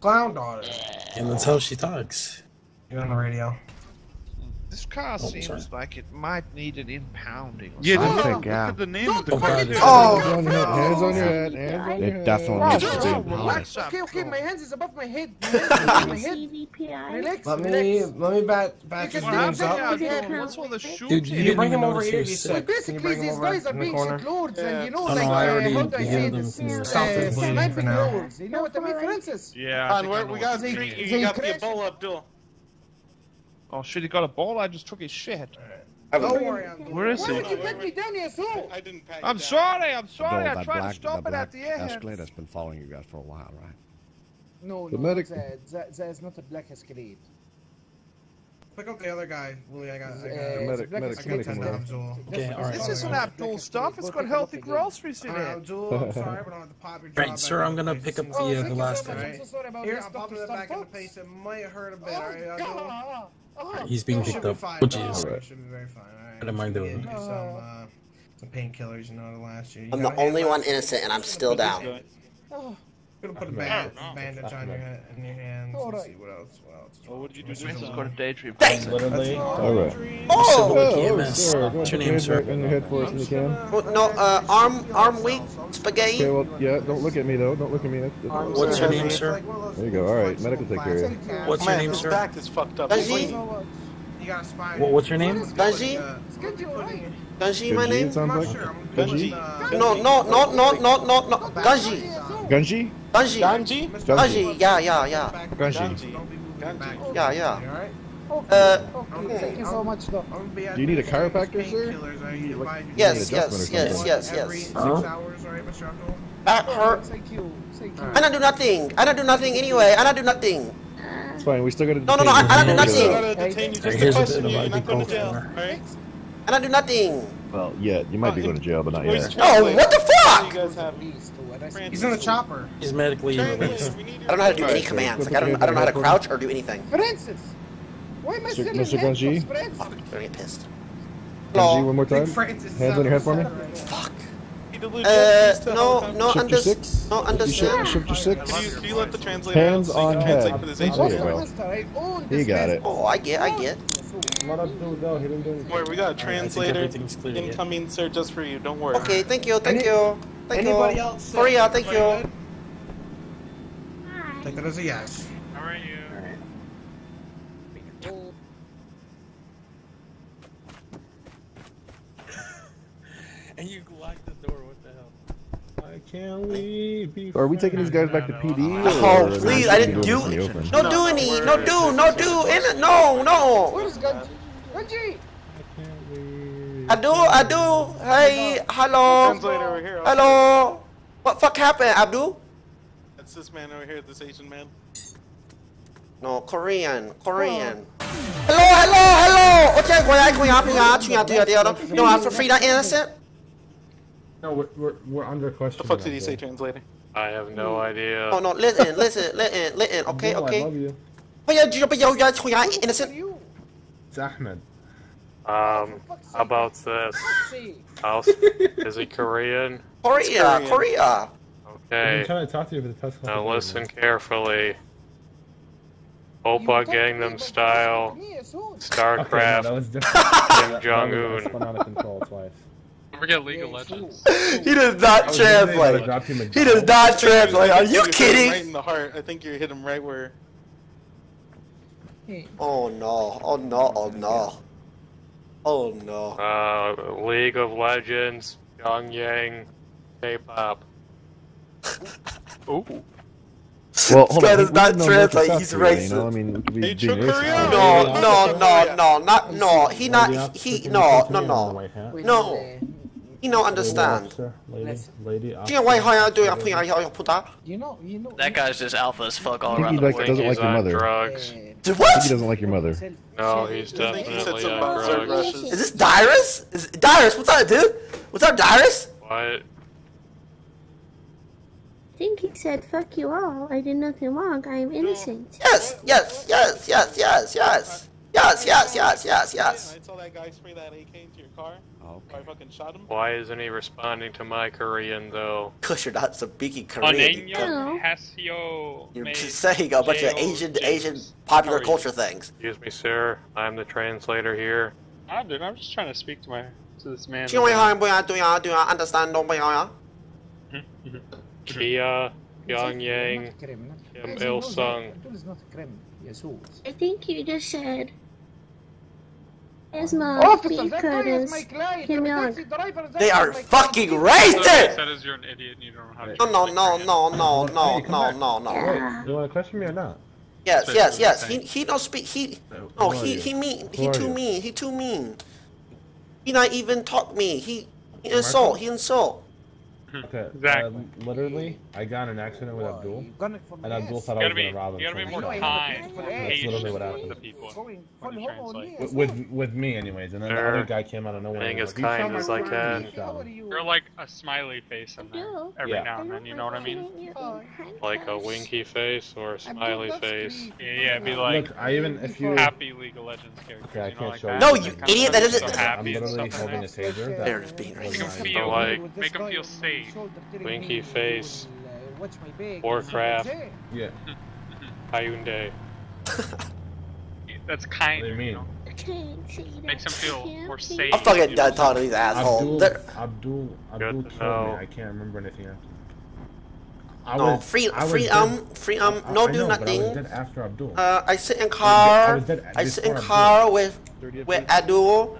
Clown daughter. And that's how she talks. You're on the radio. This car Oh, seems sorry. like it might need an impounding. or Yeah, something. look, think, look yeah. at the name of the Oh, car. it's- Oh, Hands on your head. Hands on your head. Hands on your It head. definitely Wow, needs wow, to be wow, impounded. Okay, okay, my hands is above my head. My hands is above my head. Relax, Let me relax. let me bat bat You his can wounds do up. that. Is it Yeah, count? what's all the shooting? Dude, you you bring him over here? you're He's sick. sick. Can you Basically, these guys are being corner? secloreds, and you know, Oh, like, I uh, already how do I say this? Stop the sniping now. lords. You know what I mean, Francis? Yeah. I Con, think I we're- know we got you treat mean. you. You got the Ebola, Abdul. Oh shit, he got a ball. I just took his shit. Don't worry, I'm Where is Why he? would you pat me down, you asshole? I didn't pat you I'm down. sorry. I'm sorry. Bill, I tried black, to stop it at the end. Escalade's been following you guys for a while, right? No, The no, medic- that, that, that is not a black Escalade. Pick up the other guy, Willie. I got. I Uh, got. it's medic- a black medic- I got Escalade. ten medic- Abdul. Okay, all right. This all isn't right. Abdul stuff. It's Go got pick healthy it up again. groceries in Alright, it. Abdul, I'm sorry, but I don't have to pop your jaw Right, sir, I'm gonna pick up the, uh, Oh, the last so much. guy. I'm so sorry about Here, I'll pop Dr. in the back in the Stanfox. face. It might hurt a bit. Oh, Alright, Abdul. God. Oh, He's being picked up. fine. Which Don't is. worry, Should be very fine. Alright. What am I Should doing? Give some, uh, painkillers, you know, to last you. You I'm the only one innocent, and I'm still down. Oh, Gonna put a band, bandage on your head and your hands. All see what else. What else? Oh, what did you do? This has got a daydream. Literally. All right. Oh! Civil Oh, EMS. sir, go What's your ahead, name, put sir? your hand your head for us when you can. Well, no, uh, arm, arm weak, spaghetti. Okay, well, yeah, don't look at me though. Don't look at me. That's- that's- What's your name, sir? There you go. All right, medical take care of you. What's your name, sir? back is fucked up. Ganji, You got a spine. What- what's your name? Ganji, it's good, you're right. Ganji, my name. sounds like. not sure. I'm Gunji? uh, No, no, no, no, no, no, no, Ganji, Gunji? Ganji, Ganji? Ganji, yeah, yeah, yeah, Gunji. Ganji. yeah, yeah. Alright? Uh, Okay, thank you so much, though. I'm gonna be at Do you need a chiropractor, sir? need to yes, yes, yes, yes, yes. six Huh? hours, alright, Mr. Abdul? That hurt. Thank you, thank you. I don't do nothing. I don't do nothing anyway. I don't do nothing. It's fine. We still got to. No, no, no, I- I don't do We still nothing. gotta detain you just here's a question you. You're not going to jail. ibuprofen. I don't do nothing. Well, yeah, you might be going to jail, but not yet. Oh, what the You fuck? guys have He's in the chopper. He's medically released. I don't know how to do any commands. Like I don't, I don't know how to crouch or do anything. Francis! Why am I Mr. still in Mr. handcuffs, Gunji? Francis? I'm gonna get pissed. Gunji, one more time. Francis is Hands on your head for me. Fuck. Uh, no, no, Shift your under, six. no, understand. Shift your six. Can you, can you let the translator Hands know so on head. translate for this There you go. Mister, He got it. Oh, I get, I get. Let Abdul go. He didn't do anything. Don't worry, we got a translator everything's clear, yeah. incoming, sir, just for you. Don't worry. Okay, thank you, thank Any- you, thank anybody you. else? Korea, thank you. good? Take that as a yes. How are you? And you locked the door. What the hell? I can't leave. Are we taking these guys back to PD? Oh, or are we please, just I gonna didn't do do. this in the open? No do any, no do, no do, in no, no. Where's Ganji? Ganji! I do, I do. Hey, hello, Translator over here. hello. What fuck happened, Abdul? That's this man over here, this Asian man. No, Korean, Korean. Hello, hello, hello. 我见过来，过来，过来，去呀，对呀，对呀，no, I'm for free, not innocent. No, we're, we're, we're under question. What the fuck did he say, translator? I have no hmm. idea. Oh no, listen, listen, listen, listen, okay, no, okay. I love you. Innocent. It's Ahmed. Um, about this? House, is it Korean? Korea, Korean. Korea. Okay. I'm trying to talk to you over the past Now listen minutes. carefully. Opa Gangnam Style, StarCraft, okay, Kim Jong-un forget League of Legends. He does not I was literally gonna translate. He does not translate. Are you kidding? Right in the heart. I think you hit him right where. Oh no, oh no, oh no. Oh no. uh, League of Legends, Pyongyang, K-pop. Ooh. Well, hold That on. is not translate, he's South Korea, You know. I mean, we could be Hey, being Korea? racist. No, no, no, no, not no. He not he no no no no. You don't understand. Lady, lady. Do you know why I do I I, put that? You know, you know. That guy's just alpha as fuck all around. He like, doesn't like your mother. Drugs. Eh. Dude, what? He doesn't like your mother. No, he's definitely uh, on drugs. Is this Dyrus? Is Dyrus? What's up, dude? What's up, Dyrus? What? I think he said, fuck you all, I did nothing wrong, I am innocent. Yes, yes, yes, yes, yes, yes. Yes, yes, yes, yes, yes. I saw that guy spray that AK into your car. Okay. I fucking shot him. Why isn't he responding to my Korean though? Cause you're not speaking Korean. You're saying a bunch of Asian Asian popular culture things. Excuse me, sir. I'm the translator here. I'm dude. I'm just trying to speak to my to this man. Do you understand? Kia, Pyongyang, Kim Il Sung. I think you just said Esma, Officer, that guy is my client. Kim I'm taxi driver. They are fucking racist. I said is you're an idiot and you don't know how to. No, no, no, no, no, no, no, no, no. You want to question me or not? Yes, Say yes, yes. He he don't speak. He Who no. He he mean. Who He too you? mean. He too mean. He not even talk me. He, he insult. He insult. Okay. Exactly. Uh, literally, I got in an accident with Abdul, You gun it from and Abdul thought I was gonna rob him. you gotta be more kind That's literally what with happened. the people Going when full you homo on translate. me as With with me, anyways, and then the other guy came out of nowhere. Being as like, kind as I can. He shot How are him. you? You're like a smiley face in there every Yeah. now and then. You know what I mean? Like a winky face or a smiley face. creepy. Yeah, yeah. Be like Look, I even if you. happy League of Legends characters. Okay, I can't like show that. you. No, you idiot, that stuff. isn't- I'm happy literally stuff holding a taser. that- They're just being Make him feel like- make this him feel safe. the Winky face. He will, watch my back. Warcraft. Yeah. Yeah. Hyundai. That's kind. What do you mean? You? I can't say that. Makes him feel Can't more say safe. I'm fucking you done know? talking to these assholes. Abdul, They're- Abdul, Abdul Good to killed me. know. I can't remember anything after. I No, was- free, I was free, dead- um, free, um, I- no I do know, but I was nothing. dead after Abdul. Uh, I sit in I car. was dead I sit in before car with with Abdul.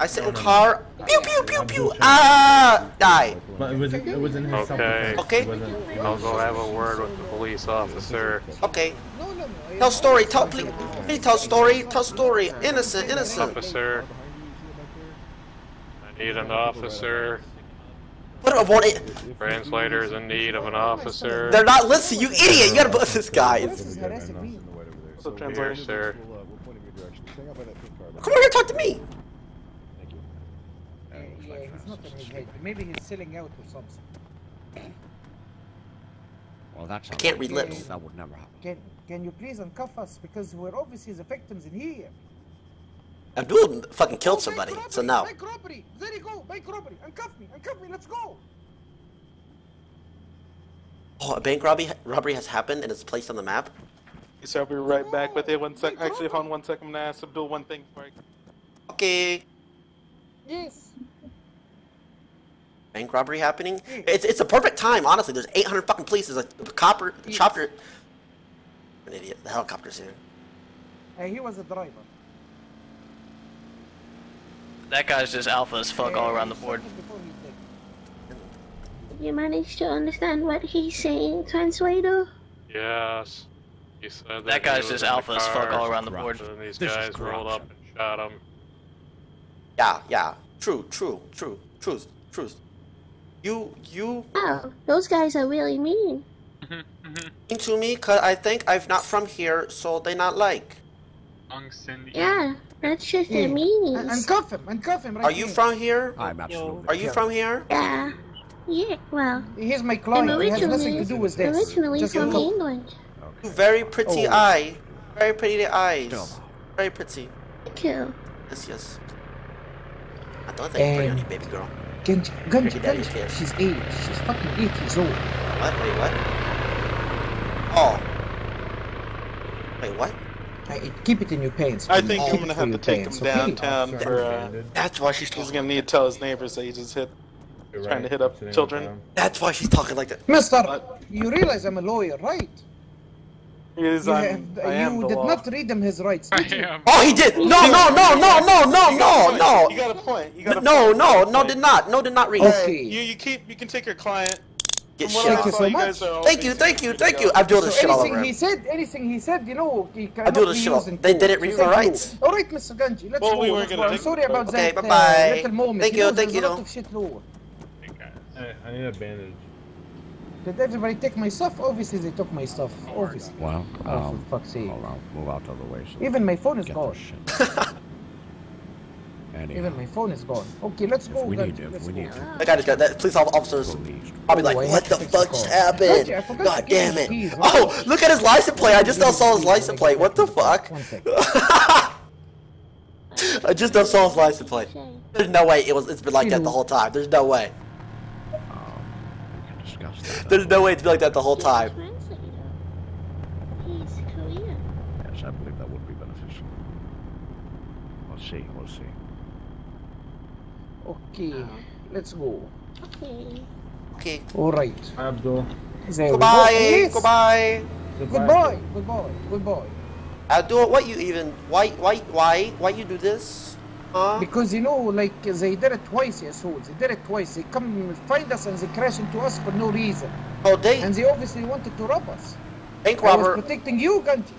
I sit in car. Pew pew pew pew. Ah, die. But it was it was in his Okay. Okay. It wasn't- I'll go have a word with the police officer. Okay. Tell story. Tell please. Please tell story. Tell story. Innocent. Innocent. Officer. I need an officer. What about it? Translator's in need of an officer. They're not listening. You idiot. You gotta put this guy. This is harassing me. What's up, Here, translator? sir. Come over here. Talk to me. Yeah, yeah, he's not in his head. Maybe he's selling out or something. Well, that's I can't read lips. That would never happen. Can can you please uncuff us because we're obviously the victims in here. Abdul fucking killed oh, somebody. So no. Bank robbery. There you go. Bank robbery. Uncuff me. Uncuff me. Let's go. Oh, a bank robbery robbery has happened and it's placed on the map. So I'll be right back with you. One sec. Actually, hold on one second. I'm gonna ask Abdul one thing before I. Okay. Yes. Bank robbery happening. It's it's a perfect time, honestly. There's 800 fucking police. There's a copper, the chopper. An idiot. The helicopter's here. Uh, he was a driver. That guy's just alpha as fuck all around the board. You managed to understand what he's saying, translator? Yes. He said that, That guy's he was just in alpha as fuck all around the board. And these This guys rolled up and shot him. Yeah, yeah. True, true, true, truth, truth. You, you Oh, those guys are really mean. mean to me, cause I think I'm not from here, so they not like. Yeah, that's just Yeah. their meanings. Un- Uncuff him, uncuff him right Are you here. from here? I'm absolutely. Are you from here? Yeah. Yeah, well, He's my I'm client. He has nothing originally, to do with this. originally Just from uncuff- England. Very pretty Oh. eye. Very pretty eyes. Very pretty. Thank you. Yes, yes. I don't think pretty on Um, you, baby girl. Genji, Genji, Your daddy's Genji. here. She's eight. She's fucking eight years old. What? Wait, what? Oh. Wait, what? I, keep it in your pants. I please. think I'm gonna have to your take him pants, okay? downtown for. Uh, That's why she's He's gonna need to tell his neighbors that he just hit. Trying to hit up children. That's why she's talking like that. Mister, you realize I'm a lawyer, right? Yes, You, have- I am you the did law. not read him his rights. Did you? Oh, he did. No, no, no, no, no, no, no, no. You got a point. You got a No, point. no, no, did not. No, did not read. Okay. You you keep you can take your client. Get shit what I on. saw, you guys are all Thank you, thank you, thank you. I'm doing this shit all anything he said, anything he said, you know, he cannot do this be shit all- used in they didn't read my rights. All right, Mr. Ganji, let's Well, go. we were let's gonna. I'm sorry about Okay, that bye-bye. uh, little moment. Thank you. you, thank you. lot of shit lower. I, I need a bandage. Did everybody take my stuff? Obviously, they took my stuff. Obviously. Well, Oh, um, for fuck's sake. I'll, I'll move out of the way. So Even my phone is gone. shit. Anyhow, Even my phone is gone. Okay, let's go. we need, if let's we go. need to, That guy just got that. Police officers probably like, Oh, I what have the to fix the fuck just happened? Ganji, I God damn it. keys. Oh, look at his license plate. I just now saw his license plate. What the fuck? I just now saw his license plate. There's no way it was. It's been like that the whole time. There's no way. Discuss that. There's no way it's been like that the whole time. He's Korean. Yes, I believe that would be beneficial. We'll see, we'll see. Okay, oh. let's go. Okay. Okay. All right. Abdul. There we go. Goodbye. Yes. Goodbye. Goodbye. Goodbye. Goodbye. Abdul, what you even? Why? Why? Why? Why you do this? Huh? Because you know, like they did it twice, yes, so they did it twice. They come find us and they crash into us for no reason. Oh, they. And they obviously wanted to rob us. Bank I was robber. protecting you, Ganji.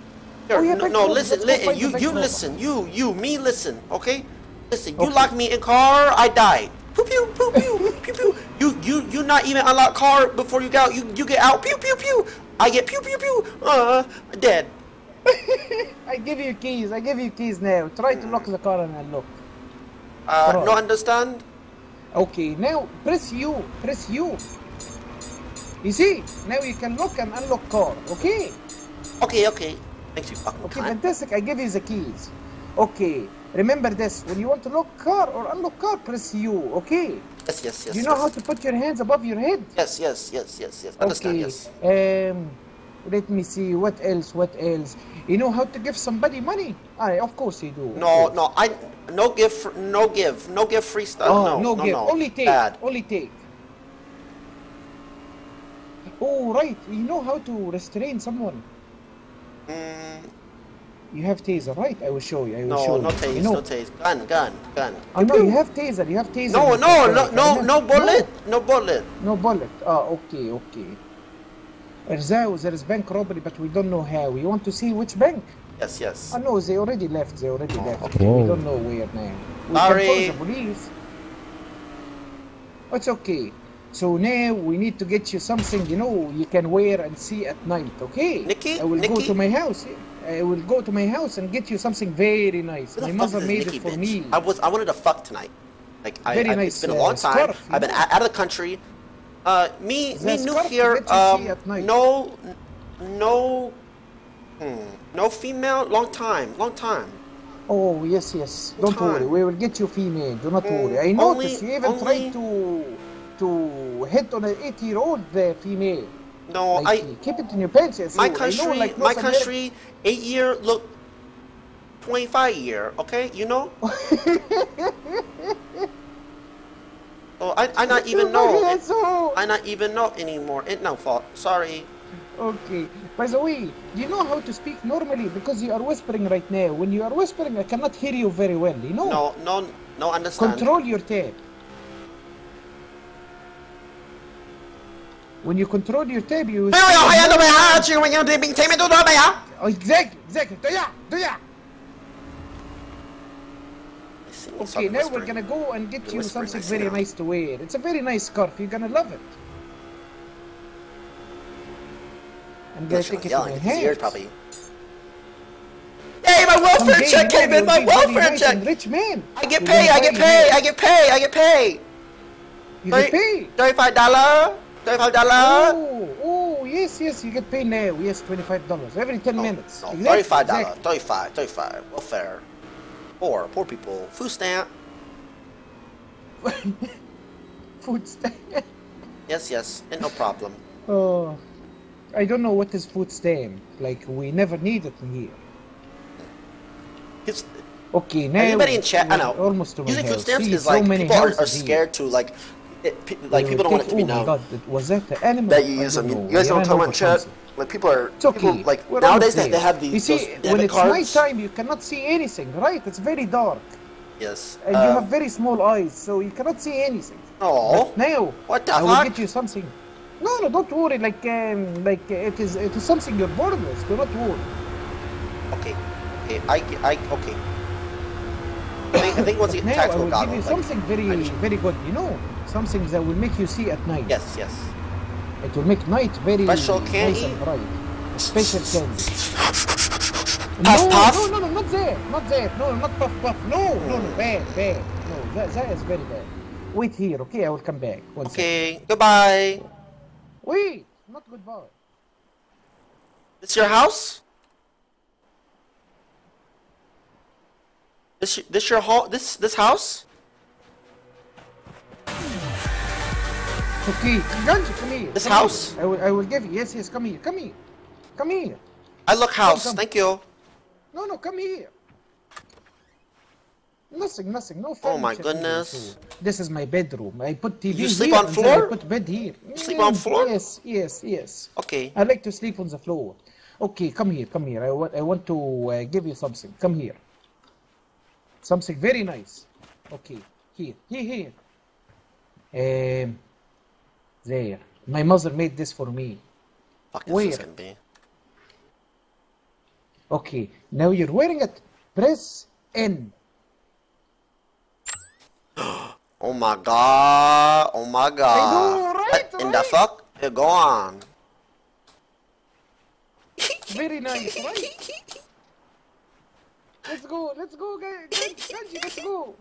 Here, Oh, yeah, no, no robber. listen, listen. You, you robber. listen. You, you, me, listen. Okay, listen. You lock me in car, I die. Pew pew pew pew pew pew. You, you, you not even unlock car before you get out. You, you get out. Pew pew pew. I get pew pew pew. Uh, dead. I give you keys. I give you keys now. Try to lock the car and unlock. Uh, no understand. Okay, now press U. Press U. You see? Now you can lock and unlock car. Okay. Okay, okay. Thanks you fucking Okay, cunt. fantastic. I give you the keys. Okay. Remember this. When you want to lock car or unlock car, press U. Okay. Yes, yes, yes. Do you know yes. how to put your hands above your head? Yes, yes, yes, yes, yes. Understand? okay. Yes. Um, let me see. What else? What else? You know how to give somebody money? I, of course you do. No, course. no. I no give, no give, no give free stuff. Oh, no, no, no, give. no. Only take. Bad. Only take. Oh, right. You know how to restrain someone. Mm, You have taser, right? I will show you. I will no, show no you. tase, you know, no taser Gun, gun, gun. Oh, no, you have taser. You have taser. No, in no, no, no, no No. bullet, no bullet. No bullet. Ah, okay, okay. Erzao, there is bank robbery, but we don't know how. You want to see which bank? Yes, yes. Oh no, they already left. They already left. okay. We don't know where now. We Sorry. can call the police. It's okay. So now we need to get you something you know you can wear and see at night. Okay? Nikki, I will go to my house. I will go to my house and get you something very nice. My mother made Nikki it for bitch? me. I was, I wanted to fuck tonight. Like, I, Very I, nice, it's been a uh, long time. scarf, I've been know? out of the country. Uh, me, The me new here. you get to see Um, no, no, hmm, no female. Long time, long time. Oh yes, yes. Don't time. worry. We will get you female. Do not Mm, worry. I only- noticed you even only- tried to to hit on an eight-year-old uh, female. No, Like, I. keep it in your pants. Yes, My know, country, like, my country, eight year look, twenty five year. Okay, you know. Oh, I, I not even know. I not even know anymore. It no fault. Sorry. Okay. By the way, you know how to speak normally because you are whispering right now. When you are whispering, I cannot hear you very well. You know. No, no, no. Understand. Control your tab. When you control your tab, you. Exactly. Exactly. Do ya? Do ya? Okay, now we're gonna go and get you something very now. nice to wear. It's a very nice scarf. You're gonna love it. I'm gonna take it to yelling my in his ears, probably. Hey, my welfare Someday, check came in. My welfare nice check. Rich man. I get paid. I get paid. I get paid. I get paid. You get paid. Thirty-five dollar. Thirty-five dollar. Oh, oh, yes, yes, you get paid now. Yes, twenty-five dollars every ten minutes. No, Exactly, thirty-five dollar. exactly. Thirty-five. Thirty-five. Welfare. Poor, poor people. Food stamp. Food stamp. Yes, yes. and no problem. Oh, I don't know what is food stamp. Like we never need it here. It's, Okay, now Anybody in chat? I know. Almost to Using food stamps See, is so like many people are, are houses here. scared to like, it, pe- like people don't want it to be oh my known God, was that the animal? that you use them. know. You guys don't over in chat. something. Like people are, It's okay. people, like We're nowadays they, they have these You see, when it's cards. night time, you cannot see anything, right? It's very dark, Yes. and you um, have very small eyes, so you cannot see anything. Oh. Now, What the I will fuck? get you something. No, no, don't worry. Like, um, like uh, it is, it is something you're born with. Do not worry. Okay. Okay. I, I okay. I think, I think once you get Now I tactical will give you like- something very, very good. You know, something that will make you see at night. Yes, yes. It will make night very Special nice and bright. Special candy. Puff, no, puff? no, no, no, not there. not there. No, not puff, puff. No, no, no, bad, bad. No, that, that is very bad. Wait here, okay? I will come back. One second. Okay. Goodbye. Wait, not goodbye. This your house? This this your home? This this house? Okay, Ganji, come here. This come here. house? I will, I will give you. Yes, yes, come here, come here, come here. I look house. come. Thank you. No, no, come here. Nothing, nothing, no Oh my goodness. This is my bedroom. I put TV You sleep here on floor? I put bed here. You sleep on Mm, floor? Yes, yes, yes. Okay. I like to sleep on the floor. Okay, come here, come here. I want, I want to uh, give you something. Come here. Something very nice. Okay, here, here, here. Um, there. My mother made this for me. Fuck Where? this gonna be? Okay, now you're wearing it. Press N. Oh my god. Oh my god. know, right, What in the fuck? Yeah, go on. Very nice, right? Let's go, let's go, guys. Ganji, let's go.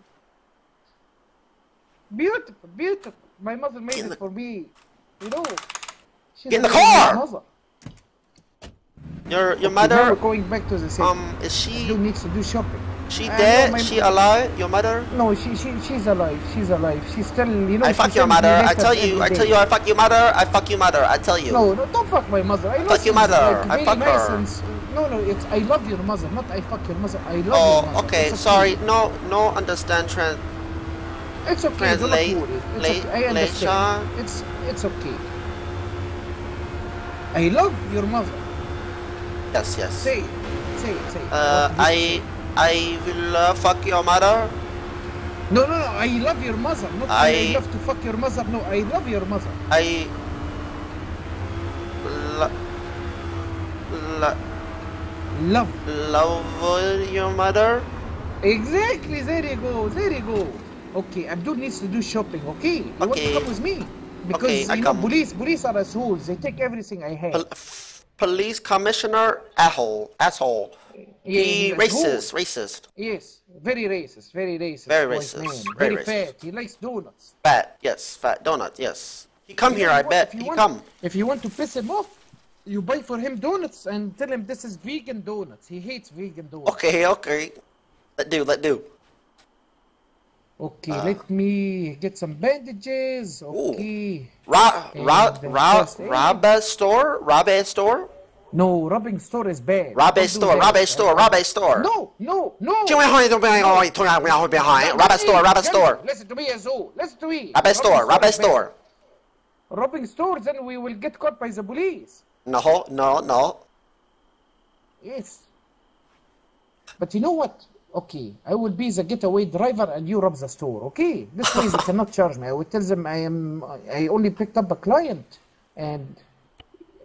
Beautiful, beautiful. My mother made it for me. You know. She's Get in the car! Your your mother? we're going back to the city. Um, is she? You needs to do shopping. She I dead? my- She alive? Your mother? No, she she she's alive. She's alive. She's still, you know. I fuck your mother. I tell you. I tell you. I fuck your mother. I fuck your mother. I tell you. No, no, don't fuck my mother. I Fuck your mother. like, I fuck her. and no, no, it's I love your mother, not I fuck your mother. I love your Oh, mother. okay. Sorry. No, no. Understand. Trans. It's okay. Not worry. It's late- okay. I understand. It's it's okay. I love your mother. Yes. Yes. Say, it, say, it, say. it. Uh, What do you I I will uh, fuck your mother. No, no, no. I love your mother. Not I, I- love to fuck your mother. No, I love your mother. I. Lo- lo- Love. love your mother. Exactly. There you go. There you go. Okay, Abdul needs to do shopping. Okay. You want to come with me? Because Okay, I you know, come. police, police are assholes. They take everything I have. Pol- police commissioner asshole asshole. Yeah, he racist racist. Yes, very racist, very racist. Very racist, very Very, racist. fat. He likes donuts. Fat yes fat donut yes. He come here I want- bet you he want- come. If you want to piss him off, you buy for him donuts and tell him this is vegan donuts. He hates vegan donuts. Okay okay. Let do let do. Okay, Uh. let me get some bandages. Okay. Rob, And Rob, then Rob, first aid. Rob a store? Rob a store? No, robbing store is bad. Rob a Don't do store, that. rob a store, rob a store. No, no, no. 就会后面behind, behind, behind, behind. Rob a store, rob a store. Listen to me, Azul. Listen to me. Rob a store, rob a is bad. store. Robbing stores, then we will get caught by the police. No, no, no. Yes. But you know what? Okay, I will be the getaway driver and you rob the store. Okay, this way they cannot charge me. I will tell them I am. I only picked up a client, and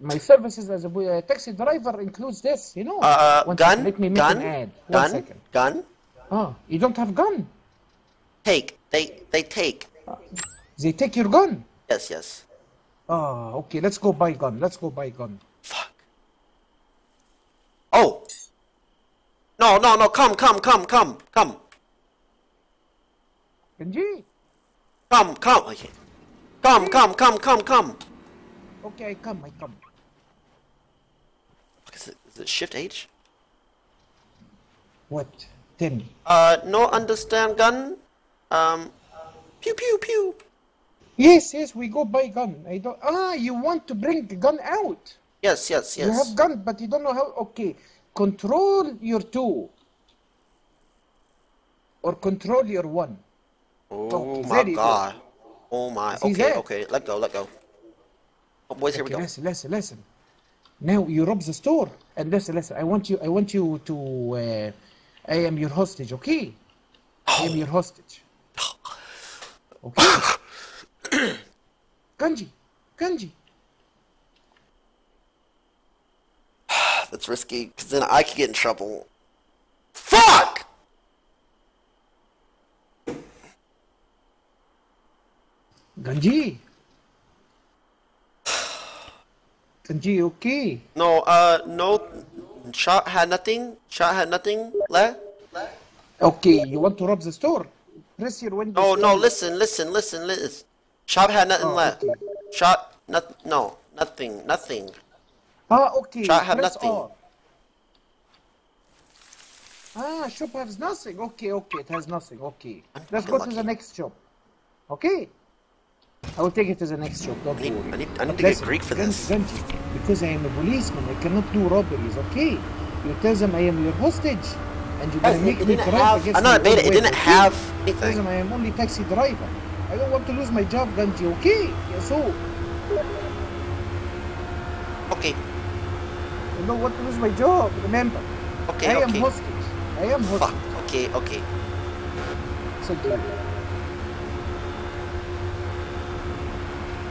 my services as a uh, taxi driver includes this. You know. Uh, One gun, second, let me make gun, an ad. One gun, second. gun. Ah, you don't have gun. Take, they, they take. They take your gun. Yes, yes. Ah, okay. Let's go buy gun. Let's go buy gun. Fuck. Oh. No, no, no. Come, come, come, come, come, Benji. come, come. Okay. Come, come, come, come, come. Okay, I come. I come. Is it, is it Shift H? What? Me. Uh, no understand gun. Um, pew pew pew. Yes, yes. We go buy gun. I don't. Ah, you want to bring the gun out? Yes, yes, yes. You have gun, but you don't know how. Okay, control your two, or control your one. Oh there my god. Oh my. See Okay, that? okay. Let go, let go. Oh, boys, here we go. Listen, listen, listen. Now you rob the store, and listen, listen. I want you. I want you to. Uh, I am your hostage. Okay. I am your hostage. Okay. Kanji, Kanji. That's risky, because then I could get in trouble. Fuck! Ganji. Ganji, okay. No, uh, no. Shot had nothing. Shot had nothing left. Okay, you want to rob the store? Press your window. No, no. Listen, listen, listen, listen. Shop had nothing Oh, left. Shot, not, no, nothing, nothing. Ah, okay. Shop had press nothing. R. Ah, shop has nothing. Okay, okay, it has nothing. Okay. Let's go to the next shop. Okay? I will take it to the next shop. Don't I need, worry. I need, I need to get Greek for this. Ganji, because I am a policeman, I cannot do robberies. Okay? You tell them I am your hostage, and you're gonna make me drive have- against I know it made it- it didn't okay? have Tell them. I am only taxi driver. I don't want to lose my job, Ganji. Okay? Yes, so. Okay. I don't want to lose my job. Remember. Okay, I am hostage. I am hostage. Fuck. Okay, okay. So good.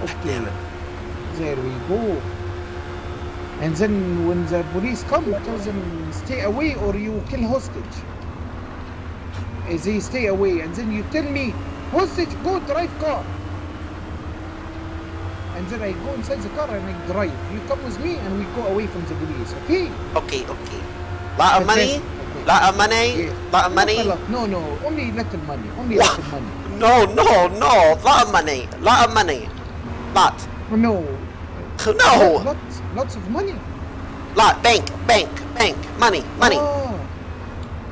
Okay. There we go. And then when the police come, tell them stay away or you kill hostage. Eh, They stay away, and then you tell me, hostage, go drive car. And then I go inside the car and I drive. You come with me and we go away from the police, okay? Okay, okay. Lot of money? Okay. Lot of money? Lot of money? Lot. No, no, only little money. Only little money. No, no, no. Lot of money. Lot of money. Lot. No. No. Lots, lots of money. Lot. Bank, bank, bank. Money, money. Ah.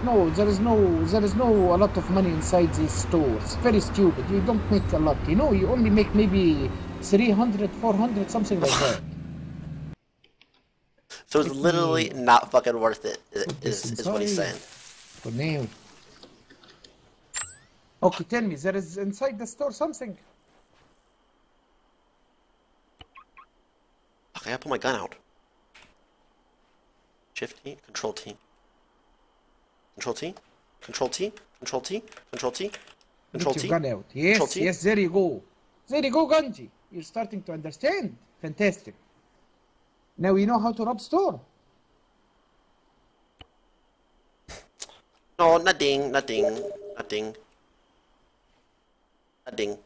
No, there is no, there is no a lot of money inside these stores. Very stupid. You don't make a lot. You know, you only make maybe 300, 400, something like that. So it's literally not fucking worth it, Is is what he's saying. For now. Okay, tell me, there is inside the store something. Okay, I pull my gun out. Shift T, Control T. Control T, Control T, Control T, Control T, Control T. your gun out. Control Yes, T. yes, there you go. There you go, Ganji. You're starting to understand. Fantastic. Now you know how to rob store. No, nothing, nothing, nothing. Nothing.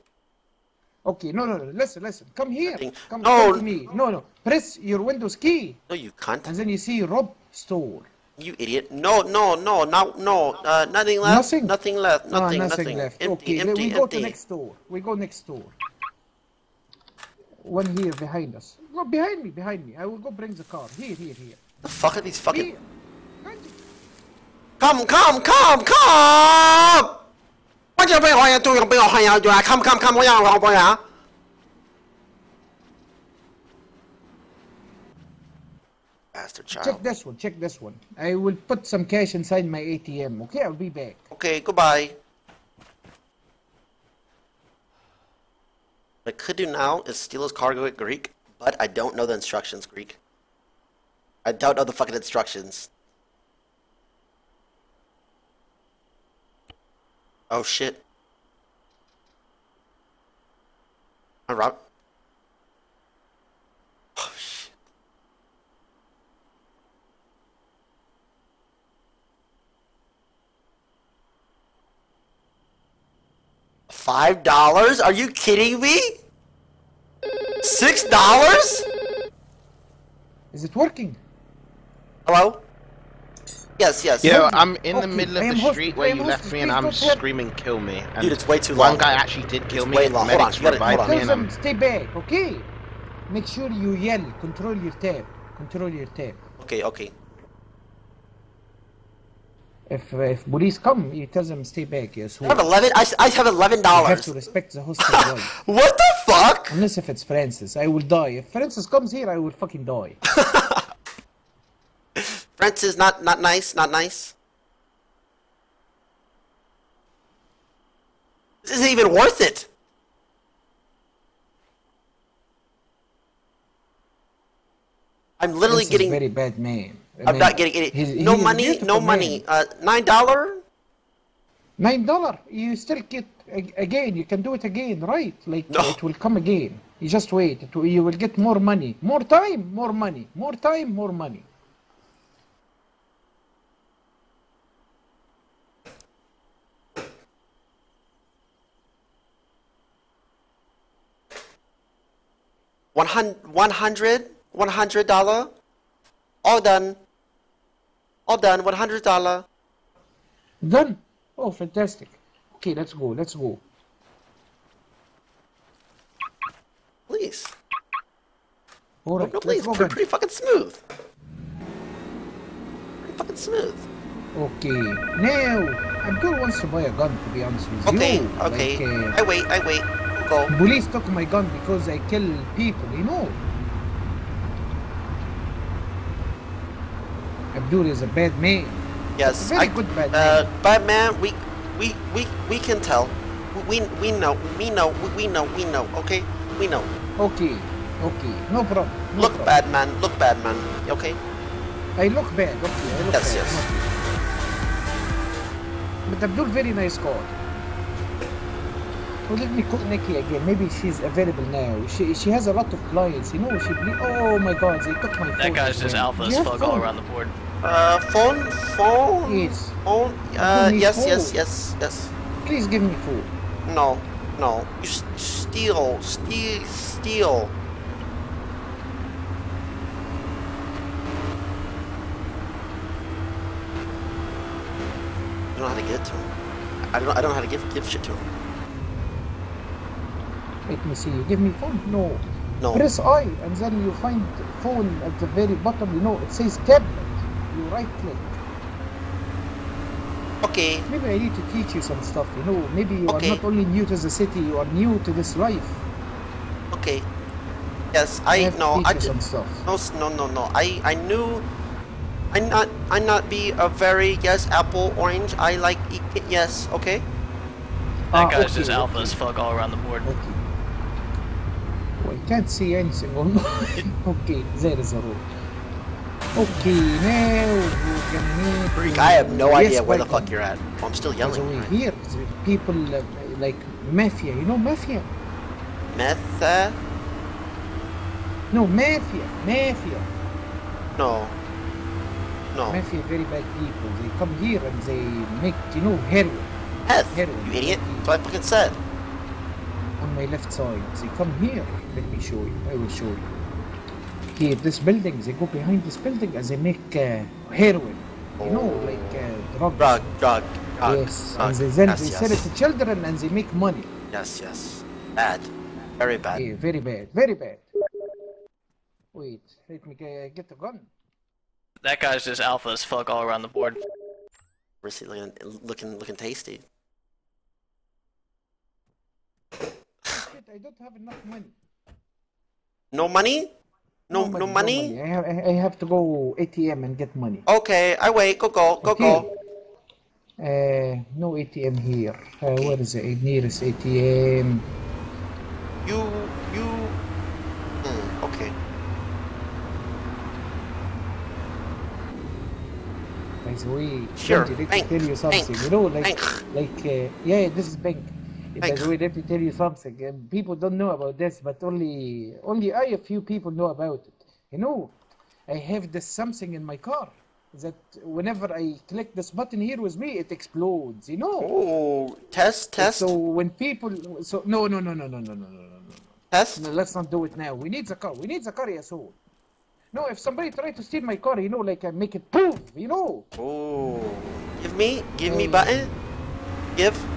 Okay, no, no, no. Listen, listen. Come here. Come, No. come to me. No, no. Press your Windows key. No, you can't. And then you see Rob Store. You idiot. No, no, no, no, no. Uh, nothing left. Nothing? Nothing left. Ah, Nothing, nothing, nothing. left. Empty, okay, empty, we go to next door. We go next door one here behind us. Go behind me, behind me. I will go bring the car. Here, here, here. The fuck are these fucking... Here. Come, come, come, come! What you bring on you bring on you come come come come. what you bring on Bastard child. Check this one, check this one. I will put some cash inside my ATM, okay? I'll be back. Okay, goodbye. What I could do now is steal his cargo at Greek, but I don't know the instructions, Greek. I don't know the fucking instructions. Oh shit. I rob. Oh shit. Five dollars? Are you kidding me? Six dollars? Is it working? Hello? Yes, yes. Yo, I'm in the middle of the street I where am you left me and I'm don't screaming, kill me. And Dude, it's way too One long. guy actually did kill It's me. way long. Hold on, medics you hold on. and them stay back, okay? Make sure you yell. Control your tab. Control your tab. Okay, okay. If if police come, you tell them stay back. Yes. I have eleven. I, I have eleven dollars. You have to respect the wife. What the fuck? Unless if it's Francis, I will die. If Francis comes here, I will fucking die. Francis, not not nice, not nice. This isn't even worth it. I'm literally getting. very bad man. I I'm not getting any. he's- no money. No man. money. Uh, nine dollar. Nine dollar. You still get again. You can do it again, right? Like No. it will come again. You just wait. It you will get more money, more time, more money, more time, more money. One hundred. One hundred. One hundred dollar. All done. All done. One hundred dollar. Done. Oh, fantastic. Okay, let's go. Let's go. Please. All right. No, please. Pretty, pretty fucking smooth. Pretty fucking smooth. Okay. Now, Abdul wants to buy a gun. To be honest with Okay. you. Okay. Like, uh, I wait. I wait. Go. Police took my gun because I kill people, you know. Abdul is a bad man. Yes, Very I, good bad uh, man. Batman. We, we, we, we can tell. We, we know. We know. We, we know. We know. Okay. We know. Okay, okay, no problem. No Look, problem. Batman. Look, Batman. Okay. I look bad. Okay, I look Yes, bad. yes. But Abdul, very nice call. Well, let me call Nikki again. Maybe she's available now. She she has a lot of clients. You know, she. ble- Oh my God, they took my phone. That guy's just again. alpha as you have fuck all around the board. Uh, phone. Phone. Yes. Phone. Uh, yes, phone. yes, yes, yes. Please give me phone. No, no. You steal, steal, steal. I don't know how to get to him. I don't. I don't know how to give give shit to him. Let me see. Give me phone. No. No. Press I, and then you find phone at the very bottom. You know, it says tablet. You right click. Okay. Maybe I need to teach you some stuff. You know, maybe you Okay. are not only new to the city, you are new to this life. Okay. Yes, I I have to teach I you some stuff. no, no, no, no. I I knew. I not I not be a very yes apple orange. I like eat, yes. Okay. That Ah, guy's okay, just alpha okay. as fuck all around the board. Oh, I can't see anything on mine. okay, there is a road. Okay, now we're gonna. Freak, I have no Yes, idea where the fuck you're at. I'm still yelling. right? here, people uh, like mafia. You know mafia? Meth? No, mafia, mafia. No. No. Mafia, very bad people. They come here and they make, you know, heroin. Meth. Heroin. You idiot. That's what I fucking said. On my left side. They come here. Let me show you. I will show you. Here, this building. They go behind this building and they make uh, heroin. You know, like uh, drug. Drug, drug, drug. Yes. drug. And they, then yes, they yes. sell it to children and they make money. Yes, yes. Bad. Very bad. Yeah, very bad. Very bad. Wait, let me uh, get the gun. That guy's just alpha as fuck all around the board. Risky looking, looking, looking tasty. I don't have enough money. No money? No, no money? I, have, I have to go ATM and get money. Okay, I wait. Go, go, go, go. Uh, no ATM here. Uh, where is the nearest ATM? You, you. Hmm, okay. By the way, Sure, Benji, let bank, me tell you something. bank, you know, like, bank. like, uh, yeah, this is bank. Bank. the way, let tell you something. Uh, people don't know about this, but only, only I, a few people know about it. You know, I have this something in my car that whenever I click this button here with me, it explodes. You know. Oh, test, test. So when people, so no, no, no, no, no, no, no, no, no, no. Test. No, let's not do it now. We need the car. We need the car, yes, soul. No, if somebody try to steal my car, you know, like I make it poof, you know. Oh, give me, give me button. Give.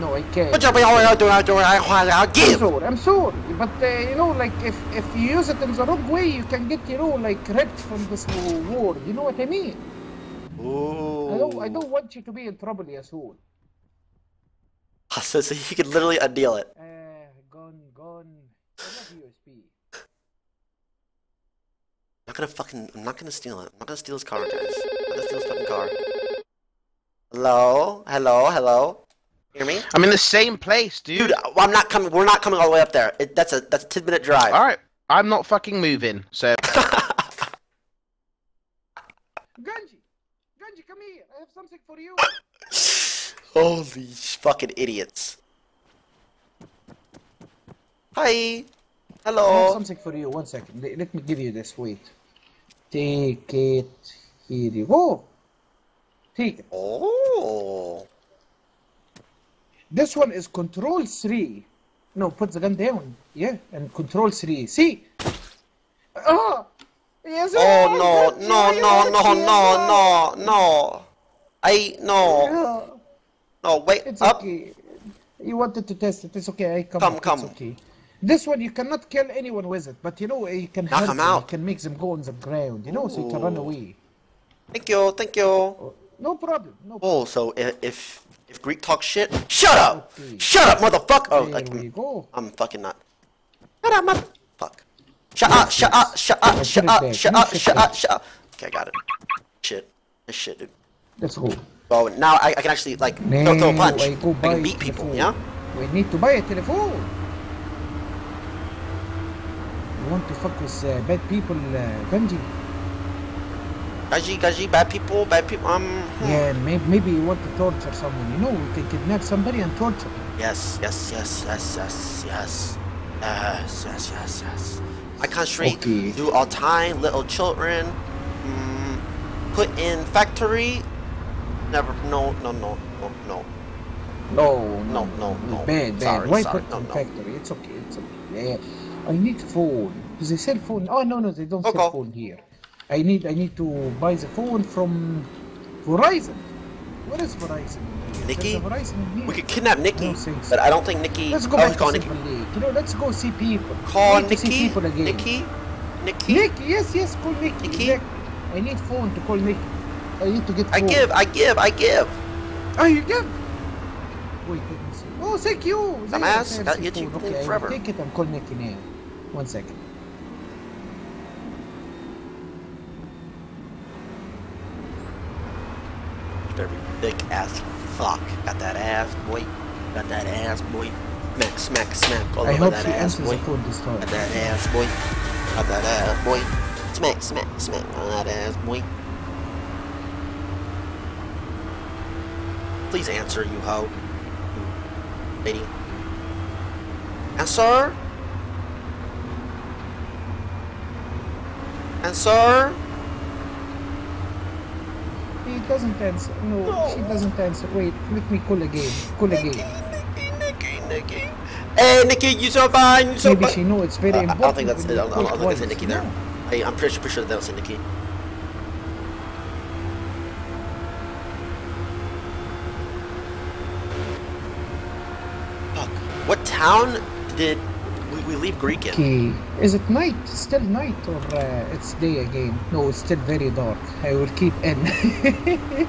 No, I can't. Job are you doing? I'm doing. I'll I'm give. sorry, I'm sorry, but uh, you know, like if if you use it in the wrong way, you can get you know like ripped from this whole war. You know what I mean? Oh. I don't I don't want you to be in trouble, Yasul. So, so you can literally undeal it. Uh, gone, gone. I love USP. I'm not gonna fucking. I'm not gonna steal it. I'm not gonna steal his car, guys. I'm not gonna steal his fucking car. Hello, hello, hello. Hear me? I'm in the same place, dude. Dude, uh, I'm not coming. We're not coming all the way up there. It, that's a that's a ten minute drive. All right, I'm not fucking moving. So Ganji, Ganji, come here. I have something for you. Holy fucking idiots. Hi. Hello. I have something for you. One second. Let let me give you this. Wait. Take it. Here you go. Take it. Oh. This one is control 3. No, put the gun down. Yeah, and control 3. See? Oh! Yes, Oh, oh no no no no no no no. I no. No wait It's up. okay. You wanted to test it. It's okay. I come. Come, up. come. It's okay. This one you cannot kill anyone with it, but you know you can Knock hurt them. out. You can make them go on the ground. You know, so you can run away. Thank you, thank you. No problem. No. Oh, so i- if Greek talks shit, shut up, shut up, motherfucker. Oh, like, I'm fucking not. Shut up, mother. Fuck. Shut up, shut up, shut up, shut up, shut up, shut up, shut up. Okay, I got it. Shit, this shit, dude. Let's go. Oh, now I, I can actually like throw, throw a punch. I go I can beat people. telephone. Yeah. We need to buy a telephone. You want to fuck with uh, bad people, uh, Ganji? Gaji, gaji, bad people, bad people. Um. hmm. Yeah, maybe, maybe you want to torture someone. You know, we can kidnap somebody and torture. Yes, yes, yes, yes, yes, yes, yes, yes, yes, yes. I concentrate, Okay. do all time, little children, mm, put in factory. Never, no, no, no, no, no. No, no, no, no. Bad, bad. Sorry, Why sorry, put no, in no. factory? It's okay, it's okay. Yeah, I need phone. Do they sell phone? Oh no, no, they don't sell phone here. I need, I need to buy the phone from Verizon. What is Verizon? Nikki? Verizon. We could kidnap Nikki, No, but I don't think Nikki. Let's go oh, back to Nikki. You know, let's go see people. Call I need to see Nikki? people again. Nikki? Nikki? Nikki, yes, yes, call Nikki. Nikki? I need phone to call Nikki. I need to get I give, I give, I give. Oh, you give? Wait, let me see. Oh, thank you. Dumbass, Yes, I have gotta some get you phone. phone Okay, forever. take it and call Nikki now. One second. Be thick as fuck. Got that ass, boy. Got that ass, boy. Smack, smack, smack all I over that ass, boy. the phone this time. Got that ass, boy. Got that ass, boy. Smack, smack, smack on that ass, boy. Please answer, you hoe. Lady. Answer? Answer? He doesn't answer. No, she doesn't answer. Wait, let me call again. Call again. Nikki, Nikki. Hey, Nikki, you so fine, you so Maybe fine. she know it's very Uh, important. I don't think that's. I don't, I don't think it's. Nikki there. I, I'm pretty pretty sure that was Nikki. Fuck. What town did we, leave Greek in? Okay, is it night? Still night or uh, it's day again? No, it's still very dark. I will keep in.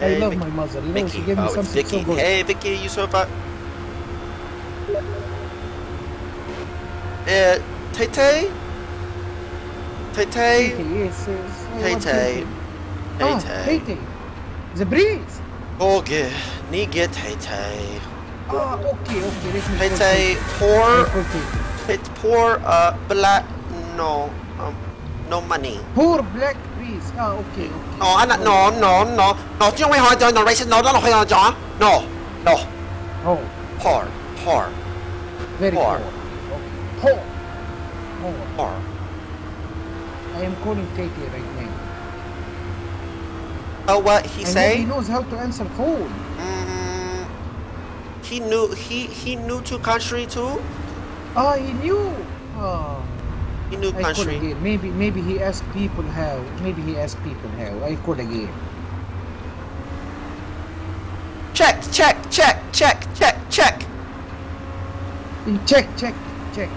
I Hey, love Mick- my mother. You know, she gave me Oh, something Vicky. so good. Hey, Vicky, you so fine. Uh, Tay Tay? Tay Tay? Yes, yes. Tay Tay. Tay Ah, Tay. Tay. The breeze. Get, need get Tay Tay. Oh, okay, let me It's a poor... It's poor, uh, black... No, um, no money. Poor black Please. Ah, okay, okay. Oh, no, no, no, no. No, nó nó nó. No, no. No. Poor, poor. Very poor. Poor. Okay. Poor. Poor. I am calling Katie right now. Oh, what he and say? He knows how to answer phone. He knew, he, he knew to country too? Oh, he knew. Oh. He knew country. Maybe, maybe he asked people how. Maybe he asked people how. I call again. Check, check, check, check, check, check. Check, check, check.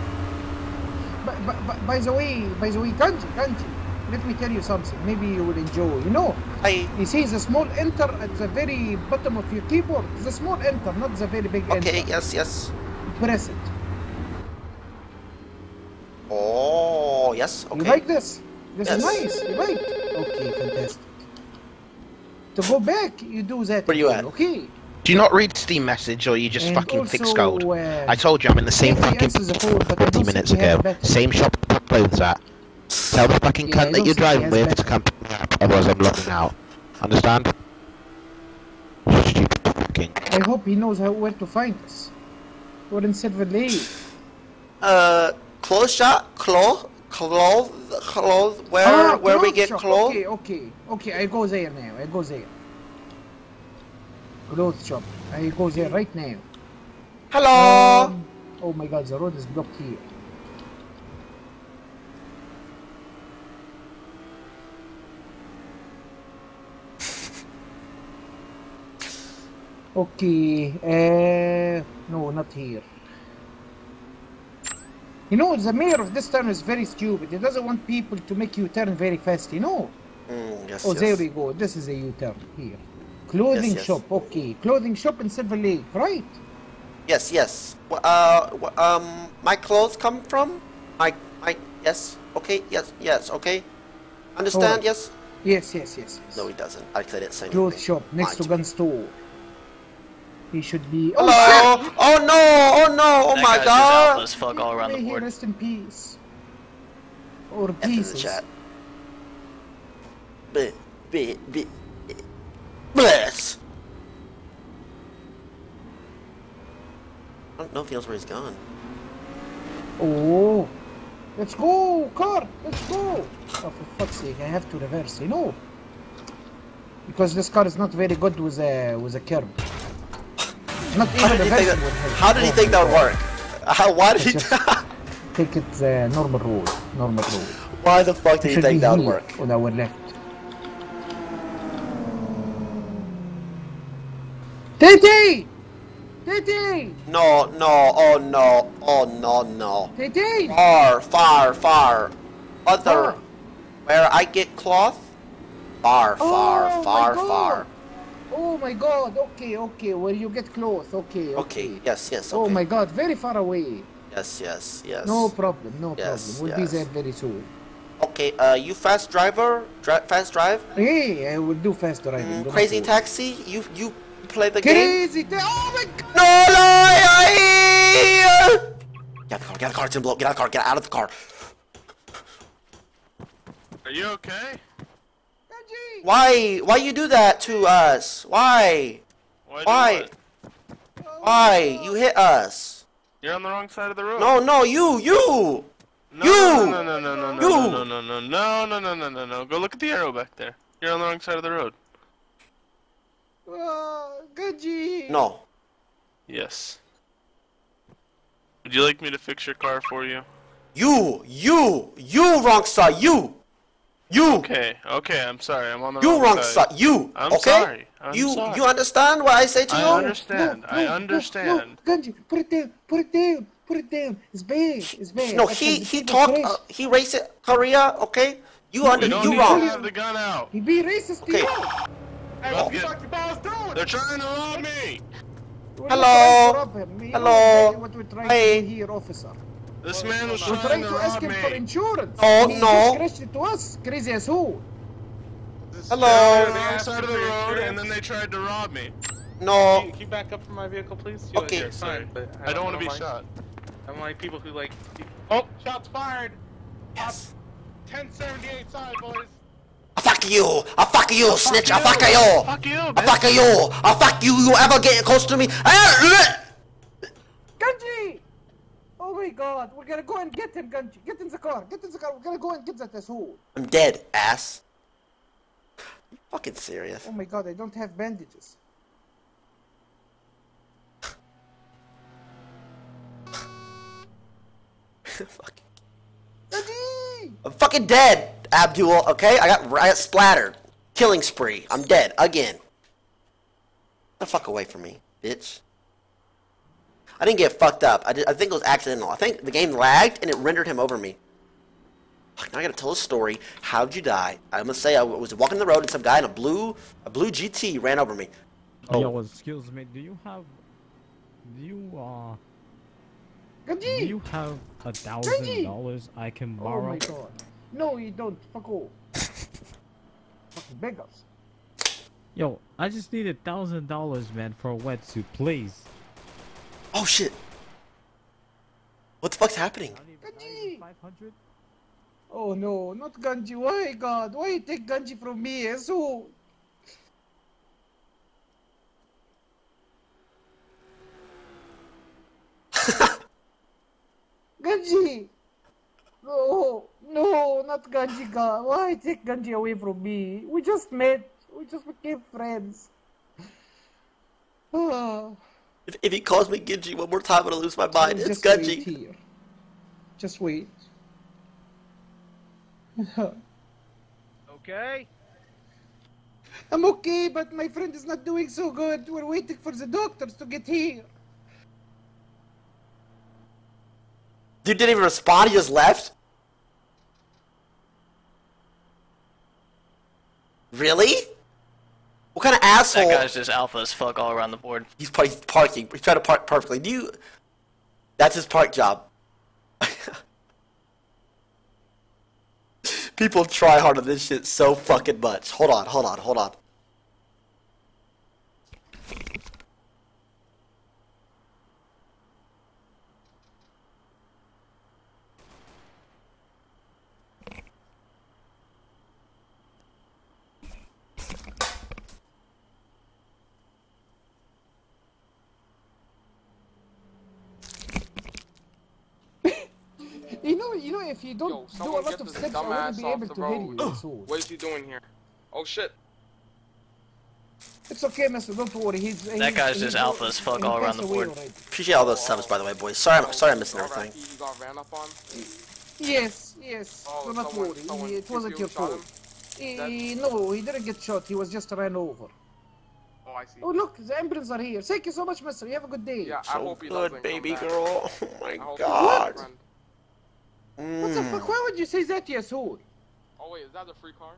But, but, but by the way, by the way, Kanji, Kanji, let me tell you something. Maybe you will enjoy. You know, I. You see the small enter at the very bottom of your keyboard. The small enter, not the very big enter. Okay, yes, yes. Press it. Oh, yes, okay. You like this? This Yes. is nice. You like? Okay, fantastic. To go back, you do that. Where you again, at? Okay. Do you not read Steam message or you just And fucking thick scold? skulled? uh, I told you I'm in the same fucking the phone, but 20 minutes think he has ago. Same shop I bought clothes at. Tell the fucking Yeah, cunt that you're driving with to come pick me up, otherwise I'm logging out. Understand? Stupid fucking. I hope he knows how where to find us. We're in Silver Lake. Uh, clothes shop, clothes, clothes, clothes. Where, Ah, where we get shop. clothes? Okay, okay, okay. I go there now. I go there. Clothes shop. I go there right now. Hello. Um, oh my God, the road is blocked here. Okay, uh, no, not here. You know, the mayor of this town is very stupid. He doesn't want people to make you turn very fast, you know? Mm, yes, oh, yes. there we go. This is a U-turn here. Clothing Yes, shop, okay. Clothing shop in Silver Lake, right? Yes, yes. Uh, um, my clothes come from? My, my, yes. Okay, yes, yes, okay. Understand, Alright. yes? Yes, yes, yes. yes. No, he doesn't. I said it same. Clothes shop next to gun store. He should be. Oh, Hello! Oh, shit! Oh no! Oh no! Oh That my guy's just god! alpha as fuck all around May the board. rest in peace. Or F pieces. chat. Bit, bit, bit. Bless! I don't know if he knows where he's gone. Oh, let's go, car, let's go. Oh, for fuck's sake, I have to reverse, you know. Because this car is not very good with a with a curb. Not How did he think that, would how did he think that would work? How, why did he, Take it uh, normal road, normal road. why the fuck did It he think that would work? On our left. Titi! Titi! No, no, oh no, oh no, no. Titi! Far, far, far. Other, Far. where I get cloth? Far, far, Oh, far, far. Oh my god, okay, okay, where you get close, okay, okay. Okay, yes, yes, Oh my god, very far away. Yes, yes, yes. No problem, no Yes, problem. We'll be there very soon. Okay, uh, you fast driver? Dri- fast drive? Yeah, I will do fast driving. Mm, crazy worry. taxi? You you play the game? Crazy ta- Oh my god! No, no, I, Get out of the car, get out of the car, it's gonna blow. Get out of the car, get out of the car. Are you okay? Why? Why you do that to us? Why? Why? Why? Why? You hit us. You're on the wrong side of the road. No, no, you, you! No, you! No, no, no, no, no, You! no, no, no, no, no, no, no, no, no. Go look at the arrow back there. You're on the wrong side of the road. Oh, Gaji! No. Yes. Would you like me to fix your car for you? You! You! You wrong side! You! You! Okay, okay, I'm sorry. I'm on the You wrong, wrong side! You! I'm okay? sorry. I'm you sorry. you understand what I say to I you? I understand. I No, understand. No, Ganji, put it down, put it down, put it down. It's bad, it's bad. No, I he he talked. Uh, he raced it Korea. Okay, you We under don't you need wrong. to have the gun out. He be racist to you. Hey, what the fuck you boys doing? They're trying to rob me. Hello? trying to rob him. You know Hello? What we're trying Hey. here, officer. This man was We're trying trying to to ask rob him for insurance. Oh, he no. just crashed into us. Crazy asshole. Hello. Hello. On the other side of the road, and then they tried to rob me. No. Can you, can you back up from my vehicle, please? You- Okay, you're sorry. fine, but I don't want to be mind. shot. I don't like people who like. Oh, shots fired. Yes. 1078 side, boys. I fuck you! I fuck you, snitch! I fuck you! Fuck you, I fuck you! I fuck you! You ever get close to me? Ah, Ganji! Oh my god, we're gonna go and get him, Gunji. Get in the car. Get in the car. We're gonna go and get that asshole. I'm dead, ass. You fucking serious? Oh my god, I don't have bandages. I'm fucking dead, Abdul. Okay, I got I got splattered. Killing spree. I'm dead again. Get the fuck away from me, bitch. I didn't get fucked up. I, did, I think it was accidental. I think the game lagged and it rendered him over me. Now I gotta tell a story. How'd you die? I must say I was walking the road and some guy in a blue a blue GT ran over me. Oh. Yo, excuse me. Do you have? Do you uh? Ganji! Do you have a thousand dollars I can borrow? Oh borrow? my god. No, you don't. Fuck off. Fucking beggars. Yo, I just need a thousand dollars, man, for a wetsuit, please. Oh shit! What the fuck's happening? Ganji! Oh no, not Ganji. Why, God? Why you take Ganji from me, asshole? Ganji! No, no, not Ganji, God. Why take Ganji away from me? We just met. We just became friends. Ah. If, if he calls me Genji one more time, I'm gonna lose my mind. It's Just wait Genji. here. Just wait. Okay. I'm okay, but my friend is not doing so good. We're waiting for the doctors to get here. Dude didn't even respond. He just left. Really? What kind of asshole? That guy's just alpha as fuck all around the board. He's, par- he's parking. He's trying to park perfectly. Do you? That's his park job. People try hard on this shit so fucking much. Hold on, hold on, hold on. You know, you know, if you don't Yo, do a someone lot of this steps, I wouldn't dumbass be off able the to hit road. you. So What is he doing here? Oh shit. it's okay, Mister. Don't worry. He's That guy's he's just alpha as fuck all around the away board. already. Appreciate all those subs, by the way, boys. Sorry, I'm sorry, I'm missing everything. You got ran up on? Yes, yes. Oh, do not someone- worry. someone it wasn't you your fault. No, he didn't get shot. He was just ran over. Oh, I see. Oh, look, the ambulance are here. Thank you so much, Mister. You have a good day. Yeah, I So hope he good, baby back. girl. Oh my I hope god. Doesn't. What the Mm. fuck? Why would you say that, you asshole? Oh wait, is that a free car?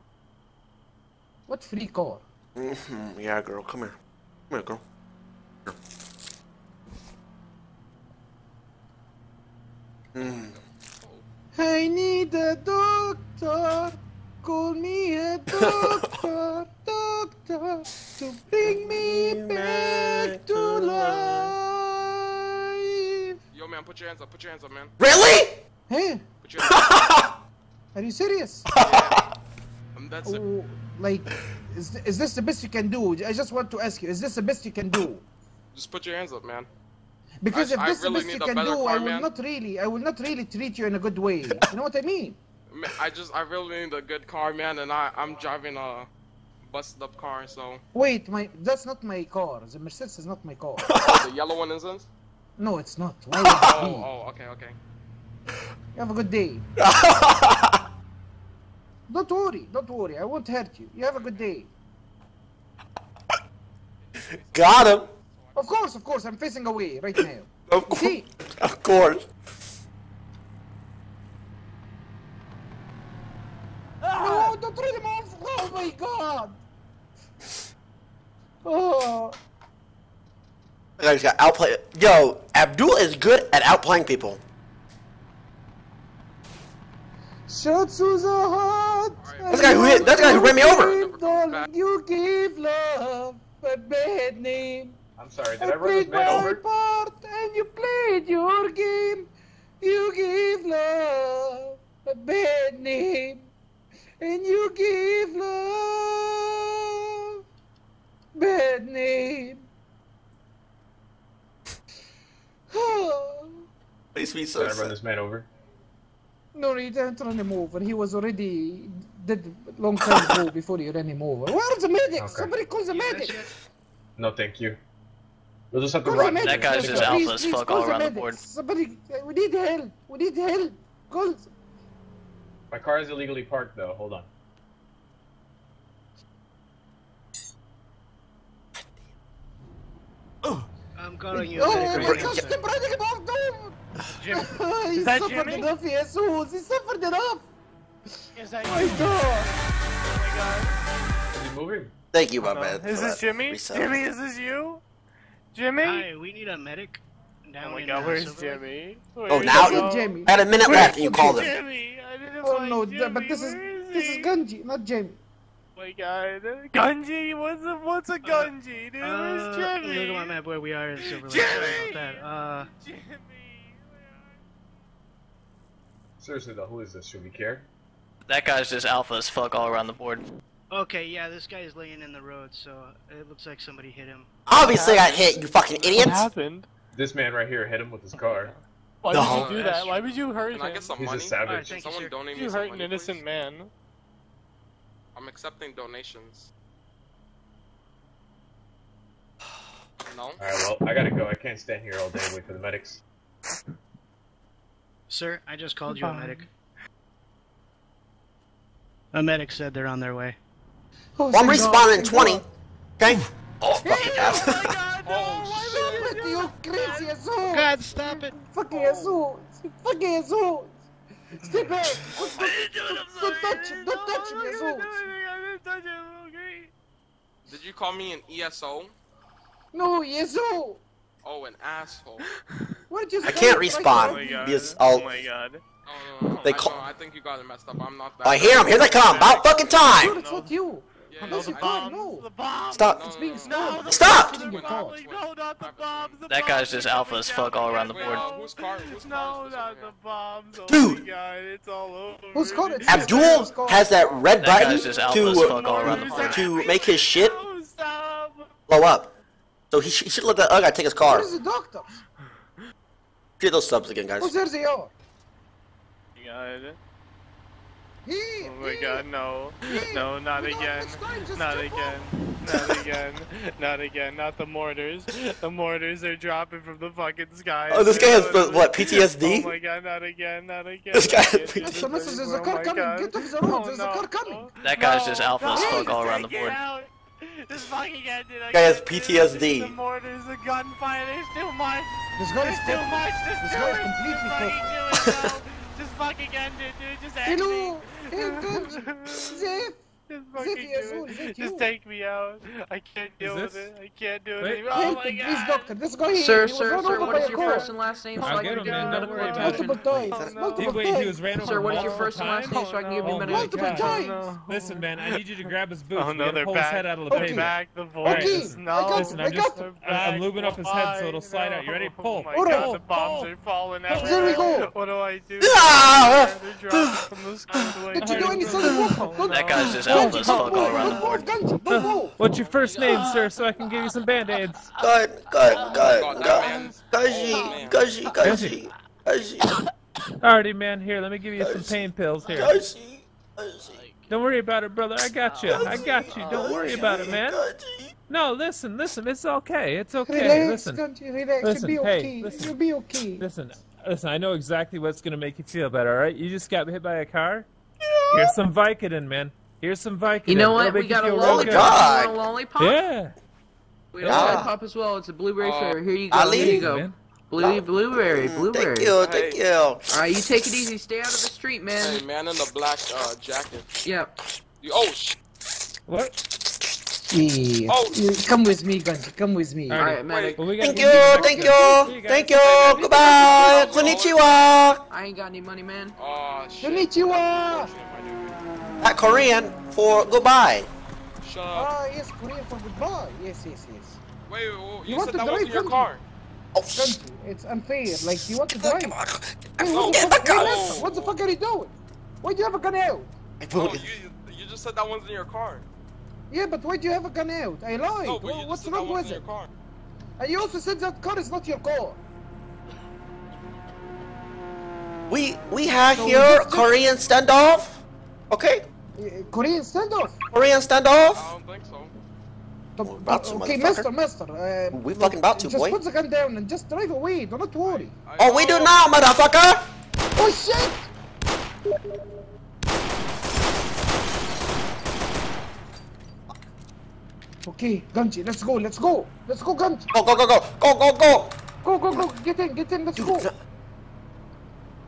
What free car? hmm Yeah, girl, come here. Come here, girl. Mm. I need a doctor. Call me a doctor, doctor, to bring me back to life. Yo man, put your hands up, put your hands up, man. Really? Hey, Put your hands are you serious? Um, that's. Oh, like, is, is this the best you can do? I just want to ask you, is this the best you can do? Just put your hands up, man. Because I- if this is really the best you can do, car, I will man. not really, I will not really treat you in a good way. You know what I mean? I just, I really need a good car, man, and I, I'm driving a busted up car, so. Wait, my that's not my car. The Mercedes is not my car. Oh, the yellow one isn't? No, it's not. Why would Oh, oh, okay, okay. You have a good day. don't worry, don't worry. I won't hurt you. You have a good day. Got him. Of course, of course. I'm facing away right now. Of course. See? Of course. No, don't read him off. Oh my god. Oh. That guy's got outplay. Yo, Abdul is good at outplaying people. Shots to the heart. That's the guy who hit. That's the guy who ran me over. over. You give love a bad name. I'm sorry, did I I run this played man my over? part and you played your game. You give love a bad name. And you give love bad name. Please Makes me Did so I run this man over? No, you didn't run him over. He was already dead long time ago before you ran him over. Where's the medics? Okay. Somebody call the medics. No, thank you. We'll just have to Call run. That guy's just alpha please, as fuck call all around the medics. board. Somebody, uh, we need help. We need help. Call. My car is illegally parked though. Hold on. I'm calling you. Oh, medic my right now, gosh, sir. keep running dude. Jim, he is that suffered Jimmy? enough, Jesus. He suffered enough. Is that My you? God. Is he moving? Thank you, my man. Is this Jimmy? reset. Jimmy, is this you? Jimmy? Hi, we need a medic. Down Oh my in, god, uh, where's Silver Lake. Jimmy? Oh, Where's now he go? Jamie. I had a minute Where left, and you called him. Jimmy, I didn't Oh find no, Jimmy. but this is Where is this is? Gunji, not Jimmy. Oh my god. Gunji? What's a, what's a Gunji, dude? Where's Uh, Jimmy? Look at my map where we are in Silver Lake. Sorry about that. Uh, Jimmy! Seriously though, who is this? Should we care? That guy's just alpha as fuck all around the board. okay, yeah, this guy is laying in the road, so it looks like somebody hit him. Obviously, I got hit. You fucking What idiots. happened? This man right here hit him with his car. Why No. would you do that? Why would you hurt Can him? I get some He's a money? savage. Alright, thank you, Someone sir. donate me You some hurt an money, innocent please? man. I'm accepting donations. No? Alright, well, I gotta go. I can't stand here all day and wait for the medics. Sir, I just called you a Goodbye. medic. A medic said they're on their way. Oh, Well, I'm thank God, respawning in thank 20. God. Okay? Oh, fucking ass. Stop it, you crazy asshole! God, stop it! Fucking asshole! Fucking asshole! Stay back! Don't, don't, don't touch him! Don't touch him, asshole! Did you call me an ESO? No, asshole! Oh, an asshole. What did you I can't Oh respawn my god. because Oh I'll. my god. Oh, no, no, no. They I, call- know, I think you got it messed up. I'm not that. I hear him. Here they come. About fucking No, time. it's not you! Yeah, No, yeah, it's I- not, no! the bombs. Stop. No, It's no, being no, Stop! Getting your Wait, car. wait, No, not the bombs. The That guy's just are alpha as fuck all around the board. well. Whose car- whose No, not the here? bombs. Oh Dude. my god, it's all over. Who's got it? Abdul has that red That button just alpha fuck all the to board. to make his shit No, blow up. So he, sh- he should let that other guy take his car. Where's the doctor? Get those subs again, guys. Oh, there they are! God. Here! Oh my here. god, no. No, not again. this guy just Not again. Not again. Not again. Not the mortars. The mortars are dropping from the fucking sky. Oh, this guy has, what, PTSD? Oh my god, not again. Not again. This guy has. PTSD. Listen, listen, there's a Oh car my coming. God. Get off the road. Oh, There's a car coming. That guy's just alpha as fuck all around the take it board. Out. This fucking ended. I Guy has can't. PTSD. The mortars, the gunfire, there's too much. This guy is too much. Just This do guy is completely fucking fucked. do it. Just fucking end it, dude. Just end Hello! me. Help! Zef! Just fucking Zef, yes, do oh, it. Just take me out. I can't deal with this- it. I can't do it Wait. anymore. Oh my god. please, doctor. This guy here, Sir, he sir, sir, over what by is a your car. first and last name so I'll I get can him, give you man. Don't medical worry about it. attention? Multiple times. Oh, no. He, Multiple wait, he times. was ran over Sir, what is your first and last name so I can give you Oh my medical Multiple attention? times. Listen, man, I need you to grab his boots. Oh no, they're pull back. head out of the They're back. The voice. I No. got- Listen, I I'm just, They're I'm, lubing up his head so it'll slide out. You ready? No. Pull. Oh my god, the bombs are falling There we go. What do I do? Ah! They're dropping from the sky. Did you do any sort of work? That guy's just Don't alpha fuck move, all around the board. move, Ganji, Don't move. What's your first name, sir, so I can give you some band-aids? Good, good, God, good, that good. man's- Gaji, man. Gaji, Gaji, Gaji, Alrighty, man. Here, let me give you some pain pills here. Gaji, Gaji. Don't worry about it, brother. I got you. I got you. Don't worry about it, man. No, listen, listen. It's okay. It's okay. Relax, Listen, Ganji, relax. Listen, You'll be hey, okay. listen. You'll be okay. listen, listen. I know exactly what's gonna make you feel better. All right? You just got hit by a car. Yeah. Here's some Vicodin, man. Here's some Vicodin. You know what? We got a feel real Oh lollipop. good. God. You want a lollipop? Yeah. We have a lollipop as well. It's a blueberry Uh, flavor. Here you go. Ali? Here you go. Man. Blue, blueberry, blueberry. Thank you, thank you. All right, you take it easy. Stay out of the street, Hey, man. man in the black uh, jacket. Yep. You, oh, sh- What? Yeah. Oh. Come with me, Ganji. Come with me. Alright, medic. Well, we gotta Thank you, thank you, thank you. Goodbye. Konnichiwa. I ain't got any money, man. Oh, shit. Konnichiwa! That Korean for goodbye. Shut up. Ah, yes, Korean for goodbye. Yes, yes, yes. Wait, wait, wait, You you said that wasn't your Ganji? car. Oh, Ganji, it's unfair. Like, you want to drive. Hey, No. what, the fuck, hey, Lester, what the fuck are you doing? Why do you have a gun out? I No, you, you just said that one's in your car. Yeah, but why do you have a gun out? I lied. No, but you Wha- just What's wrong with it? your car. And you also said that car is not your car. We we have So here just- just- Korean standoff. Okay, Korean standoff. Korean standoff. I don't think so. about to, okay, motherfucker. mister, mister. Uh, We fucking about to, just boy. put the gun down and just drive away. Do not worry. Oh, we do now, motherfucker. Oh shit! Okay, Ganji, let's go, let's go, let's go, Ganji. Go go go go go go go. Go, go, go, get in, get in, let's go.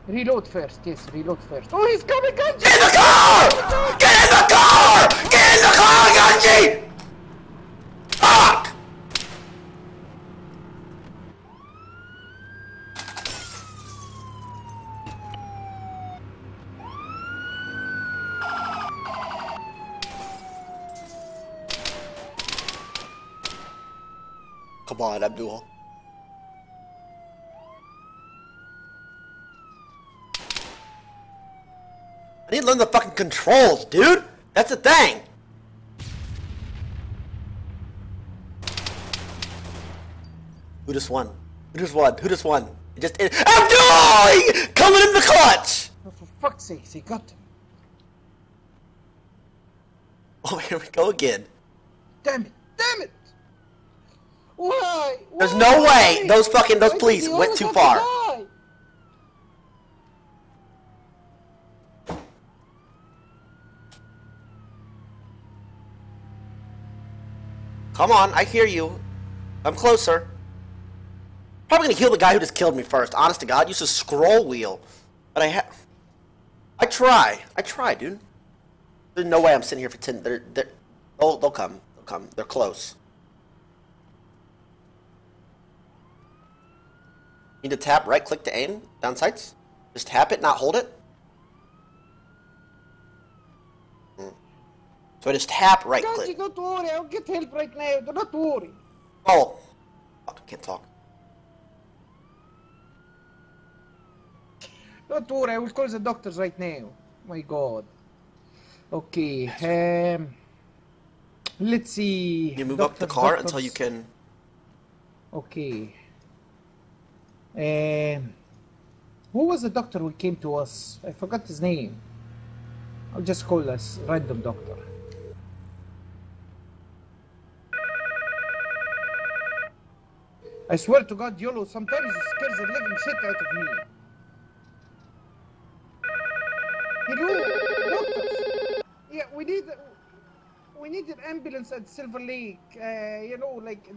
Reload first, yes, reload first. Oh, he's coming, Ganji! Get in the car! Get in the car! Get in the car, Ganji! Fuck! Come on, Abdul. I need to learn the fucking controls, dude. That's the thing. Who just won? Who just won? Who just won? It just it, Abdul coming in the clutch. Oh, for fuck's sake, he got him. Oh, here we go again. Damn it, damn it! Why? There's Why? no way those fucking those police went too far. die? Come on, I hear you. I'm closer. Probably gonna kill the guy who just killed me first. Honest to God, use a scroll wheel. But I have... I try. I try, dude. There's no way I'm sitting here for ten. They're, they're, they'll, they'll come. They'll come. They're close. Need to tap right click to aim down sights. Just tap it, not hold it. Hmm. So I just tap right click. Don't worry, I'll get help right now. Do not worry. Oh, fuck, I can't talk. Don't worry, I will call the doctors right now. My god. Okay, um... Let's see... You move up the car until you can. Okay. Um... Who was the doctor who came to us? I forgot his name. I'll just call us random doctor. I swear to God, YOLO, sometimes scares the living shit out of me. Hello, doctors. Yeah, we need we need an ambulance at Silver Lake. Uh, you know, like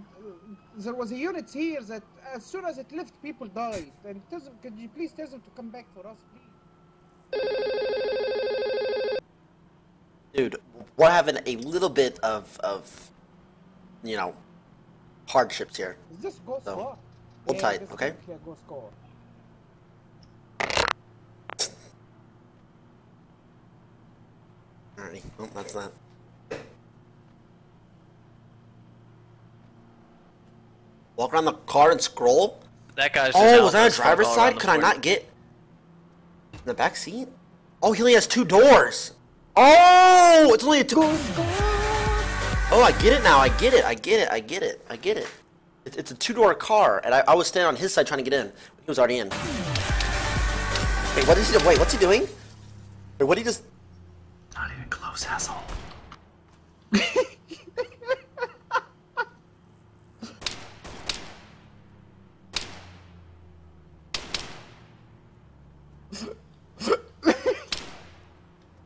there was a unit here that as soon as it left, people died. And tell them, could you please tell them to come back for us, please? Dude, we're having a little bit of, of you know, hardships here. this Ghost So, Squad? hold Yeah, tight, this okay? is clear Ghost Squad. Alrighty, well, oh, that's that. Walk around the car and scroll? That guy's just Oh, was that on there the fuck all driver's side? the Could I not get in the back seat? Oh, he only has two doors. Oh, it's only a two. Oh, I get it now. I get it. I get it. I get it. I get it. It's, it's a two-door car, and I, I was standing on his side trying to get in. He was already in. Wait, what is he? Wait, what's he doing? Wait, what did he just? Not even close, asshole.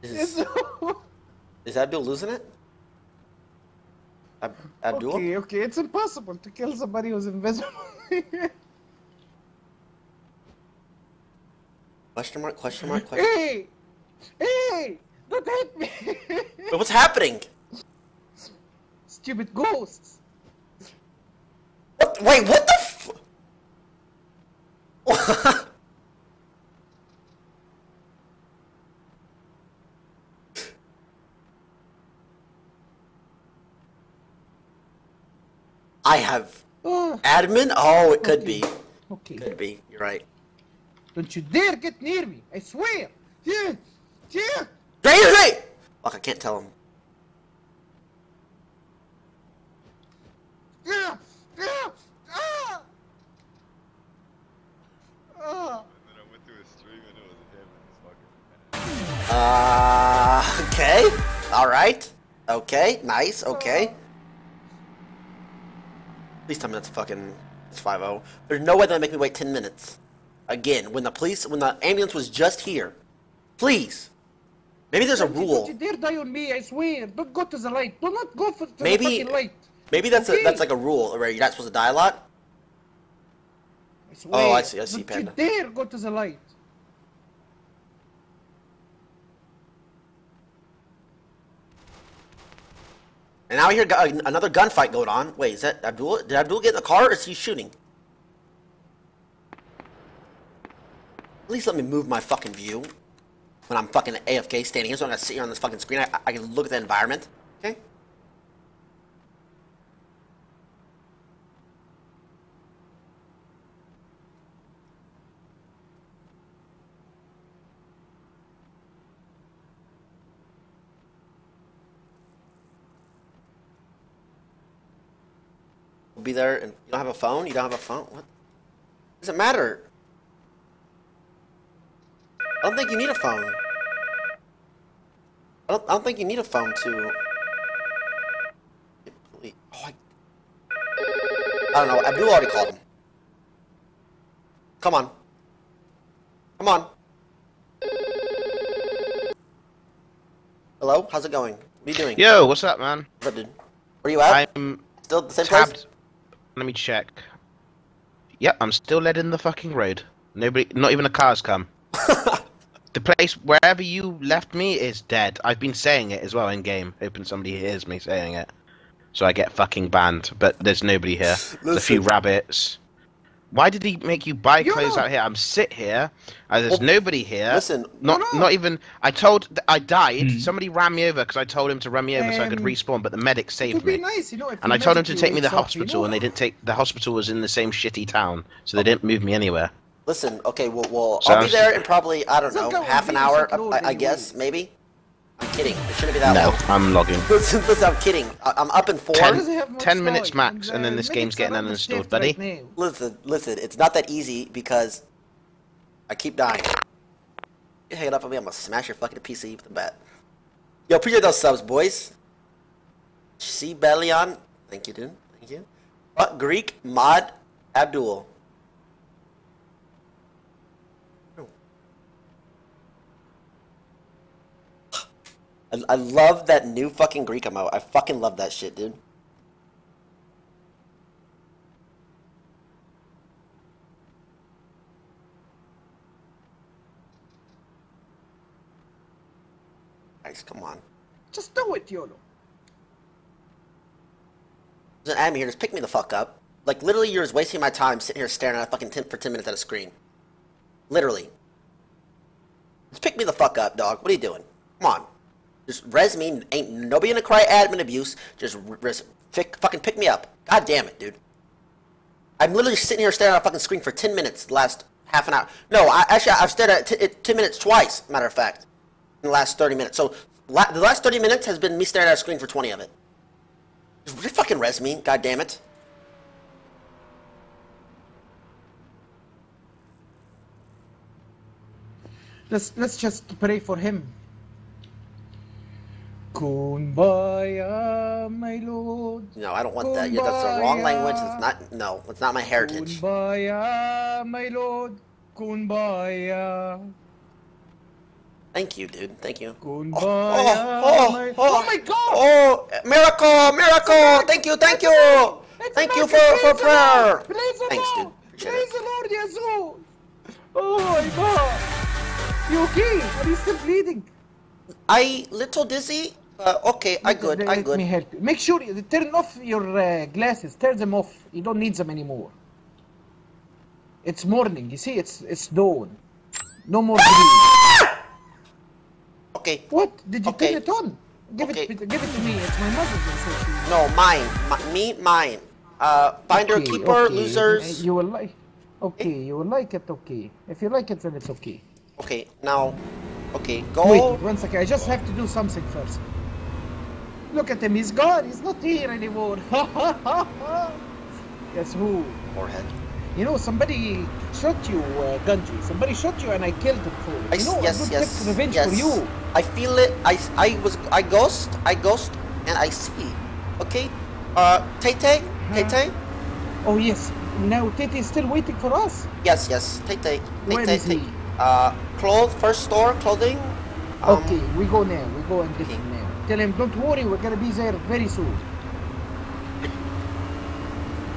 Is, is Bill losing it? Ab- Abdul? Okay, okay, it's impossible to kill somebody who's invisible. Question mark? Question mark? Question. hey! Hey! Don't hit me! Wait, what's happening? Stupid ghosts. What? Wait, what the f- I have Oh, admin. Oh, it could be. okay. Could be. You're right. Don't you dare get near me. I swear. Yeah. Yeah. Right, right. Fuck, I can't tell him. Yeah. Yeah. Ah. Ah. Uh, okay. All right. Okay. Nice. Okay. Please tell me that's fucking it's 5 There's no way they'll make me wait 10 minutes. Again, when the police, when the ambulance was just here. Please. Maybe there's a rule. you dare die on me, I swear. Don't go to the light. Do not go for, to Maybe- the fucking light. Maybe that's a, that's like a rule where you're not supposed to die a lot. I swear. Oh, I see. I see, Don't Panda. you dare go to the light. And now I hear another gunfight going on. Wait, is that Abdul? Did Abdul get in the car or is he shooting? At least let me move my fucking view when I'm fucking AFK standing here so I'm gonna sit here on this fucking screen. I, I can look at the environment. Okay? We'll be there and you don't have a phone? You don't have a phone? What? Does it matter? I don't think you need a phone. I don't, I don't think you need a phone to. Oh, I... I don't know. Abdul already called him. Come on. Come on. Hello? How's it going? What are you doing? Yo, what's up, man? What's up, dude? Where you at? I'm Still the same tabbed. place? Let me check. Yep, I'm still led in the fucking road. Nobody, not even a car's come. the place wherever you left me is dead. I've been saying it as well in game, hoping somebody hears me saying it, so I get fucking banned. But there's nobody here. There's a few rabbits. Why did he make you buy Yo! clothes out here? I'm sit here. Uh, there's Well, nobody here. listen, not no, no. not even. I told. I died. Somebody ran me over because I told him to run me over so I could Um, respawn. But the medic saved me. nice, you know. If And I told him to take me to the hospital, you know? and they didn't take. The hospital was in the same shitty town, so they didn't move me anywhere. Listen, okay, well, well So I'll I'm be there in probably, I don't know, half an hour, I, I guess, maybe? I'm kidding. It shouldn't be that No, long. I'm logging. Listen, listen, I'm kidding. I, I'm up in four. Ten, does it have more 10 minutes max, And, and then this game's getting on uninstalled, buddy. right. Listen, listen, it's not that easy because I keep dying. You hang it up on me, I'm gonna smash your fucking PC with the bat. Yo, appreciate those subs, boys. C Bellion, thank you, dude. Thank you. But Greek Mod Abdul. I, I love that new fucking Greek emote. I fucking love that shit, dude. Guys, come on. Just do it, YOLO. There's an admin here. Just pick me the fuck up. Like literally, you're just wasting my time sitting here staring at a fucking ten for ten minutes at a screen. Literally. Just pick me the fuck up, dog. What are you doing? Come on. Just res me. Ain't nobody gonna cry admin abuse. Just res, fucking pick me up. God damn it, dude. I'm literally sitting here staring at a fucking screen for ten minutes. The last half an hour. No, I, actually, I've stared at it ten minutes twice. Matter of fact, in the last thirty minutes. So la- the last thirty minutes has been me staring at a screen for twenty of it. Just fucking res me. God damn it. Let's let's just pray for him. Kumbaya, my lord. No, I don't want that. Yeah, that's the wrong language. It's not. No, it's not my heritage. Kumbaya, my lord. Kumbaya. Thank you, dude. Thank you. Kumbaya, oh, oh my... Oh, oh, oh, my god! Oh, miracle, miracle! Thank you, thank you, thank you for for prayer. Thanks, dude. Praise the Lord, Jesus! Oh my god! You okay? Are you still bleeding? I little dizzy. Uh, okay, I Let- good, let, I let good. me help you. Make sure you turn off your uh, glasses. Turn them off. You don't need them anymore. It's morning. You see, it's it's dawn. No more green. Okay. What? Did you Okay. turn it on? Give it give it to me. It's my mother's she- No, mine. Mi- me, mine. Uh, finder, Okay, keeper, okay. losers. Uh, You will like. Okay, you will like it. Okay. If you like it, then it's okay. Okay, now. Okay, go. Wait one second. I just have to do something first. Look at him. He's gone. He's not here anymore. Guess who? Forehead. You know, somebody shot you, uh. Somebody shot you, and I killed him for it. I, You know, yes, I yes, revenge yes. for you. I feel it. I, I was. I ghost. I ghost, and I see. Okay. Uh, Tay Tay. Tay Tay. Oh yes. Now Tete is still waiting for us. Yes, yes. Tay. Tay Where is he? Uh, clothes. First store. Clothing. Um, okay, we go now. We go and get him now. Tell him, don't worry, we're gonna be there very soon.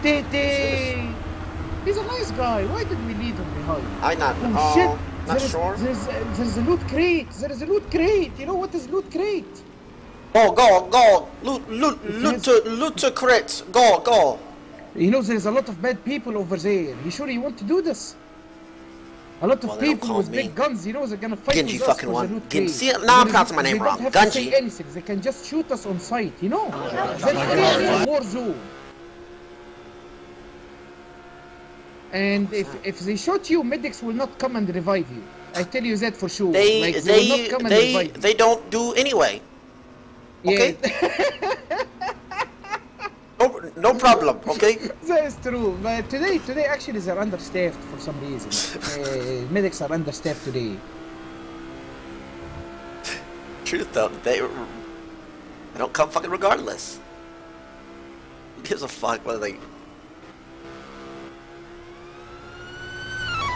Tete! He's a nice guy. Why did we leave him behind? I not. Oh, Oh, shit! not There is- sure. There's, uh, there's a loot crate. There is a loot crate. You know what is loot crate? Go, go, go. Loot, loot, loot, to, loot to crit. Go, go. You know, there's a lot of bad people over there. You sure you want to do this? A lot of Well, people with me. big guns, you know, they're gonna fight Genji with us fucking one. the loot Gen- see, now I'm They- pronouncing my name don't wrong. have to Gunji. say anything. They can just shoot us on sight, you know? Then we're in a war zone. And if, if they shot you, medics will not come and revive you. I tell you that for sure. They, like, they, will they, not come and they, revive they don't do anyway. Okay. no, no problem. Okay. That is true. But today, today actually they're understaffed for some reason. uh, medics are understaffed today. Truth though, they, they don't come fucking regardless. Who gives a fuck whether they?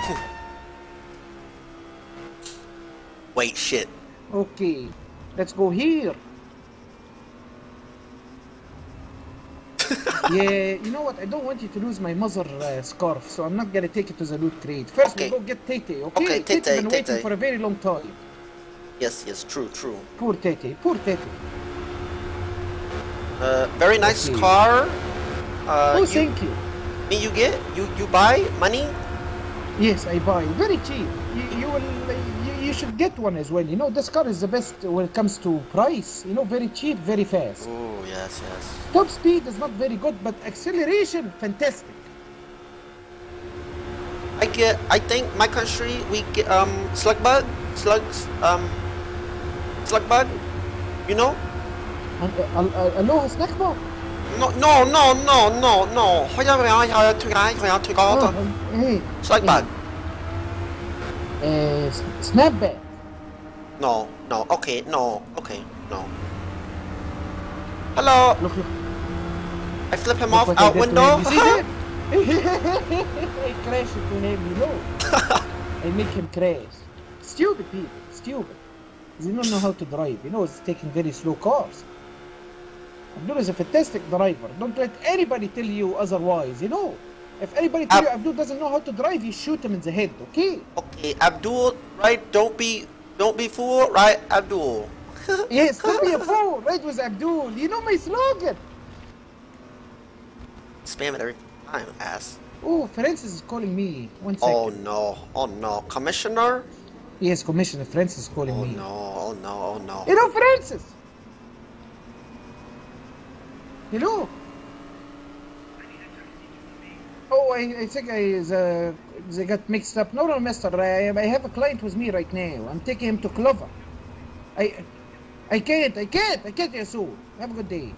Wait, shit. Okay, let's go here. yeah, you know what? I don't want you to lose my mother uh, scarf, so I'm not gonna take it to the loot crate. First, Okay. we go get Tete, okay? Okay, Tete's Tete, been waiting for a very long time. Yes, yes, true, true. Poor Tete, poor Tete. Uh, very nice Okay. car. Uh, oh, you, thank you. Me, you get you you buy money. Yes, I buy. Very cheap. You, you will you should get one as well. You know, this car is the best when it comes to price. You know, very cheap, very fast. Oh, yes, yes. Top speed is not very good, but acceleration, fantastic. I get, I think my country, we get, um, slug bug, slugs, um, slug bug, you know? Hello, slug bug? No, no, no, no, no, no. Um, slug bug uh, snapback. No, no. Okay, no. Okay, no. Hello. Look, look. I flip him Look off out window. him. You see that? I crash into him, you know. I make him crash. Stupid people, stupid. They don't know how to drive. You know, it's taking very slow cars. Abdul is a fantastic driver. Don't let anybody tell you otherwise, you know. If anybody tell you Abdul doesn't know how to drive, you shoot him in the head, okay? Okay, Abdul, right? Don't be, don't be fool, right? Abdul. yes, don't be a fool. Right with Abdul. You know my slogan. Spam it every time, ass. Oh, Francis is calling me. One oh, second. Oh no, oh no, Commissioner. Yes, Commissioner Francis is calling Oh me. Oh no, oh no, oh no. Hello, Francis. Hello. Oh, I, I think I uh, they got mixed up. No, no, Mister. I, I have a client with me right now. I'm taking him to Clover. I, I can't. I can't. I can't, Yasu. Have a good day.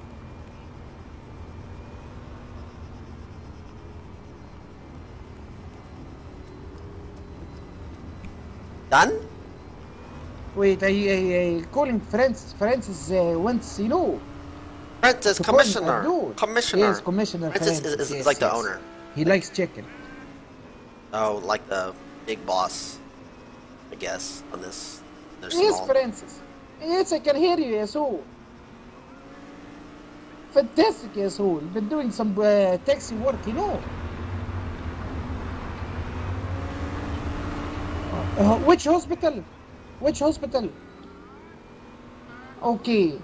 Done? Wait, I, I, I calling Francis. Francis uh, wants, you know. Francis, to call him Commissioner. Commissioner. Yes, Commissioner Francis Francis. is, is, yes, like the owner. He likes chicken. Oh, like the big boss, I guess, on this. They're Yes, small. Francis. Yes, I can hear you, Yasu. Fantastic, Yasu. You've been doing some uh, taxi work, you know. Uh, which hospital? Which hospital? Okay.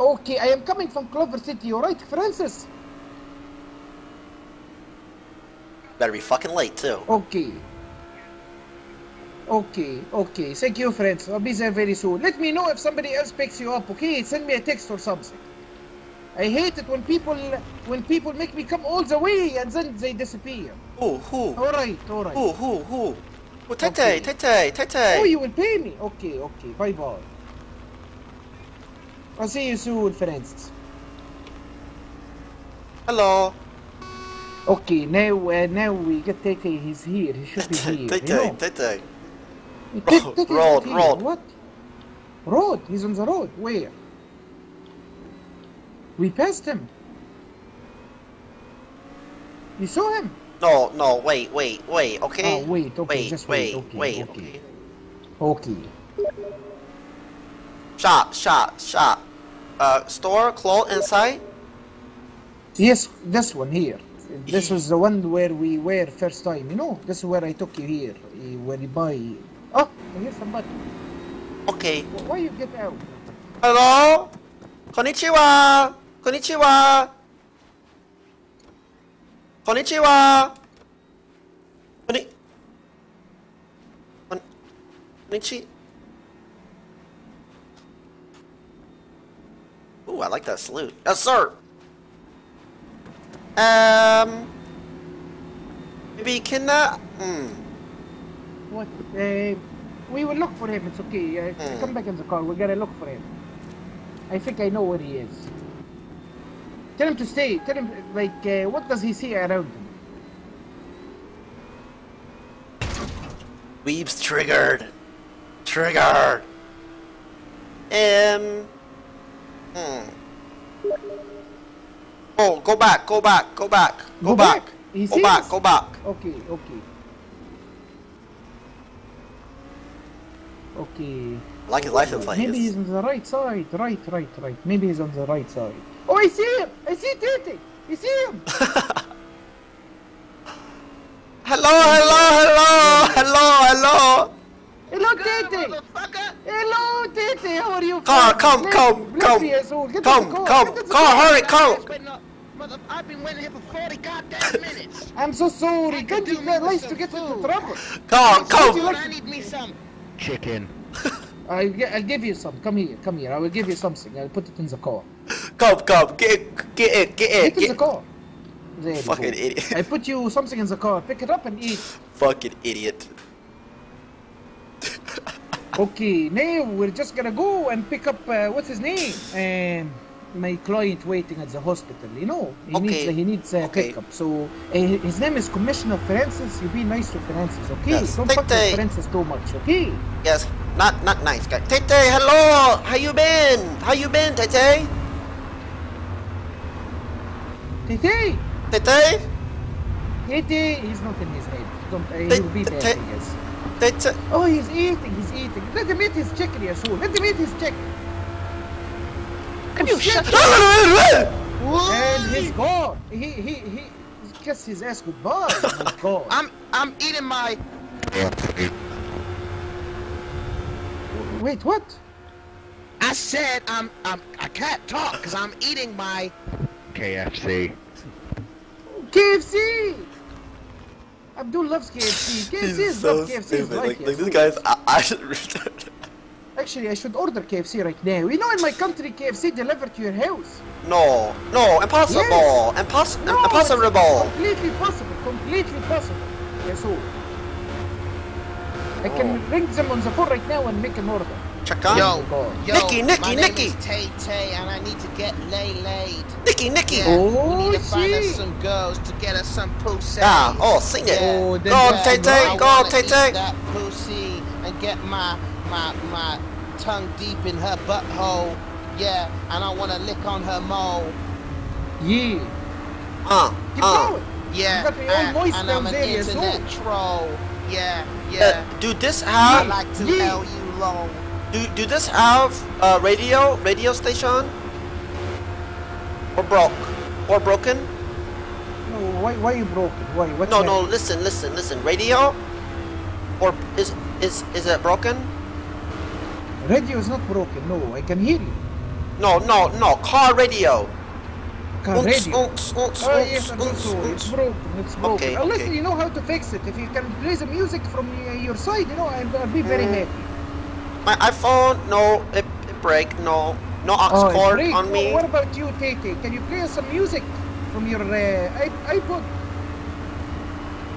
Okay, I am coming from Clover City, alright, Francis? Better be fucking late too. Okay. Okay, okay. Thank you, friends. I'll be there very soon. Let me know if somebody else picks you up, okay? Send me a text or something. I hate it when people when people make me come all the way and then they disappear. Who? Who? All right, all right. Who? Who? Who? Oh, Tete, Okay. Tete, Tete. Oh, you will pay me? Okay, okay. Bye bye. I'll see you soon, friends. Hello. Okay, now uh, now we get Tete. He's here. He should be here. Tete, you know? Tete. Tete- Ro- Tete road, road. What? Road? He's on the road. Where? We passed him. You saw him? No, no, wait, wait, wait, okay? Oh, wait, okay, wait, just wait, wait, wait, okay, Okay. Shot, shot, shot. Uh, store, close, inside? Yes, this one here. This was the one where we were first time. You know, this is where I took you here. eh, Where you buy. Oh, hear somebody. Okay. Wh- Why you get out? Hello? Konnichiwa! Konnichiwa! Konnichiwa! Konni... Kon... Konnichi... Ooh, I like that salute. Yes, sir! Um... Maybe can uh... Hmm. What? Uh, we will look for him. It's okay. Uh, Hmm. Come back in the car. We're gonna look for him. I think I know where he is. Tell him to stay. Tell him, like, uh, what does he see around him? Weeb's triggered. Triggered. Um. Hmm. Oh, go back, go back, go back, go, Go back. back? He Go back, go back. Okay, okay. Okay. Like his license plate. Maybe he's on the right side. Right, right, right. Maybe he's on the right side. Oh, I see him! I see Titi! I see him! Hello, hello, hello, hello, hello. Hello, Titi! Hello, Titi! How are you? Car, friend? come, come, come. me, asshole. Get Come, in the car. come, Get in the car, hurry, come. Mother, I've been waiting here for 40 goddamn minutes. I'm so sorry. Can't you get nice to get into trouble? Come, Don't you come. like I need me some. Chicken. I'll, gi- I'll give you some. Come here, come here. I will give you something. I'll put it in the car. Come, come, get it, get it, get it. Get in the car. There you Fucking go. idiot. I put you something in the car. Pick it up and eat. Fucking idiot. Okay, now we're just gonna go and pick up uh, what's his name? Um, my client waiting at the hospital. You know, he Okay. needs he needs a Okay. pickup. So uh, his name is Commissioner Francis. You be nice to Francis, okay? Yes, Don't fuck with Francis too much, okay? Yes, not not nice guy. Tete, hello. How you been? How you been, Tete? Tete, Tete? Tete, he's not in his head. Don't. Uh, he'll be te- I. Tete. Oh, he's eating. He's eating. Let him eat his chicken, soon. Let him eat his chicken. Can you oh, shut And he's gone. He he he. Kiss his ass goodbye. Oh God. I'm I'm eating my. Wait, what? I said I'm I'm I can't talk because I'm eating my. KFC. KFC! Abdul loves KFC. KFC is love KFC is like, Like, like this guy's. I, I should. Actually, I should order KFC right now. You know, in my country, KFC delivered to your house. no, no, impossible, Yes. Impos- No, impossible. it's Completely possible. Completely possible. Yes, so. I can ring them on the phone right now and make an order. Check on. Yo, Oh, yo, Nicky, Nicky, my name Nicky. is Tay Tay, and I need to get lay laid. Nicky, Nicky. Yeah, Oh, we need to find us some girls to get us some pussy. Ah, oh, sing it. Oh, Go, that's Tay Tay, go, I wanna Tay Tay. that pussy and get my my my tongue deep in her butthole. Yeah, and I wanna lick on her mole. Yeah. Uh, Keep uh. going. Yeah, You got me all and, and down I'm an there, yes, internet oh. troll. Yeah, yeah. Uh, do this I have? like to Yeah. L you long. Do do this have uh, radio radio station? Or broke? Or broken? No, why, why you broken? Why? What's No, that? no. Listen, listen, listen. Radio? Or is is is it broken? Radio is not broken. No, I can hear you. No, no, no. Car radio. Car Unks, radio. unks, unks, Oh yes, I'm so sorry. It's broken. It's broken. Okay, listen, okay. you know how to fix it. If you can play the music from uh, your side, you know, I'll, I'll be very Mm. happy. My iPhone, no, it, it break, no. No aux Oh, cord great. on me. What about you, Tate? Can you play us some music from your uh, i- iPod?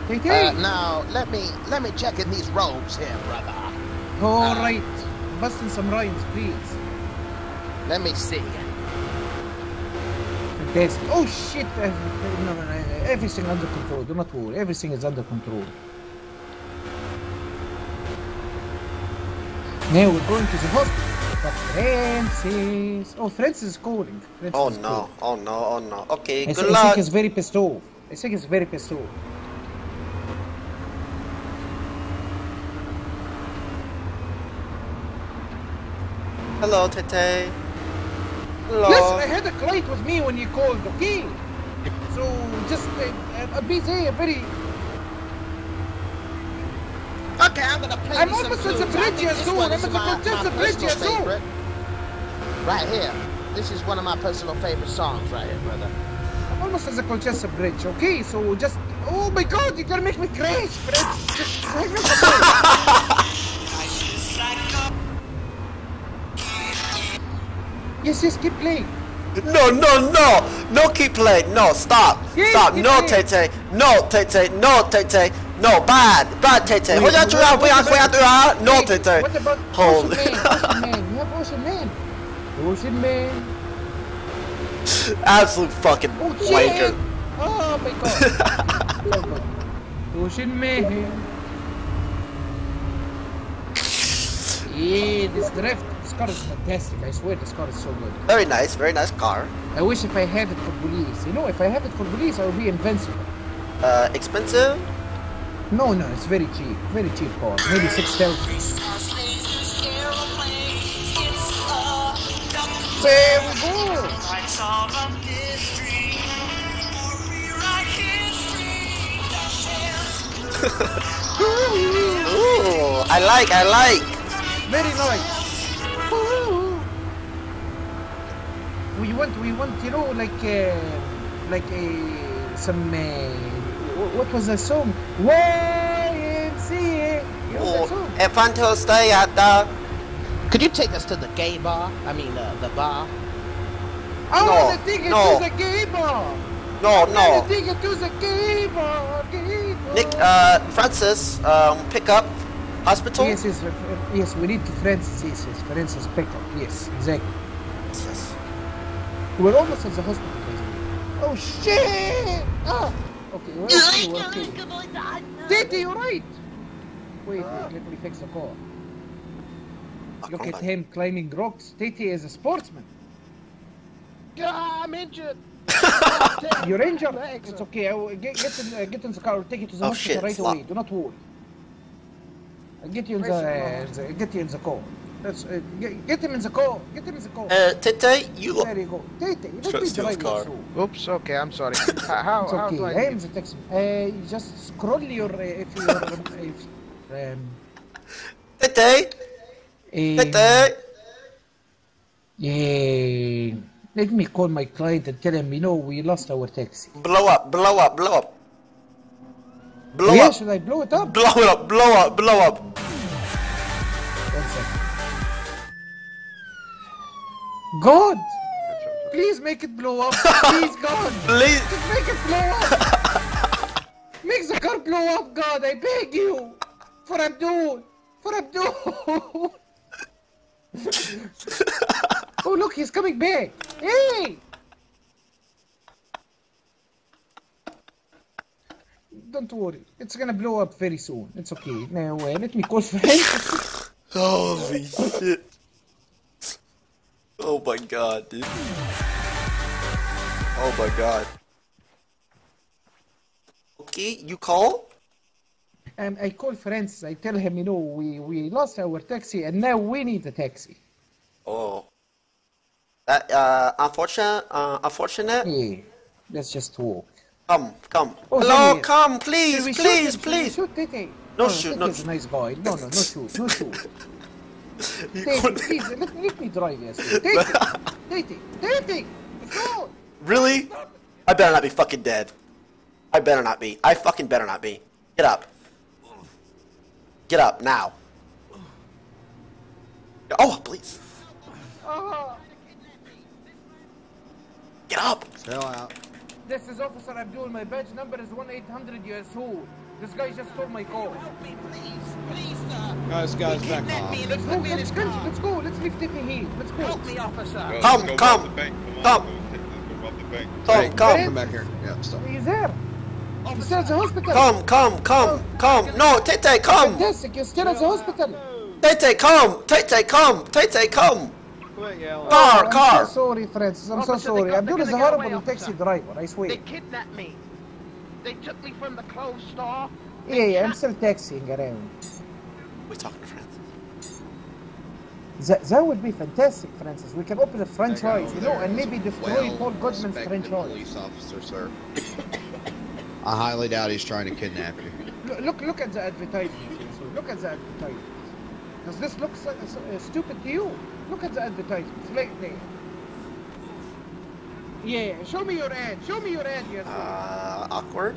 Tate? Uh, now, let me let me check in these robes here, brother. All right. Busting some rhymes, please. Let me see. Fantastic. Oh shit! No, no, no, everything under control. Do not worry. Everything is under control. Now we're going to the hospital. But Francis. Oh, Francis is calling. Francis Oh no, calling. oh no, oh no. Okay, I, good thi- I luck. think he's very pissed off. I think he's very pissed off. Hello, Tete. Hello. Listen, I had a client with me when you called, okay? So just uh, uh, be there very. Okay, I'm gonna play I'm some almost at the bridge think here this soon. one I'm is at the my- the bridge personal here soon. Right here. This is one of my personal favorite songs right here, brother. I'm almost at the Colchester Bridge, okay? So just. Oh my god, you're gonna make me crash, Fred! Just hang on the Yes, yes, keep playing. No, no, no! No, keep playing. No, stop. Yes, stop. No, Tete. No, Tete. No, Tete. No, bad. Bad, Tete. Wait, what, what, what, what about, no, Tete. What about Hold. Ocean Man? You have Ocean Man. Ocean Man. Absolute fucking oh, wanker. Oh, my God. Ocean Man. Yeah, this drift car is fantastic. I swear this car is so good. Very nice, very nice car. I wish if I had it for police. You know, if I have it for police, I would be invincible. Uh, expensive? No, no, it's very cheap. Very cheap car. Maybe 6,000. There we go. Ooh, I like, I like. Very nice. We want, we want, you know, like, uh, like uh, some, uh, what was the song? YMCA. You know that song? If until stay at the. Could you take us to the gay bar? I mean, uh, the bar. I No, want to take it no. to the gay bar. No, I want no. to take to the gay bar. Gay bar. Nick, uh, Francis, um, pick up hospital. Yes, yes, uh, yes. We need to Francis. Yes, yes. Francis pickup. Yes, exactly. Yes. We're almost at the hospital. guys. Oh shit! Ah. Okay, we're okay. We're okay. Titi, you're right. Wait, wait, let me fix the car. Look at him climbing rocks. Titi is a sportsman. Yeah, I'm injured. You're injured. It's okay. I will get, get, in, uh, get in the car. I'll take you to the Oh, hospital shit, right fuck. away. Do not worry. I'll get you in the, uh, the get you in the car. Let's uh, get, get him in the car. Get him in the car. Uh, Tete, you look. There you go. Titi, let Try to me steal drive car. you through. Oops, okay, I'm sorry. How, how, It's how do I I am the taxi. Uh, just scroll your uh, if you're um, if um. Tete. Uh, Tete. Yeah. Let me call my client and tell him, you know, we lost our taxi. Blow up, blow up, blow up. Blow yeah, up. should I blow it up? Blow it up, blow up, blow up. One second. God! Please make it blow up. Please, God. Please. Just make it blow up. make the car blow up, God. I beg you. For Abdul. For Abdul. oh, look, he's coming back. Hey! Don't worry. It's gonna blow up very soon. It's okay. Now, uh, let me call friends. Holy shit. Oh my god, dude. Oh my god. Okay, you call? Um, I call Francis. I tell him, you know, we, we lost our taxi and now we need a taxi. Oh. That, uh, unfortunate, uh, unfortunate? Yeah. Let's just walk. Come, come. Oh, Hello, here. come, Should please, we shoot please, him? Should we please. Shoot Tete. No Oh, shoot, no is a nice boy. No, no, no shoot, no shoot. Tete, please, let, let me drive, yes. Tete. Tate, Tate, go. Really? I better not be fucking dead. I better not be. I fucking better not be. Get up. Get up now. Oh, please. Ah, Get up. Chill out. This is Officer Abdul. My badge number is 1-800 US Who. This guy just stole my car. Help me, please, please, sir. Guys, guys, back off. Let's go, let's go, let's go. Let's leave Tiffy here. Let's go. Help me, officer. Come, come, come. Come, come. Come back here. Yeah, stop. He's there. He's still at the hospital. Come, come, come, oh. come. No, Tete, come. Fantastic. You're still at the hospital. Tete, come. Tete, come. Tete, come. Oh, Car, I'm car. so sorry, Francis. I'm so Officer, they sorry. got- Abdul they're is a gonna away, horrible taxi officer. driver, I swear. They kidnapped me. They took me from the clothes store. Yeah, yeah, I'm still taxiing around. We're talking to Francis. That, that would be fantastic, Francis. We can open a franchise, you know, and maybe destroy Well Paul Goodman's respected franchise. police officer, sir. I highly doubt he's trying to kidnap you. Look, look, look at the advertisement. Look at the advertisement. Does this look so, so, uh, stupid to you? Look at the advertisements. Right there. Yeah, show me your ad. Show me your ad, yes. Uh, awkward.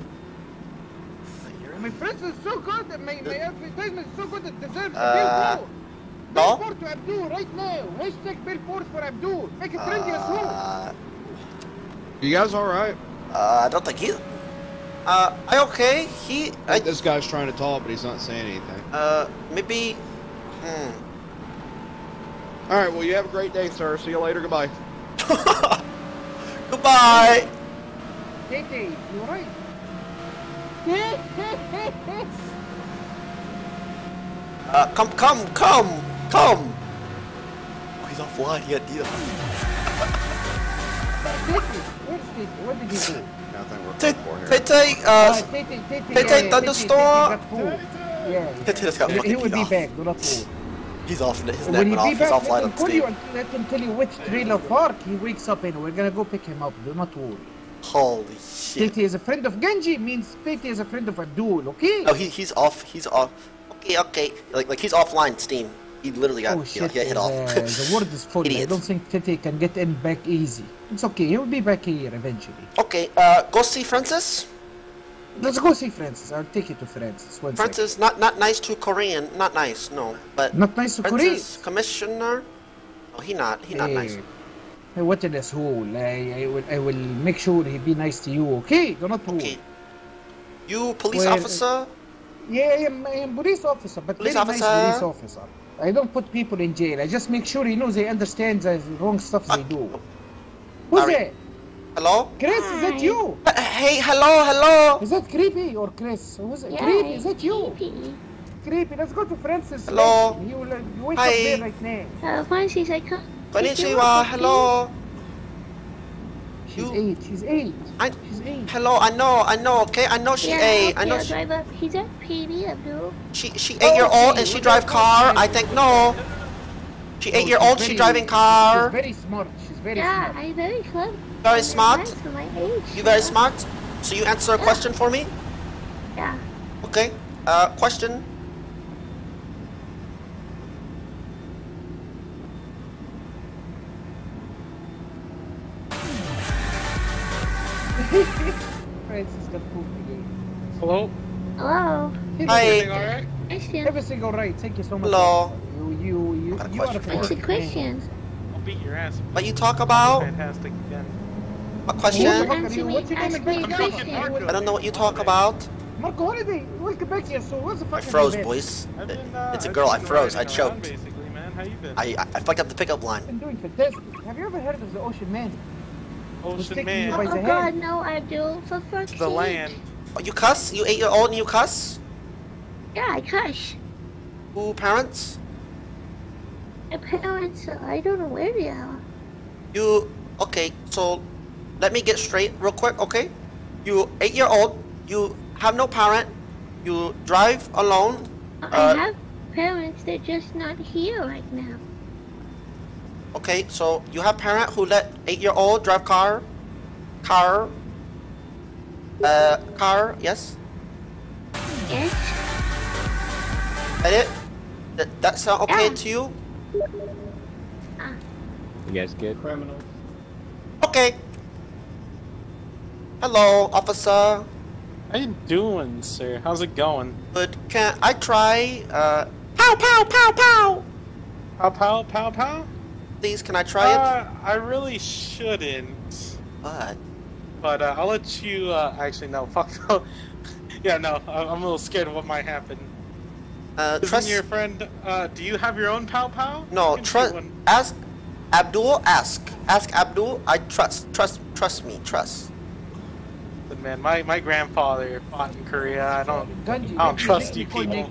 My friends is so good. that My, my advertisement is so good it deserves Uh, a billboard. no? Billboard to Abdul right now. Hashtag billboard for Abdul. Make it trendy as well. Uh, You guys all right? uh, I don't think he. Uh, I okay. He. I, this guy's trying to talk, but he's not saying anything. uh, maybe. Hmm. All right. Well, you have a great day, sir. See you later. Goodbye. Goodbye. Tete, you right? Uh, come, come, come, come. Oh, he's offline. He got deal. Tete, where's Tete? What did he do? Nothing we're Tete, for here. Tete, uh, Ah, Tete, Tete, Tete, yeah, yeah, thunderstorm. Tete, Tete got food. Yeah, Tete just got he, fucking he will beat be off. back. Do not worry. He's off. His neck went off. He's back, offline on him tell you, Steam. let him tell you which trailer park he wakes up in. We're gonna go pick him up. Do not worry. Holy shit. Tete is a friend of Genji means Tete is a friend of Abdul. Okay? No, he, he's off. He's off. Okay, okay. Like, like he's offline Steam. He literally got, Oh you know, he got hit uh, off. the word is full. I don't think Tete can get in back easy. It's okay. He'll be back here eventually. Okay, uh, go see Francis. Let's go see Francis. I'll take you to Francis. One second. Francis, not not nice to Korean. Not nice, no. But Not nice to Francis, Commissioner. Oh, he not. He not Hey, nice. Hey, what an asshole. I, I, will, I will make sure he be nice to you, okay? Do not worry. You police Well, officer. Yeah, I am, I am police officer, but Police very officer. nice police officer. I don't put people in jail. I just make sure he knows they understand the wrong stuff they ah. do. Who's Sorry. that? Hello? Chris, is that you? Hey, hello, hello. Is that creepy or Chris? Who's it? Yeah, creepy, is that you? Creepy. Let's go to Francis. Hello. You, will, uh, you wake Hi. up there right now. Uh, Francis, I can't. Konnichiwa. Hello. She's eight. She's eight. I, She's eight. Hello. I know. I know. Okay. I know she yeah, ate. I know I'll she. drive a PD, Abdul. She she eight year old and she drive car. I think no. She eight year old. She very- driving She's car. very smart. She's very Yeah, smart. I'm very clever. Very smart. Nice for my age. You very smart. So you answer a question for me. Yeah. Okay. Uh, question. Francis got pooped again. Hello? Hello. Everything alright? Christian. Everything all right. Thank you so much. Hello. You, you, you, Got a you are a question for It's a you. Christian. I'll beat your ass. What you talk about? Fantastic again. A question? fuck are Answer you? me. What's your Ask name? me a Back question. again. I don't know what you talk about. Marco Holiday, welcome back here. So what's the fuck? I froze, boys. Been, uh, It's a I've girl. I froze. I choked. Man. How you been? I I I fucked up the pickup line. I'm doing fantastic. Have you ever heard of the Ocean Man? Ocean Man. by Oh, God, hand? no, Abdul. For fuck's The sake. land. Oh, you cuss? You eight year old and you cuss? Yeah, I cuss. Who parents? My parents, uh, I don't know where they are. You okay? So let me get straight real quick, okay? You eight year old. You have no parent. You drive alone. I Uh, have parents, they're just not here right now. Okay, so you have parent who let eight year old drive car, car, uh, car. Yes. Yes? That it? That, that sound okay Yeah. to you? Ah. You guys good? Criminal. Okay. Hello, officer. How you doing, sir? How's it going? But Can I try? Uh, pow pow pow pow. Pow pow pow pow. Please, can I try it? Uh, I really shouldn't. What? But uh, I'll let you. Uh, actually, no. Fuck no. yeah, no. I'm a little scared of what might happen. Uh, Isn't trust. your friend? Uh, do you have your own pow pow? No, trust. Ask Abdul. Ask. Ask Abdul. I trust. Trust. Trust me. Trust. But man, my, my grandfather fought in Korea. I don't. Ganji, I don't trust you people.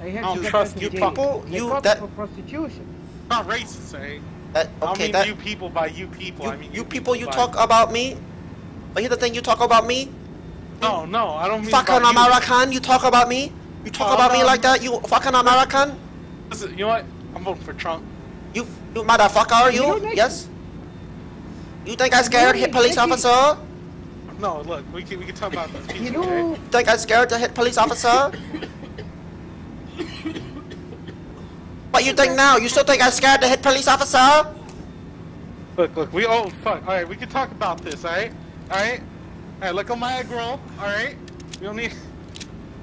I I don't trust you people. You- caught that- for prostitution. Not racist, eh? That, I okay. mean that you people by you people. I mean you people. You by- talk about me. But here's the thing. You talk about me. No, no, I don't mean. Fucking by you. American. You talk about me. You talk Oh, about me like that. You fucking American. Listen, you know what? I'm voting for Trump. You you motherfucker. You You know, yes. You think I scared hit police officer? No, look, we can we can talk about this You peacefully. okay? know, Think I scared to hit police officer? what you think now? You still think I scared to hit police officer? Look, look, we oh fuck. All right, we can talk about this. All right, all right, all right. Look on my grill. All right, we don't need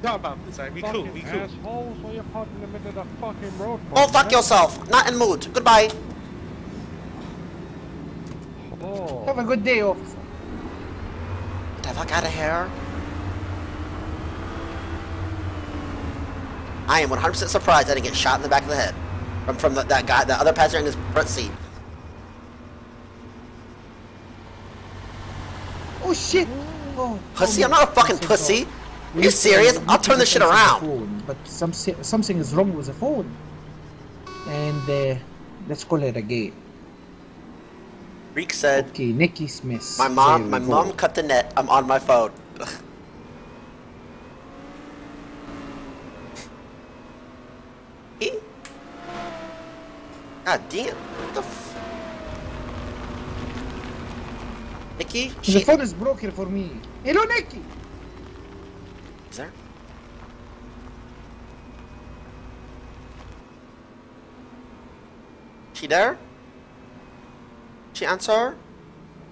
talk about this. All right, we cool, we cool. Assholes, why you parked in the middle of the fucking road? Oh fuck yourself. Not in mood. Goodbye. Oh. have a good day, officer. The fuck out of here. I am 100% surprised I didn't get shot in the back of the head from from the, that guy, the other passenger in his front seat. Oh shit! Oh, Pussy? oh, I'm not a fucking pussy. Are you serious? I'll turn this shit around. phone, But some, something is wrong with the phone. And uh, let's call it a game. Reek said, Okay, Nikki Smith. my mom, my mom cut the net. I'm on my phone. God damn. What the f- Nikki? The She, phone is broken for me. Hello, Nikki. is there? She there? She answer?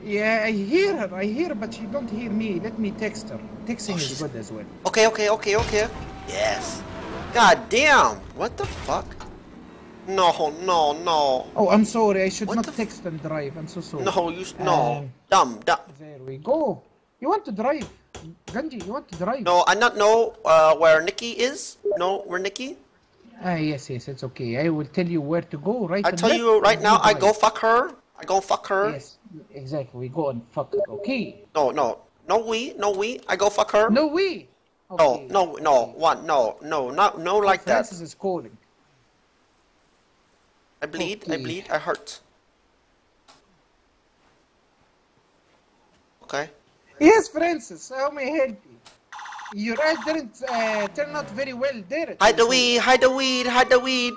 Yeah, I hear her. I hear her, but she don't hear me. Let me text her. Texting Oh, is good as well. Okay, okay, okay, okay. Yes. God damn. What the fuck? No, no, no. Oh, I'm sorry. I should What not text and drive. I'm so sorry. No, you no. Um, dumb, dumb. There we go. You want to drive? Ganji, you want to drive? No, I not know uh, where Nikki is. No, where Nikki? Ah, yes, yes, it's okay. I will tell you where to go, right? I tell you right now, I go fuck her. I go fuck her. Yes, exactly. We go and fuck her, okay? No, no, no we, no we. I go fuck her. No, we. no, Okay. no, no, one, no, no, not, no, like that. Francis is calling. I bleed, I bleed, I hurt. Okay. Yes, Francis. How may I help you? Your eyes didn't uh, turn out very well, did it? Hide the weed, hide the weed, hide the weed.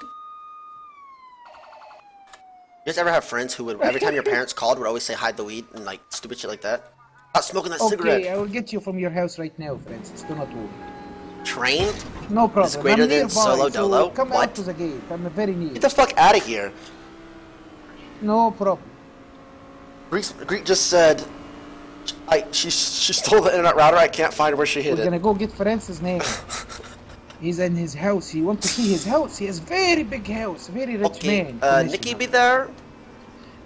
You guys ever have friends who would, every time your parents called, would always say hide the weed and like stupid shit like that? Stop smoking that Okay, cigarette. I will get you from your house right now, Francis. Do not worry. Train? No problem. It's greater I'm than nearby, Solo so Dolo? Come What? out to the gate. I'm very near. Get the fuck out of here. No problem. Greek, Greek just said, I, she, she stole the internet router. I can't find where she hid it. We're gonna go get Francis now. He's in his house. He want to see his house. He has very big house. Very rich Okay, man. uh. Nikki be there?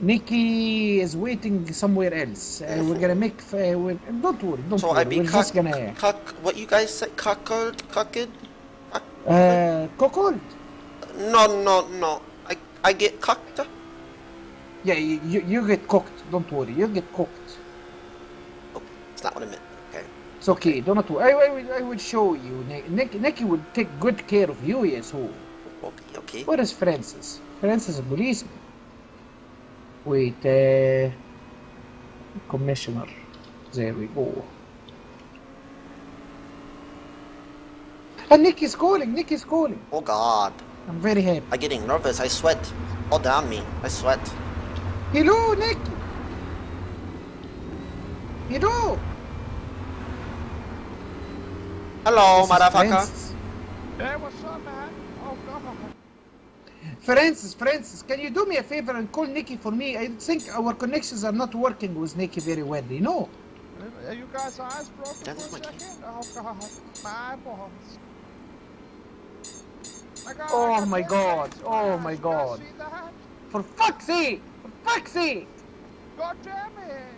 Nikki is waiting somewhere else. Uh, we're gonna make. Uh, we're, don't worry. Don't So worry. I be we're cuck, just gonna. what you guys say, cuckold, cucked? Uh, cuckold. No, no, no. I, I get cucked. Yeah, you, you, you get cooked. Don't worry. You get cooked. It's not what I meant. Okay. Do not worry. I, I, will, I will show you. Nick, Nick, Nikki will take good care of you. Yes, who? Okay, okay. Where is Francis? Francis is a policeman. Wait, uh, commissioner. There we go. And Nick is calling. Nick is calling. Oh God. I'm very happy. I'm getting nervous. I sweat Oh damn me. I sweat. Hello, Nick. Hello. Hello, This is motherfucker. Francis. Hey, what's up, man? Oh, God. Francis, Francis, can you do me a favor and call Nikki for me? I think our connections are not working with Nikki very well, you know? Are you guys' eyes broken That's for a my second? Oh god, my eyeballs. My god, Oh my four god, oh my god. For fuck's sake! For fuck's sake! God damn it!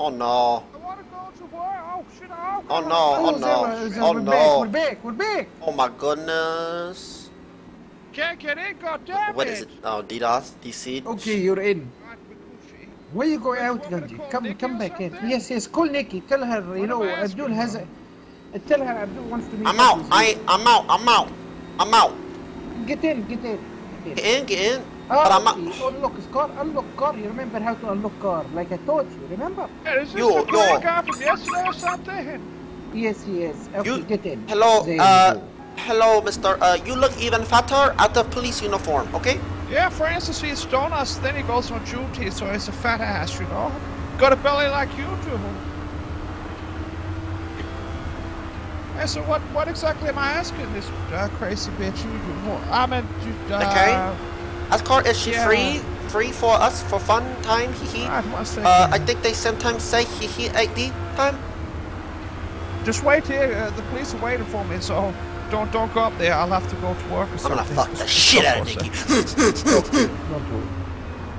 Oh no. I want to go to work. Oh shit! Oh, Oh no. Oh Zara, no. Zara, Oh we're back, we're no. back, we're back! Oh my goodness. Can't get in. God damn What is it? Oh, DDoS, DC. Okay, you're in. Where you go out, Ganji? Come, come back in. Yes, yes, call Nikki. Tell her, you know, uh, Abdul has a... Uh, tell her Abdul wants to meet I'm out. you. I I'm out. I'm out. I'm out. Get in, get in. Get Get in. Get in. But I'm out. Unlock his car, unlock car. You remember how to unlock car, like I taught you, remember? Hey, is this Yo, the black yo. guy from yesterday or something? Yes, yes. Okay, You- get in. Hello. There Uh, hello, Mister. Uh, you look even fatter at the police uniform. Okay. Yeah, Francis, he's donuts, then he goes on duty, so he's a fat ass, you know? Got a belly like you do. Hey, so what, what exactly am I asking this uh, crazy bitch? You, you, I mean, you, uh, Okay. Ask her, is she yeah. free? Free for us for fun time? Hee hee. Right, one second. Uh, I think they sometimes say hee hee ID time. Just wait here. Uh, the police are waiting for me, so don't don't go up there. I'll have to go to work or I'm something. gonna fuck the shit out of Nikki.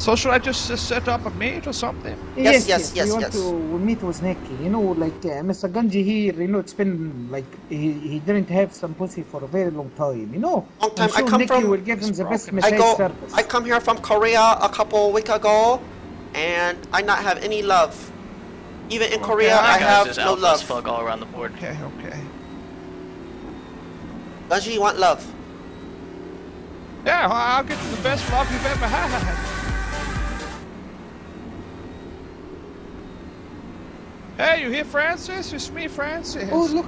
So should I just uh, set up a meet or something? Yes, yes, yes, We want yes. to meet with Nikki. You know, like uh, Mr. Ganji here. You know, it's been like he, he didn't have some pussy for a very long time. You know, Long time. I'm sure I come Nikki from. will give him the best I go. service. I come here from Korea a couple week ago, and I not have any love. Even in Korea, That I have no love. fuck all around the board. Okay, okay. Does you want love? Yeah, I'll get you the best love you've ever had. Hey, you here, Francis? It's me, Francis. Oh, look,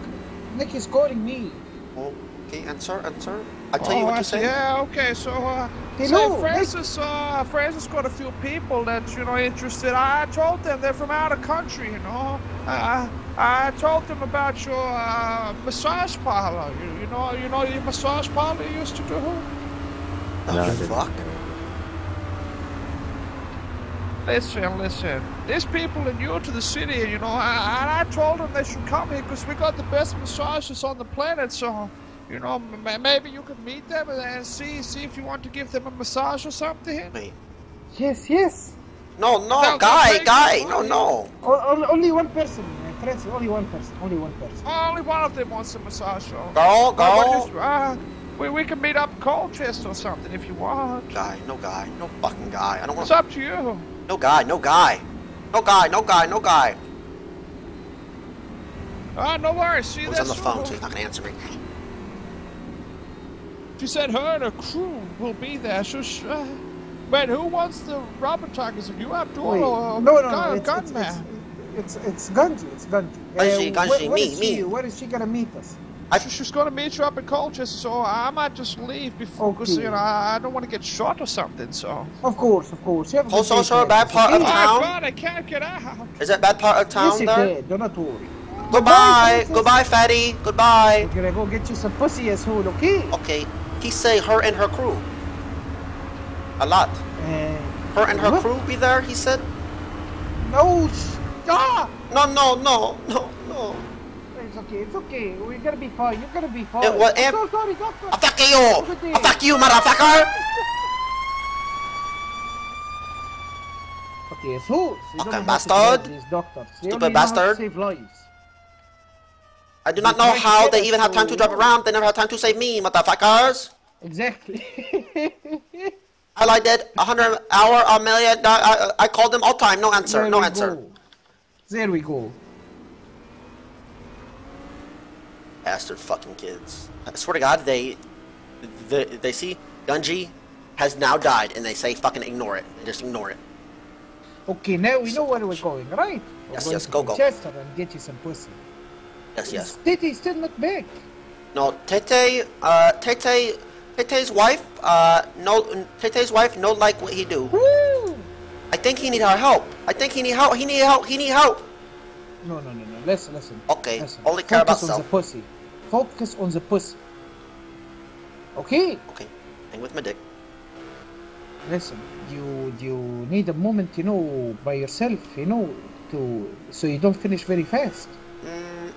Nikki's calling me. Okay, answer, answer. I tell you Oh, what I to see. say. Yeah, okay. So, uh, Hello, say Francis, uh, Francis got a few people that you know interested. I told them they're from out of country. You know, uh, I told them about your uh, massage parlor. You, you know, you know your massage parlor you used to do. No, fuck. Listen, listen. These people are new to the city, you know, and I told them they should come here because we got the best massages on the planet. So, you know, m- maybe you could meet them and- and see see if you want to give them a massage or something. Wait. Yes, yes. No, no, They'll- guy, guy, no, no. O- only, only one person, uh, Francis. Only one person. Only one person. Only one of them wants a massage. So. Girl, what girl. is- uh, we, we can meet up in Colchester or something if you want. Guy, no guy, no fucking guy. I don't want. It's up to you. No guy, no guy, no guy, no guy, no guy. Ah, no worries. See, He's on the phone, all. so he's not gonna answer me. She said her and her crew will be there. So, sh- uh, wait, who wants the rubber tigers? Are you Abdul Wait, or no, no, gun, no. It's, it's, gunman? it's, it's, it's Ganji. It's Ganji. Ganji, where- Ganji, where me, she? me. Where is she gonna meet us? She- she's going to meet you up in Colchester, so I might just leave before, because, Okay. you know, I I don't want to get shot or something, so. Of course, of course. You have a Also, good sir, day, bad Francis, part of Oh, town. God, I can't get out. Is that bad part of town you there? can. Do not worry. Goodbye, goodbye, fatty. Goodbye. We're gonna go get you some pussy as well, okay? Okay, he say her and her crew. A lot. Uh, Her and her what? crew be there. He said. No, sh- ah! No, no, no, no, no. It's okay, it's okay. We're gonna be fine. You're gonna be eh, fine. It was- I'm so sorry, doctor. I fuck you. I fuck you, motherfucker. Okay, so Okay, bastard. how to drive these doctors. They Stupid only know how to bastard. save lives. I do not They know how they even have time to drive around. They never have time to save me, motherfuckers. Exactly. I did, a hundred hour, a million. I, I, I called them all time. No answer. There No answer. go. There we go. Bastard fucking kids. I swear to God, they, they, they see Gunji has now died, and they say fucking ignore it. They just ignore it. Okay, now we know where we're going, right? We're Yes, going yes, to go, go. Chester and get you some pussy. Yes, yes. Tete still not back. No, Tete, uh, Tete, Tete's wife, uh, no, Tete's wife, no like what he do. Woo! I think he need our help. I think he need help. He need help. He need help. No, no, no, no. Listen, listen. Okay, listen. only care about Focus on self. the pussy. Focus on the pussy. Okay? Okay, hang with my dick. listen. You you need a moment, you know, by yourself, you know, to so you don't finish very fast. Mm,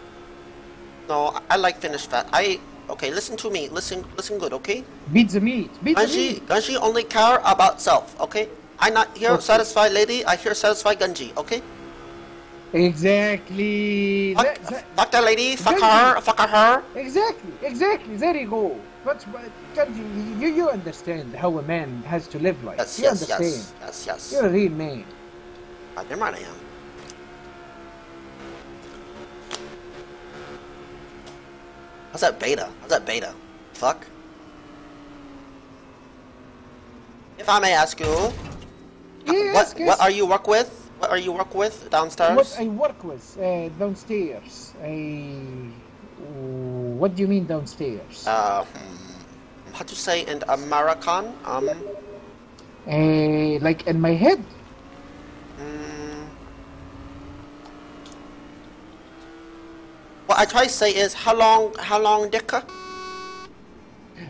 no, I- like finish fast. I okay. Listen to me. Listen, listen good. Okay. Beat the meat. Beat the Ganji, meat. Ganji only care about self. Okay. I not here Okay. satisfy lady. I here satisfy Ganji. Okay. Exactly. Fuck, That- that- fuck that lady. Fuck her. Fuck her. Exactly, exactly. There you go. But, but you, you you understand how a man has to live life. Yes, you yes, understand. yes, yes, yes. You're a real man. Ah, damn right I am. How's that beta? How's that beta? Fuck. If I may ask you, Yes, what yes. what are you work with? What are you work with downstairs? What I work with uh, downstairs. I. What do you mean downstairs? Uh, hmm, how to say in American? Um, Uh, like in my head. mm, what I try to say is how long? How long, Dicka?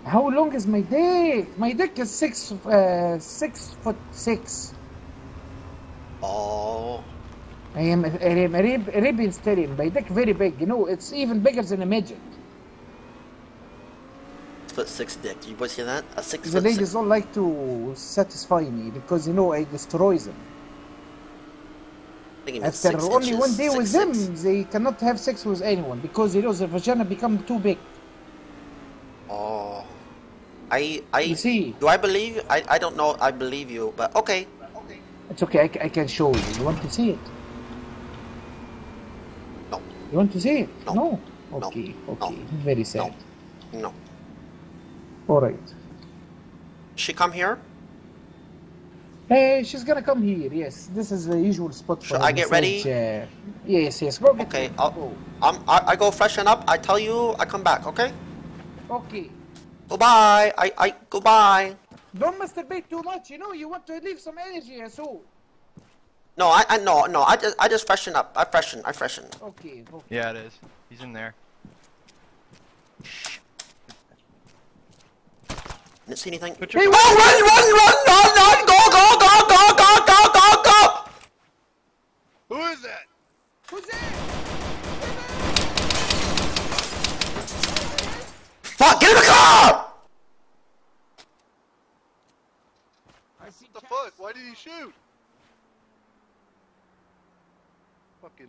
How long is my dick? My dick is six, uh, six foot six. Oh, I am a, I am Arab, Arabian stallion. My dick very big. You know, it's even bigger than a midget. foot six dick. You boys hear that? A six The ladies six. don't like to satisfy me because you know I destroy them. I think he meant After only inches, one day six, with six. them, they cannot have sex with anyone because you know the vagina become too big. Oh, I I You see. do I believe I I don't know I believe you, but okay. It's okay. I, I can show you. You want to see it? No. You want to see it? No. Okay. Okay. Very sad. No. All right. She come here? Hey, she's gonna come here. Yes, this is the usual spot for Should her I get ready? Uh, yes, yes. Go get Okay, I'll, I'm, I, I go freshen up. I tell you, I come back. Okay. Okay. Goodbye. I I goodbye. Don't masturbate too much. You know, you want to leave some energy, and so. No, I I no no. I just I just freshen up. I freshen. I freshen. Okay. okay. Yeah, it is. He's in there. Didn't see anything. Oh, your- oh, run, run, run, run, run! Go, go, go, go, go, go, go, go! Who is that? Who's that? Fuck! Get in the car! What the fuck? Why did he shoot? Fucking.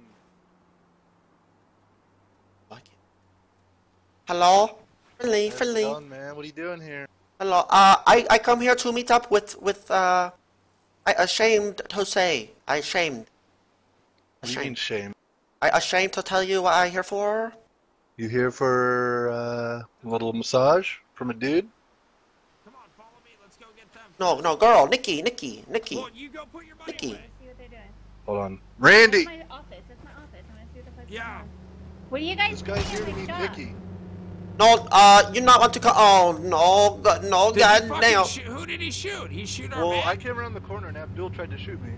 Hello. Friendly, friendly. Done, man. What are you doing here? Hello. Uh, I I come here to meet up with with uh, I ashamed to say. I ashamed. What do you mean shame? I ashamed to tell you what I here for. You here for uh, a little massage from a dude? No, no, girl, Nikki, Nikki, Nikki. Nikki. Hold on. Randy! That's my office. That's my office. I'm gonna see what the fuck's yeah. What are you guys This guy's doing here to meet? Nikki. No, uh, you're not want to come. Oh no, go- no, Did he god fucking Who did he shoot? He shoot our Well, man? I came around the corner and Abdul tried to shoot me.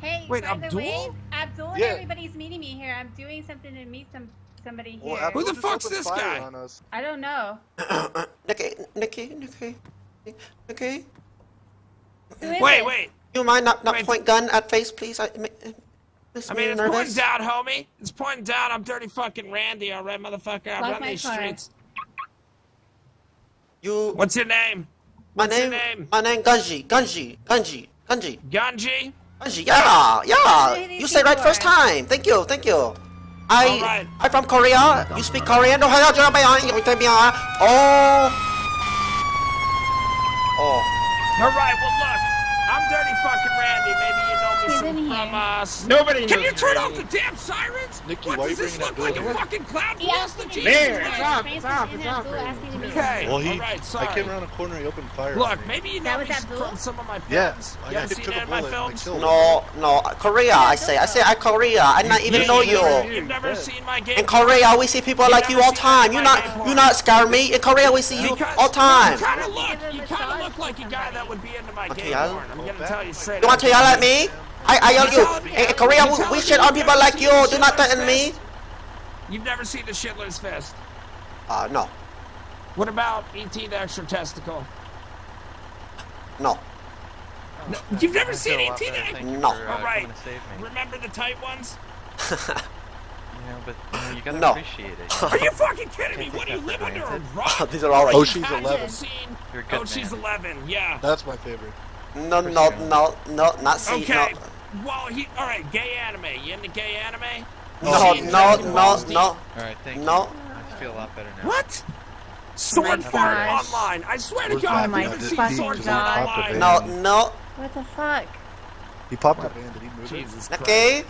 Hey, Wait, by the way, Abdul? Abdul and Yeah. everybody's meeting me here. I'm doing something to meet some somebody here. Well, Who the fuck's this guy? On us. I don't know. Nikki, Nikki, Nikki, Nikki. Who is Wait, it? wait. You mind not not point gun at face, please? I, it uh, I mean, it's nervous. pointing down, homie. It's pointing down. I'm dirty fucking Randy, alright, motherfucker. I Lock run these car. streets. You. What's your name? My What's your name, name? my name Gunji, Gunji, Gunji, Gunji. Ganji? Ganji, yeah, yeah. You You said right first time. Thank you, thank you. I, Alright. I'm from Korea. You speak Korean? Hello. Uh, oh. Oh. Alright, well, look. I'm dirty fucking Randy. Maybe you know me He's some, in from, uh... s- Nobody Can you turn off the damn sirens? Nikki, what, why does this look that like a fucking cloud Yeah, monster? I'm Jesus There, Christ. stop, Francis stop, and stop. Abdul asked me to meet Okay, Well, he. alright, I came around the corner. He opened fire. Look, maybe you know That me was Abdul? from some of my films. Yeah, I You ever took seen a any of my bullet and films? No, no, Korea. I say, I say, I Korea. I not even You- know you you. never- You've never seen my game. In Korea, we see people like you all time. You not, you not scare me. In Korea, we see you Because all time. You kind of look, you kind of look like a guy that would be into my Okay, game I'll- porn. I'm gonna tell you straight. You want to yell at me? I, I yell you. In, in Korea, we, we shit on people like you. Do not threaten me. You've never seen the Schindler's Fist. Uh, no, What about E.T. the Extra Testicle? no. no You've never seen feel a lot 18 better, you No. for, uh, All right. coming to save me. Remember the tight ones? You know, but you, know, you gotta No. appreciate it. Are you fucking kidding me? What do you that live for under a granted. rock? These are all right. Oh, she's 11. seen- You're good Oh, she's man. 11. Yeah. That's my favorite. No, no, no, no, not see. Okay. No, Well, he. All right. Gay anime. You into gay anime? no, See no, no, no, Alright, thank no. you. I feel a lot better now. What? Sword my fart online. I swear to God, Oh my I've never seen sword God. fart online. No, no. What the fuck? He popped up and did he move it? Jesus Christ. Nikki?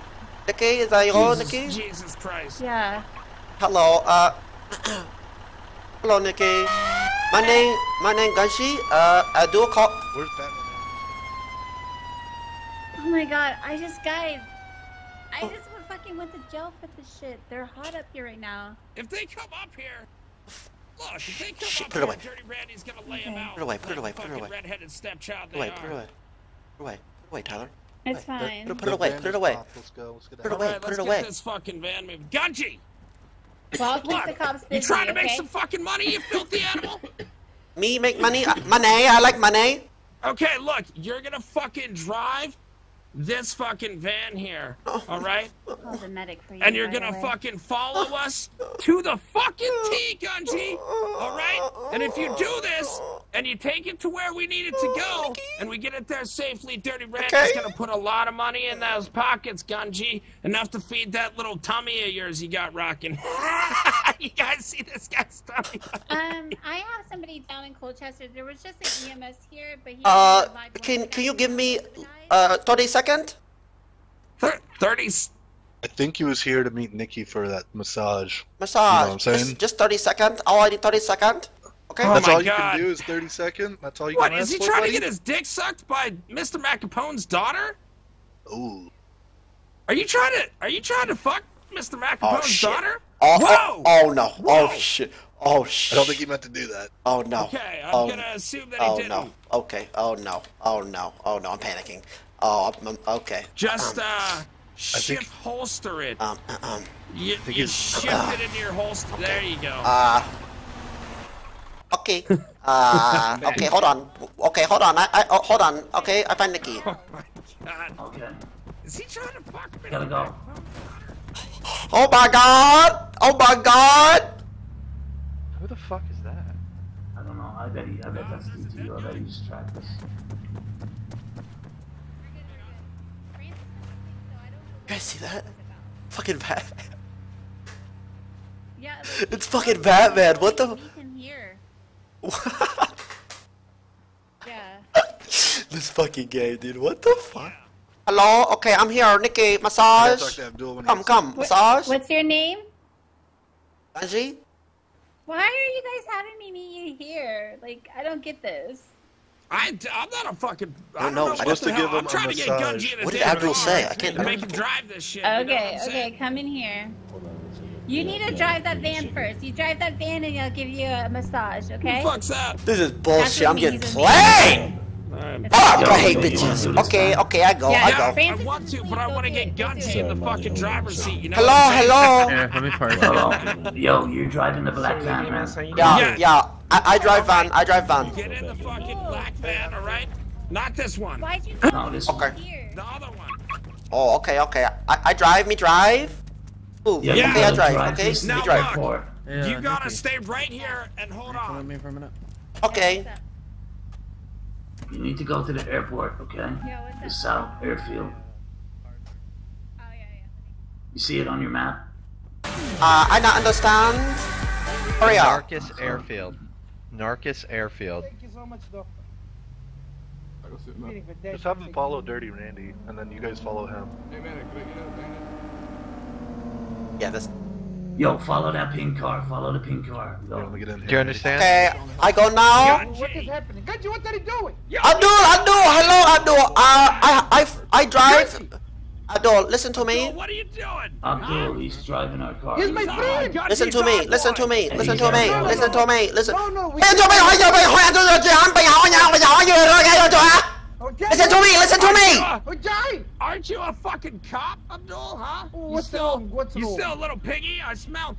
Nikki, is that you, Jesus, Nikki? Jesus Christ. Yeah. Hello, uh, hello, Nikki. My name, my name Ganshi. Uh, I do a call. Where's Batman? Oh my god, I just guys. I just fucking went to jail for this shit. They're hot up here right now. If they come up here, look. If they come Shit, up put it here, away. Dirty Randy's gonna lay him out. Put it away, put it like away, put it fucking away. Redheaded stepchild Put it they away, are. put it away. Put it away, put it away, Tyler. It's Put it- fine. Put it, put it away, put it away. Let's go. Let's get Put it out. away, Alright, put it let's it get away. this fucking van moving. Gunji, Well, I'll keep look. the cops busy. You trying to make okay? some fucking money, you filthy animal? Me make money, uh, money. I like money. Okay, look, you're gonna fucking drive this fucking van here, all right? Call the medic for you. And you're gonna fucking follow us to the fucking T, Gunji, all right? And if you do this and you take it to where we need it to go, and we get it there safely, Dirty Randy's Okay. gonna put a lot of money in those pockets, Gunji, enough to feed that little tummy of yours you got rocking. you guys see this guy's tummy? Um, I have somebody down in Colchester. There was just an EMS here, but he. Uh, didn't provide one can can you give me uh 30 second? Thir- 30 I think he was here to meet Nikki for that massage. Massage. You know what I'm saying? Just, just 30 second. All I need 30 second. Okay. Oh That's all God. you can do is 30 second? That's all you What, can is he ask for, trying to get his dick sucked by Mr. Macapone's daughter? Ooh. Are you trying to, are you trying to fuck Mr. Oh Macapone's shit. daughter? Oh, Whoa! oh, oh no. Oh shit. Oh shit. I don't think he meant to do that. Oh no. Okay, I'm oh, gonna assume that he oh didn't. no. Okay. Oh no. Oh no. Oh no. I'm panicking. Oh, I'm, I'm- okay. Just um, uh, shift holster it. um, uh, um, You, you it's- shift it into your holster. There you go. uh, okay. Uh, okay. Hold on. Okay. Hold on. I, I oh, hold on. Okay. I find Nikki. oh my god. Okay. Is he trying to fuck me? Gotta go. Oh my god. Oh my god. Who the fuck is that? I don't know. I bet he, I bet that's DTU. I he's tracked this. You guys see that? Fucking Batman. Yeah. It's fucking Batman. What the? We can hear. Yeah. this fucking game, dude. What the fuck? Hello. Okay, I'm here. Nikki, massage. talk to Abdul when he Come, gets come, massage. What's your name? Angie. Why are you guys having me meet you here? Like, I don't get this. I, I'm not a fucking. I I don't know, know I what just the to hell. give I'm trying to get massage. Gunji in a What did damn Abdul say? I can't- to make him drive this shit. you Okay, okay, come in here. You need to drive that van first. You drive that van and I'll give you a massage, okay? Who fucks that? This is bullshit. I'm getting played. Alright. Fuck, I hate bitches. Okay, okay, I go, Yeah, I Yeah, go. I Francis want to, but I want to get do it, go Gunji do in the fucking driver's seat. You know Hello, what I'm saying? hello. Yeah, let me park. Hello. Yo, you're driving the black van, man. Yeah, Yeah. yeah. I, I drive van. I drive van. Get in the fucking black van, all right? Not this one. Why'd you No, come this Okay. here? The other one. Oh, okay, okay. I, I drive. Me drive. Ooh, Yeah, okay, I drive. drive Okay, Now me drive. look. Yeah, you gotta Nikki. stay right here and hold Come with on. me for a minute. Okay. What's up? You need to go to the airport, okay? Yeah, what's The up? South Airfield. Oh, yeah, yeah. You see it on your map? Uh, I not understand. Hurry up. Narcus Airfield. Narcus Airfield. Thank you so much, Doc. Just have him follow Dirty Randy, and then you guys follow him. Yeah, this. Yo, follow that pink car. Follow the pink car. Yeah, Go. get in here. Do you understand? Okay, I go now. What is happening? Ganji, what are you doing? Abdul, Abdul, hello, Abdul. Uh, I, I, I drive. Abdul, listen to me. What are you doing? Abdul, he's driving our car. He's my friend. Listen to me. Listen to me. Listen to me. No, no, Listen to me. Listen. No, no, we Listen to me. Hỏi cho mày hỏi cho tôi chuyện bây hỏi nhau bây hỏi như rồi nghe cho hả? Okay. Listen to me. Listen to me. Okay. Aren't you a fucking cop, Abdul, huh? Oh, you what's still, wrong? What's you still a little piggy? I smell.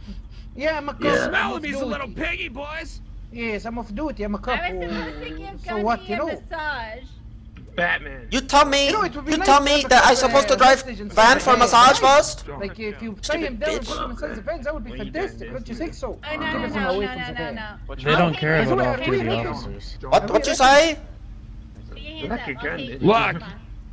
Yeah, I'm a cop. Yeah. I'm Smell off him. He's a duty. little piggy, boys. Yes, I'm off duty. I'm a cop. I was supposed to give So what, Gunji you a know? massage. Batman. You tell me. You know, it would be You nice tell me that I'm supposed to drive stations van for a massage first. Like if you tie Stupid him down and bitch. put him inside the vans, that would be fantastic. Don't you think so? Oh, no, no, no, no, no, no, no. They don't care about we off-duty officers. What? What you say? Put hands Look up. your I'll gun, dude. you.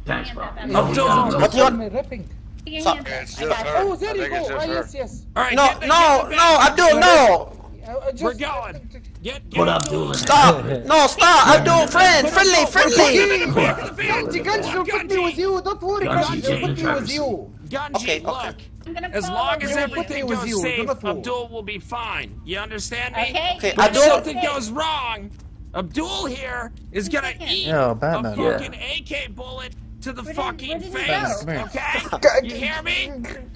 Thanks, bro. Abdul. What do you want? Am I rapping? Put your Stop. It's just her. Oh, there I you go. it's Ah, yes, yes. All right, No, get the, no, get the no, Abdul, no. Uh, uh, just- We're going. Get, get What in up, the- dude? Stop. No, stop. Abdul, friend, friendly, friendly. Ganji, Ganji, will put me with you. Don't worry, Ganji, Ganji. Will put me with you. Gunji, Okay, look. okay. I'm As long as you. everything with goes you, safe. Abdul will be fine. You understand me? Okay. Okay, But if Abdul. something goes wrong, Abdul here is gonna eat Yo, a Batman. fucking AK bullet to the Where fucking where did face. Okay? You hear me?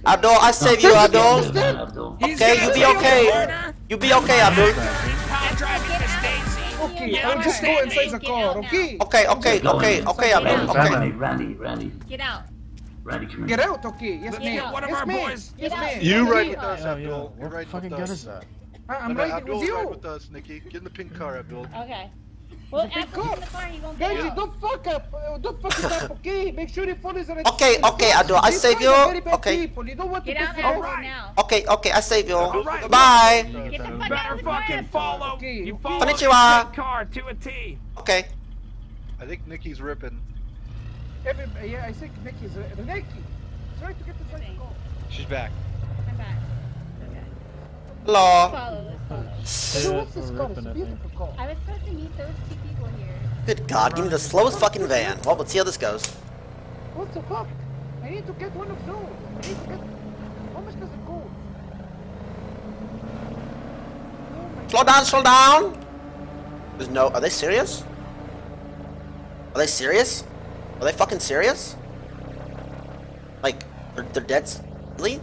Abdul, I save you, Abdul. Abdul. Okay, gonna you be okay. corner, You be okay, Abdul. pound driving Miss Daisy. Okay, You I'll just go inside the car, okay? Okay, okay, okay, okay, Abdul. Okay. Randy, Randy, Randy, Get out. Randy, come Get out, okay? Yes, Look, ma'am. one of yes, our boys. Yes, Get out. ma'am. You Yes, ride with us, Abdul. You what fucking with gun us. is that? I- I'm No, riding Abdul, with ride you. with us, Nikki. Get in the pink car, Abdul. Okay. Well, It's a big Abdul's car. in the car. He won't get Ganji, out. don't fuck up. Uh, Don't fuck it up, okay? Make sure you follow the Okay, okay, Abdul, I save guys you. are very bad Okay. people. You don't want to Get piss out them now. off. Alright. now. Okay, okay, I save you. Alright. Bye. Get the fuck out of the car. follow. Okay, You okay. follow Konnichiwa. the pink car to a T. Okay. I think Nikki's ripping. Every, yeah, I think Nikki's uh, Nikki. Try to get the side call. She's back. Hello. Follow. Let's follow. So what's this car? It's a beautiful car. I was supposed to meet those two people here. Good God, give me the slowest fucking van. Well, let's see how this goes. What the fuck? I need to get one of those. I need to get. How much does it go? Slow down, slow down. There's no. Are they serious? Are they serious? Are they fucking serious? Like, they're, they're dead? Really?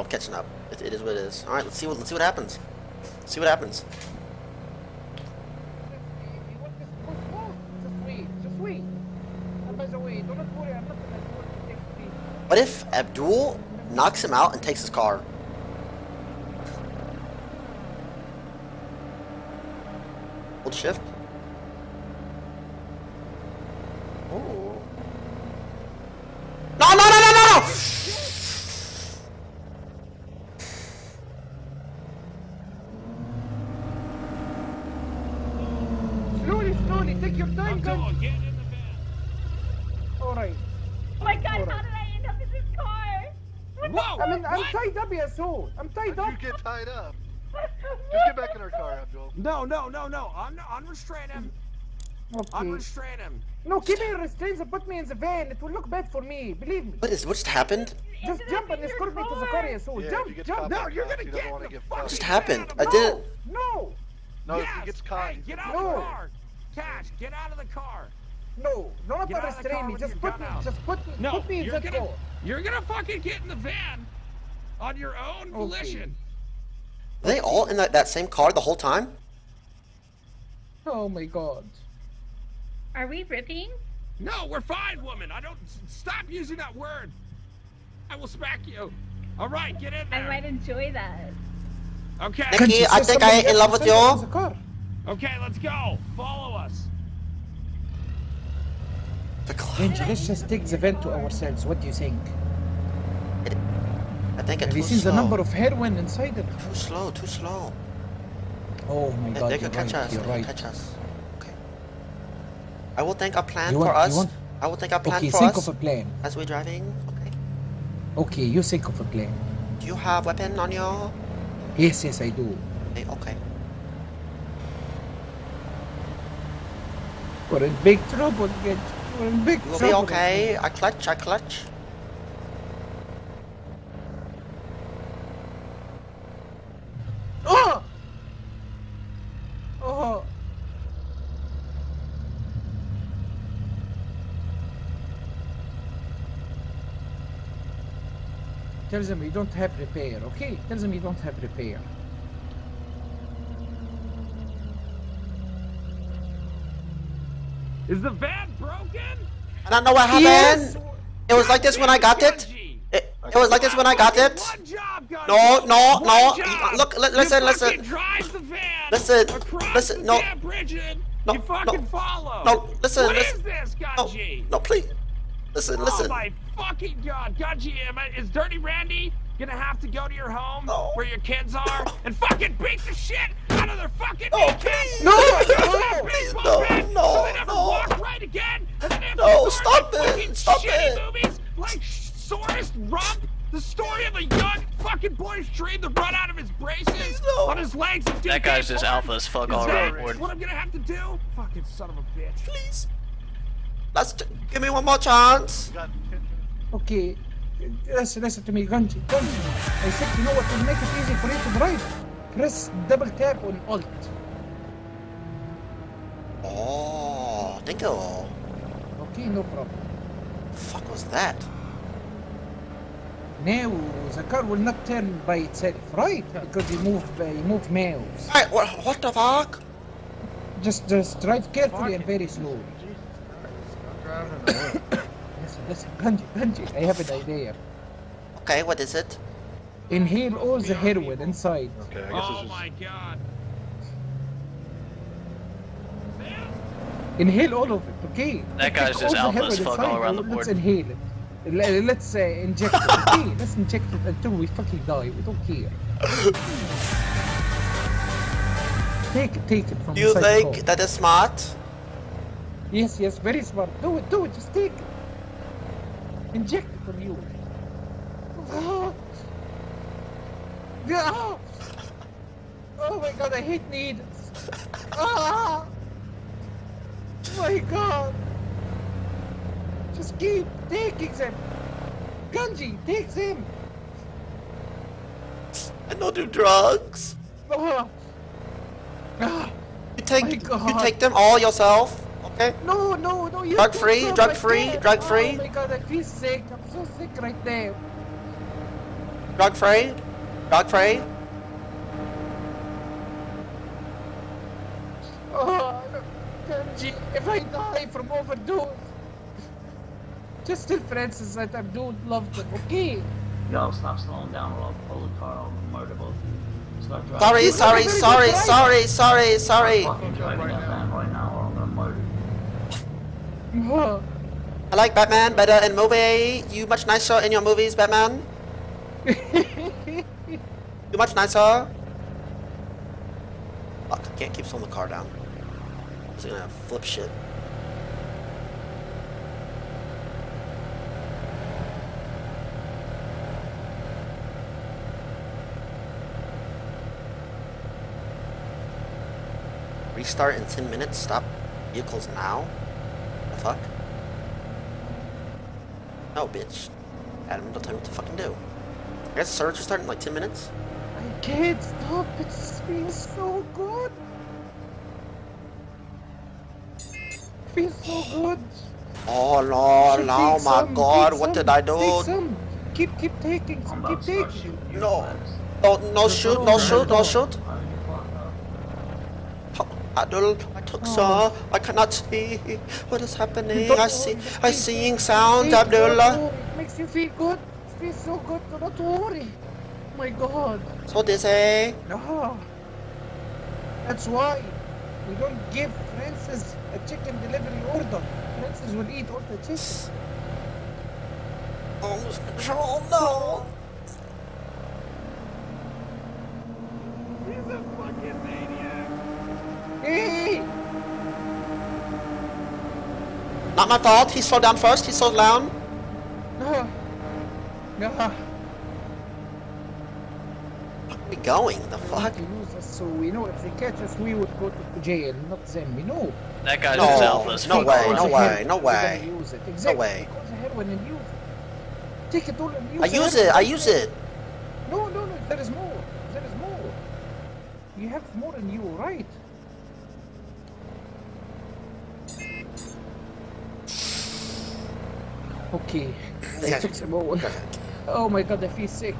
I'm catching up. It, it is what it is. All right, let's see what let's see what happens. Let's see what happens. What if Abdul knocks him out and takes his car? Hold shift. Oh. No, no, no, no, no! Slowly, slowly. Take your time, Abdul, guys. get in the van. All right. Oh my god, Hold how on. did I end up in this car? Whoa! I mean, I'm what? tied up. I'm tied How'd up. you get tied up? Just get back in our car, Abdul. No, no, no, no. Un- unrestrain him. Okay. Unrestrain him. No, keep me in restraints and put me in the van. It will look bad for me. Believe me. What is what just happened? Just jump and escort me to the car, asshole. Yeah, if jump, jump. No, you're gonna you get don't want to the get What just happened? I didn't. No, No, if yes, he gets caught, hey, get out No. of the car. Cash, get out of the car. no, no, not Get out of the car restrain me. Just put me, out. just put me, No, put me in you're that gonna, car. you're gonna fucking get in the van on your own oh, Okay. volition. Were they all in that, that same car the whole time? Oh my god. Are we ripping? No, we're fine, woman. I don't. Stop using that word. I will smack you. All right, get in there. I might enjoy that. Okay. Nikki, I think I ain't in love with you. Okay, let's go. Follow us. The Benji, let's just take the vent to ourselves. What do you think? I think it's Have you seen slow. the number of heroin inside it? Too slow, too slow. Oh my They, god, they you're catch right, us. They right. catch us. Okay. I will think a plan for want- you us. want- I will think a plan Okay, for think us of a plan. as we're driving. Okay. Okay, you think of a plan. Do you have weapon on your... Yes, yes, I do. Okay. okay. We're in big trouble, Benji. We're in big We'll trouble. be okay. I clutch. I clutch. Oh! Oh! Tell them you don't have repair, okay? Tell them you don't have repair. Is the van broken? I don't know what happened. Yes. It was like this when I got it. It, it was like this when I got it. No, no, no. Look, li- listen, listen. fucking drive the van Listen, listen, the no. damn bridge and No, you fucking follow. No, listen, What listen. is this, Gunji? No, please. Listen, Oh listen. my fucking god, Gunji, am I, is Dirty Randy gonna have to go to your home where your kids are and fucking beat the shit out of their fucking No, kneecaps? No, With their no, baseball no, no, so they never no. walk right again? And then they have No, to stop it, stop shitty it. movies like Sorest Rump, the story of a young fucking boy's dream to run out of his braces on his legs and That guy's gay just alpha as fuck Is all that around the board. What I'm gonna have to do? Fucking son of a bitch. Please. Let's t- give me one more chance. Okay, listen, listen to me, Gunji. Gunji, I said, you know what will make it easy for you to drive? Press double tap on Alt. Oh, thank you. Okay, no problem. Fuck was that? Now the car will not turn by itself, right? Because you move, uh, you move mouse. Hey, what, what the fuck? Just, just drive carefully and very slowly. Listen, listen, Gunji, Gunji, I have an idea. Okay, what is it? Inhale all the heroin inside. Okay, I guess Oh it's just. my god. Inhale all of it, okay? That guy's Take just the alpha as heroin fuck all inside, around the Let's inhale it. Le- Let's uh, inject it, okay? Let's inject it until we fucking die. We don't care. take it, take it from Do you inside the think that is smart? Yes, yes, very smart. Do it, do it, just take it. Inject it from you. Ah. Ah. Oh my god, I hate needles. Oh My god. Just keep taking them. Ganji, take them. I don't do drugs. Ah. Ah. You take you take them all yourself, okay? No, no, no, you Drug free, stop drug like free, that. drug oh free. Oh my god, I feel sick. I'm so sick right now. Drug free, drug free. Oh, no. Ganji, if I die from overdose, just tell Francis that I don't love them, okay? Yo, stop slowing down or I'll pull the car over and murder both of you. Start driving. Sorry, sorry, sorry, sorry, sorry, sorry. Fucking driving that van right now or I'm gonna murder you. Oh, I like Batman better in movie. You much nicer in your movies, Batman. You much nicer. Fuck, I can't keep slowing the car down. It's gonna flip shit. Restart in 10 minutes. Stop vehicles now. The fuck? No, bitch. Adam, don't tell me what to fucking do. I guess the service will start in like 10 minutes. I can't stop. It feels so good. Feels so good. Oh no, Should no, my some, god, what some, did I do? Keep, keep taking some. Keep taking. No, no, no shoot, no shoot, no shoot. Adul, I took some. Oh. I cannot see. What is happening? I see, I seeing sound, Abdullah. It makes you feel good. It feels so good. Do not worry. Oh my god. So dizzy. No. That's why we don't give Francis a chicken delivery order. Francis will eat all the chicken. Oh, control, no. He's a fucking maniac. Hey! Not my fault. He slowed down first. He slowed down. No. No. We going? The fuck? To use us so we know if they catch us, we would go to jail, not them. We know. That guy's No, just alpha as no way, no way, no We're way. gonna use it. Exactly. way. Because the heroin and use it. Take it all and use I the use it. I use it. No, no, no. There is more. There is more. You have more in you, right? Okay. I Yeah. took some more. Oh my god, I feel sick.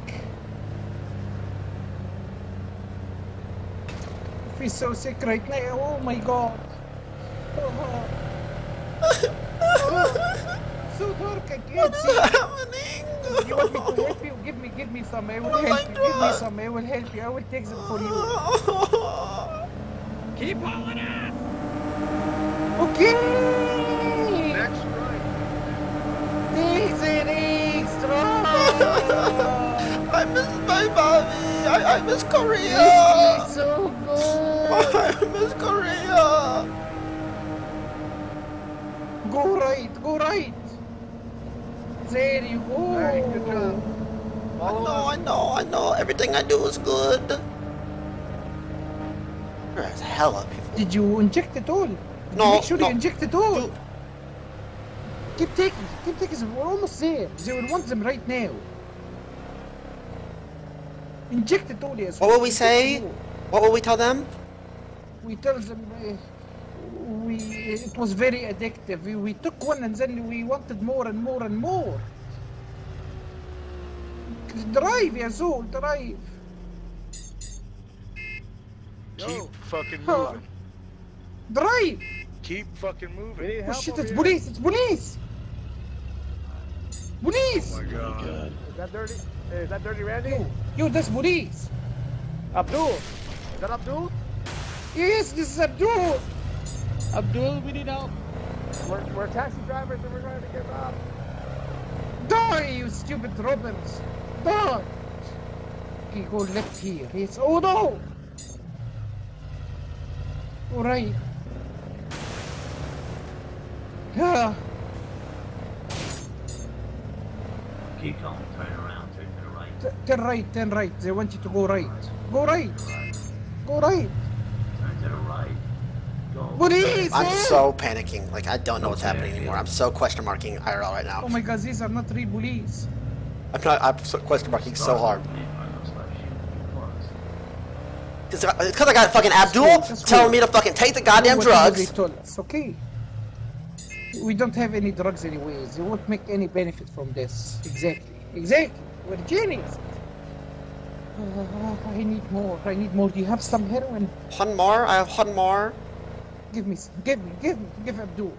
I feel so sick right now. Oh my god. Oh. Oh. So dark, I can't see. happening? You want me to help you? Give me, give me some. I will oh help you. Give me some. I will help you. I will take them for you. Keep hauling ass! Okay! Next Daisy extra! I miss my mommy. I, I miss Korea. This so good! I miss Korea. Go right, go right! There you go! Alright, good job. I know, I know, I know. Everything I do is good. There's hella people. Did you inject it all? Did No, you make sure no. you inject it all. Keep taking, keep taking them. We're almost there. They will want them right now. Inject the audience. What will we say? What will we tell them? We tell them uh, we it was very addictive. We, we took one and then we wanted more and more and more. Drive, Yazul, drive. Keep fucking moving. Drive! Keep fucking moving. Oh shit, it's police, it's police! Police. Oh my oh god. Is that dirty? Hey, is that dirty Randy? Yo, yo, that's police. Abdul. Is that Abdul? Yes, this is Abdul. Abdul, we need help. We're, we're taxi drivers and we're trying to get robbed. Die, you stupid robbers. Die. Okay, go left here. Yes. Oh no. All right. Keep going, turn around, turn to the right. T- turn right, turn right. They want you to go right. Go right. Go right. Turn to the right. Go. Police! I'm so panicking. Like I don't know what's happening anymore. I'm so question marking IRL right now. Oh my god, these are not real police. I'm not. I'm so question marking so hard. Cause, I- it's cause I got fucking Abdul telling me to fucking take the goddamn drugs. They told us, okay? We don't have any drugs anyways. You won't make any benefit from this. Exactly. Exactly. We're geniuses. Uh, I need more. I need more. Do you have some heroin? More. I have one more. Give me some. Give me. Give me. Give Abdul.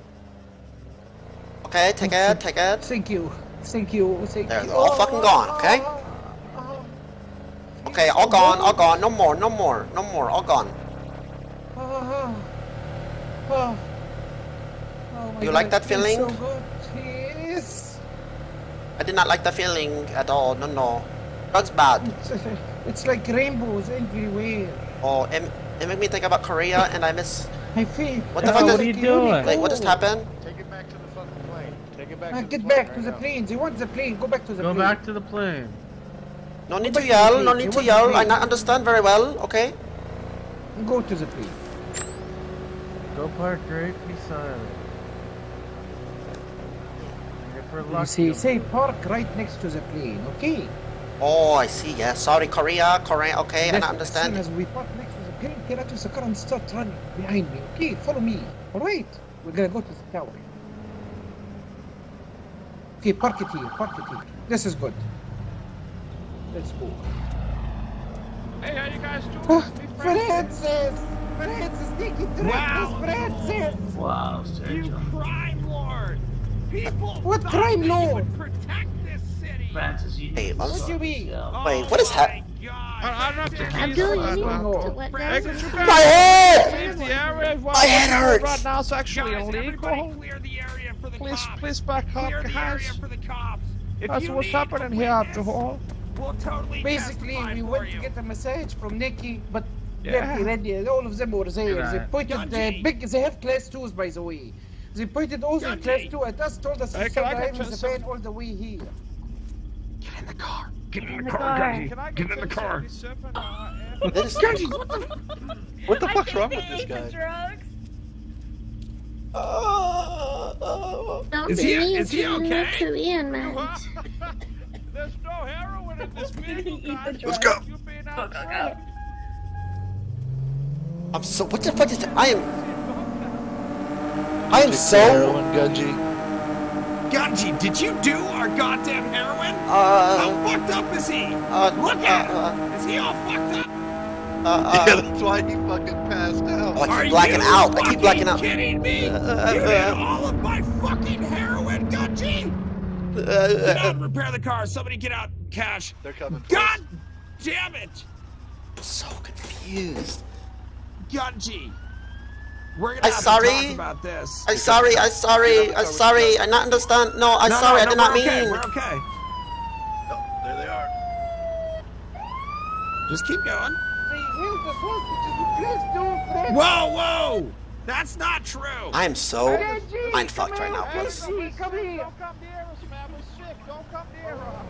Okay, take it. Take it. Thank you. Thank you. Thank you. they're all fucking gone. Okay. Okay, all gone. All gone. No more. No more. No more. All gone. Oh my You like that feeling? So good. Yes. I did not like the feeling at all. No, no. Drugs bad. It's, it's like rainbows everywhere. Oh, it, it made me think about Korea, and I miss. I feel. What the I fuck? feel Just, like you only Like, what just happened? Take it back to the fucking plane. Take it back Ah, to the get plane back right to the now. plane. They want the plane. Go back to the Go plane. back to the plane. No need to to yell. No They need to yell. I not understand very well. Okay. Go to the plane. Go park right beside it. If we're You see, say park right next to the plane. Okay. Oh, I see. Yeah. Sorry, Korea. Korea. Okay, I Then not As understand. soon as we park next to the plane, get out of the car and start running behind me. Okay, follow me. All right. We're gonna go to the tower. Okay, park it here. Park it here. This is good. Let's go. Hey, how you guys doing? Meet Francis. Francis! Francis, Nikki, Wow. Francis! Wow, You Sergio. crime lord! People What crime that lord? would protect this city! Francis, you Hey, what sort do you mean? yourself. Wait, what is happening? I, I don't have to Abdul, you need no. to what Hey, drugs? get your My head! Leave the area. My head hurts. Right now, it's actually Guys, illegal. clear the area for the Please, cops. please back up, Clear the guys. for the cops. If That's what's happening a here, witness, Abdul. We'll totally Basically, we for went to get a massage from Nikki, but Yeah. Dirty Randy, all of them were there. They Right. pointed the big. They have class twos, by the way. They pointed all the Gunji. class two at us, told us to can I stop get driving the some- van all the way here. Get in the car. Get in the car. Can Get in the car. 1077, That is- what the? What the fuck's wrong with this ate the guy? drugs. Don't Is be he- is he to the okay? Korean man. There's no heroin in this vehicle, Eat the guys. drugs. go. Go, go, go. I'm so. What the fuck is that? I am. I am Take the so. heroin, Gunji. Gunji, did you do our goddamn heroin? Uh. How fucked up is he? Uh. Look at uh, him. Is he all fucked up? Uh. uh, yeah, uh, that's why he fucking passed out. oh, I Are keep blacking you out. I keep blacking out. kidding me? Uh, uh, you did uh, all of my fucking heroin, Gunji. Uh, Get uh, out and repair the car. Somebody get out cash. They're coming. God damn it, I'm so confused. Gunji. We're gonna I'm sorry. talk about this. I sorry. I sorry. I sorry. I not understand. No, I No, sorry. no, I no, did not we're okay, mean. We're okay. Oh, there they are. Just keep going. Whoa, whoa! That's not true. I am so mind fucked right now, boys. Come here. Don't come near us, man. We're sick. Don't come near us.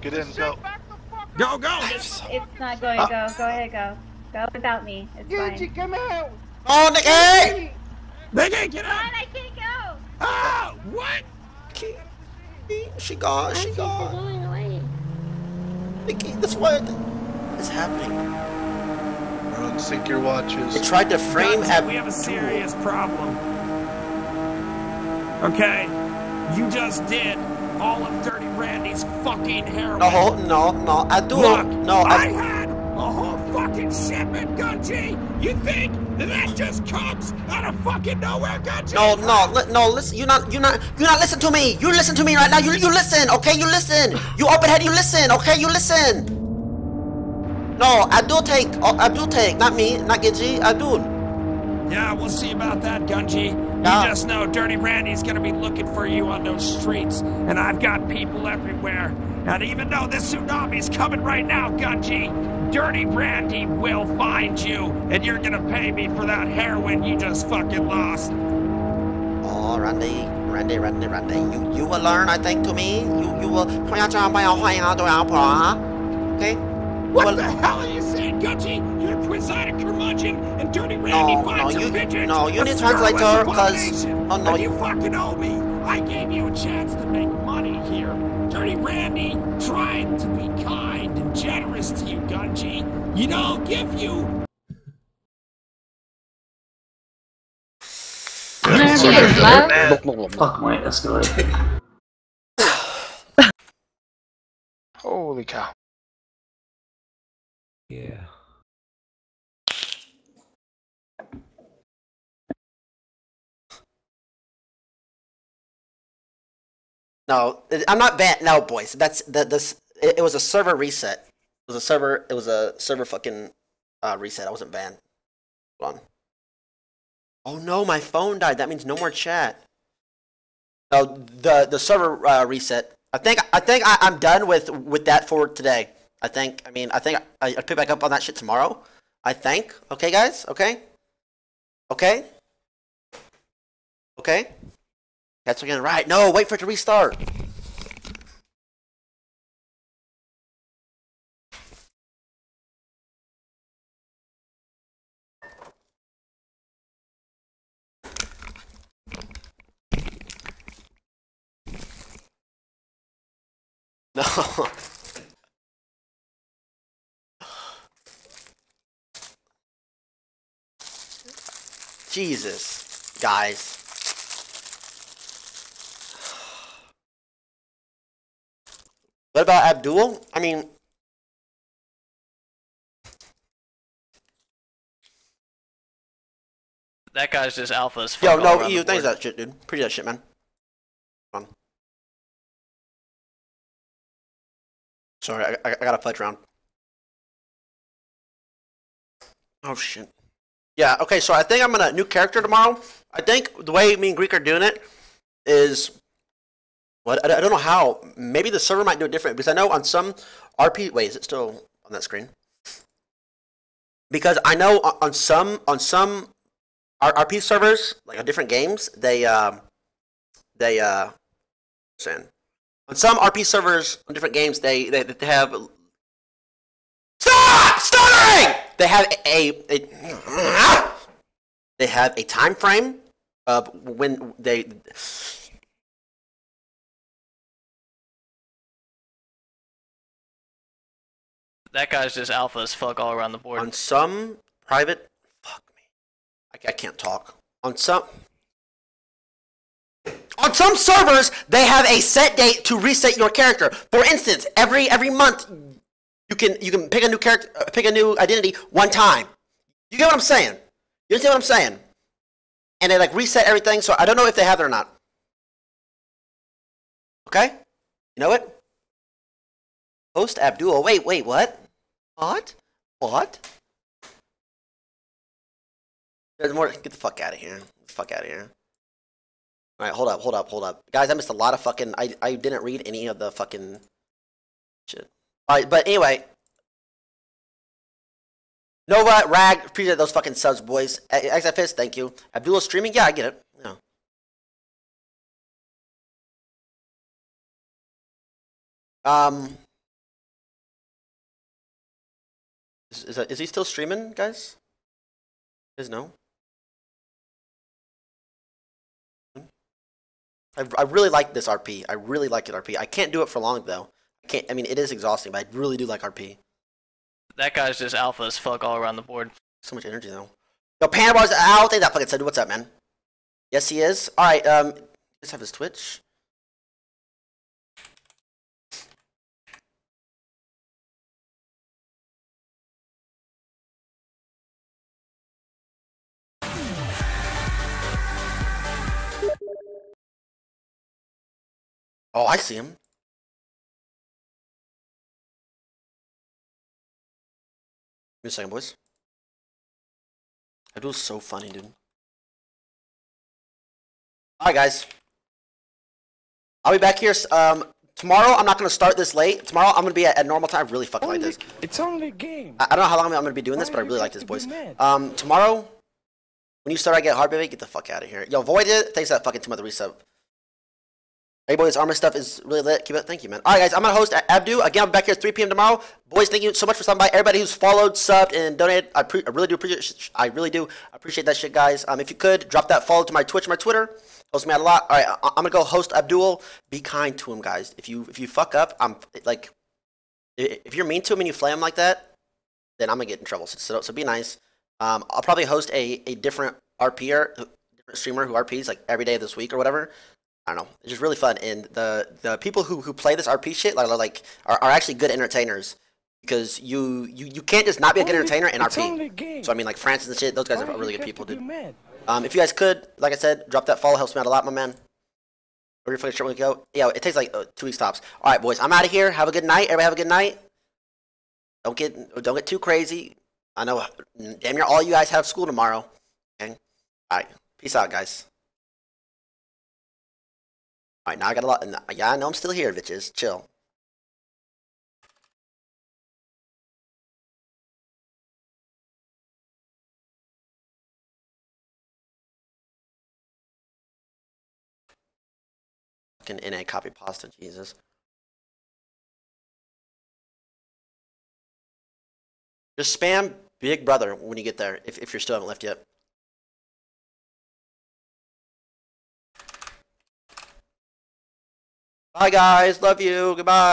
Get in, go. Go, go. It's, it's not going to go. Go ahead, go. Go without me. It's fine. You come out. Oh, Nikki! Nikki, get Come out! on, I can't go. Ah, what? She gone. She She's gone. going away. Nikki, this what is happening? Everyone sync your watches. They tried to frame Guys, Ab- we have a serious problem. Okay, you just did all of Dirty Randy's fucking heroin. No, no, no. Abdul. Look, no, I Ab- had a whole fucking shipment, Gunji. You think that that just comes out of fucking nowhere, Gunji? No, no, li- no. Listen, you're not, you're not, you're not listen to me. You listen to me right now. You, you listen, okay? You listen. You open head. You listen, okay? You listen. No, Abdul take, oh, Abdul take, not me, not Gidji, Abdul. Yeah, we'll see about that, Gunji. You just know Dirty Randy's gonna be looking for you on those streets, and I've got people everywhere. And even though this tsunami's coming right now, Gunji, Dirty Randy will find you, and you're gonna pay me for that heroin you just fucking lost. Oh, Randy, Randy, Randy, Randy. You, you will learn, I think, to me. You, you will. Okay. What Well- the hell are you saying, Gunji? You're Quizada Curmudgeon, and Dirty Randy No, finds no, a you- pigeon. no, you a need translator, 'cause- abomination. oh, no, you- you fucking owe me. I gave you a chance to make money here. Dirty Randy tried to be kind and generous to you, Gunji. You know, give you Fuck might escalate. Holy cow. Yeah. No, I'm not banned. No, boys. That's that. This it, it was a server reset. It was a server. It was a server fucking uh, reset. I wasn't banned. Hold on. Oh no, my phone died. That means no more chat. No, the the server uh, reset. I think I think I, I'm done with with that for today. I think. I mean, I think I, I pick back up on that shit tomorrow. I think. Okay, guys. Okay. Okay. Okay. That's again right. No, wait for it to restart. No. Jesus, guys. What about Abdul? I mean, That guy's just alpha as fuck. yo, no, you thanks that shit, dude. Pretty that shit, man. Come on. Sorry, I, I, I got a fudge round. Oh shit. Yeah. Okay. So I think I'm gonna new character tomorrow. I think the way me and Greek are doing it is, what I, I don't know how. Maybe the server might do it different because I know on some RP. Wait, is it still on that screen? Because I know on, some on some RP servers, like on different games, they um they uh saying on some RP servers on different games they they, they have stop stuttering. They have a, a, they have a time frame of when they That guy's just alpha as fuck all around the board. on some private fuck me. I, I can't talk. On some on some servers they have a set date to reset your character. For instance every every month you can you can pick a new character uh, pick a new identity one time. You get what i'm saying? You understand what i'm saying? And they like reset everything so i don't know if they have it or not. Okay? You know it host abdul. Wait wait what what what There's more. Get the fuck out of here. Fuck out of here. All right, hold up, hold up, hold up, guys. I missed a lot of fucking. I I didn't read any of the fucking shit. All right, but anyway. Nova, Rag, appreciate those fucking subs, boys. XFS, thank you. Abdullah streaming, yeah, I get it. Yeah. Um, is, is, that, is he still streaming, guys? Is no. I, I really like this RP. I really like it RP. I can't do it for long though. I can't. I mean, it is exhausting, but I really do like RP. That guy's just alpha as fuck all around the board. So much energy though. Yo, Panda Bar's out. Thank that fucking said. What's up, man? Yes, he is. All right. Um, let's have his Twitch. Oh, I see him. Give me a second, boys. That was so funny, dude. Alright, guys. I'll be back here. Um, tomorrow, I'm not going to start this late. Tomorrow, I'm going to be at, at normal time. I really fucking like this. It's only a game. I, I don't know how long I'm going to be doing this, but I really like this, boys. Um, tomorrow, when you start, I get hard, baby. Get the fuck out of here. Yo, Void it. Thanks for that fucking two month resub. Hey boys, Arma stuff is really lit. Keep it. Thank you, man. All right, guys, I'm gonna host Abdul again. I'm back here at 3 p.m. tomorrow. Boys, thank you so much for stopping by. Everybody who's followed, subbed, and donated, I, I really do appreciate. I really do appreciate that shit, guys. Um, if you could drop that follow to my Twitch, my Twitter, helps me out a lot. All right, I- I'm gonna go host Abdul. Be kind to him, guys. If you if you fuck up, I'm like, if you're mean to him and you flame him like that, then I'm gonna get in trouble. So so be nice. Um, I'll probably host a a different RPer, different streamer who RPs like every day this week or whatever. I don't know. It's just really fun, and the the people who, who play this RP shit like like are, are actually good entertainers because you, you you can't just not be a good entertainer in It's only a RP. So I mean, like Francis and shit, those guys are really good people, dude. Um, if you guys could, like I said, drop that follow, helps me out a lot, my man. Where your fucking shirt we go? Yeah, it takes like uh, two weeks tops. All right, boys, I'm out of here. Have a good night. Everybody have a good night. Don't get don't get too crazy. I know, damn near all you guys have school tomorrow. Okay. All right. Peace out, guys. All right, now I got a lot. Yeah, I know I'm still here, bitches. Chill. Fucking NA copy pasta, Jesus. Just spam Big Brother when you get there, if, if you're still haven't left yet. Bye, guys. Love you. Goodbye.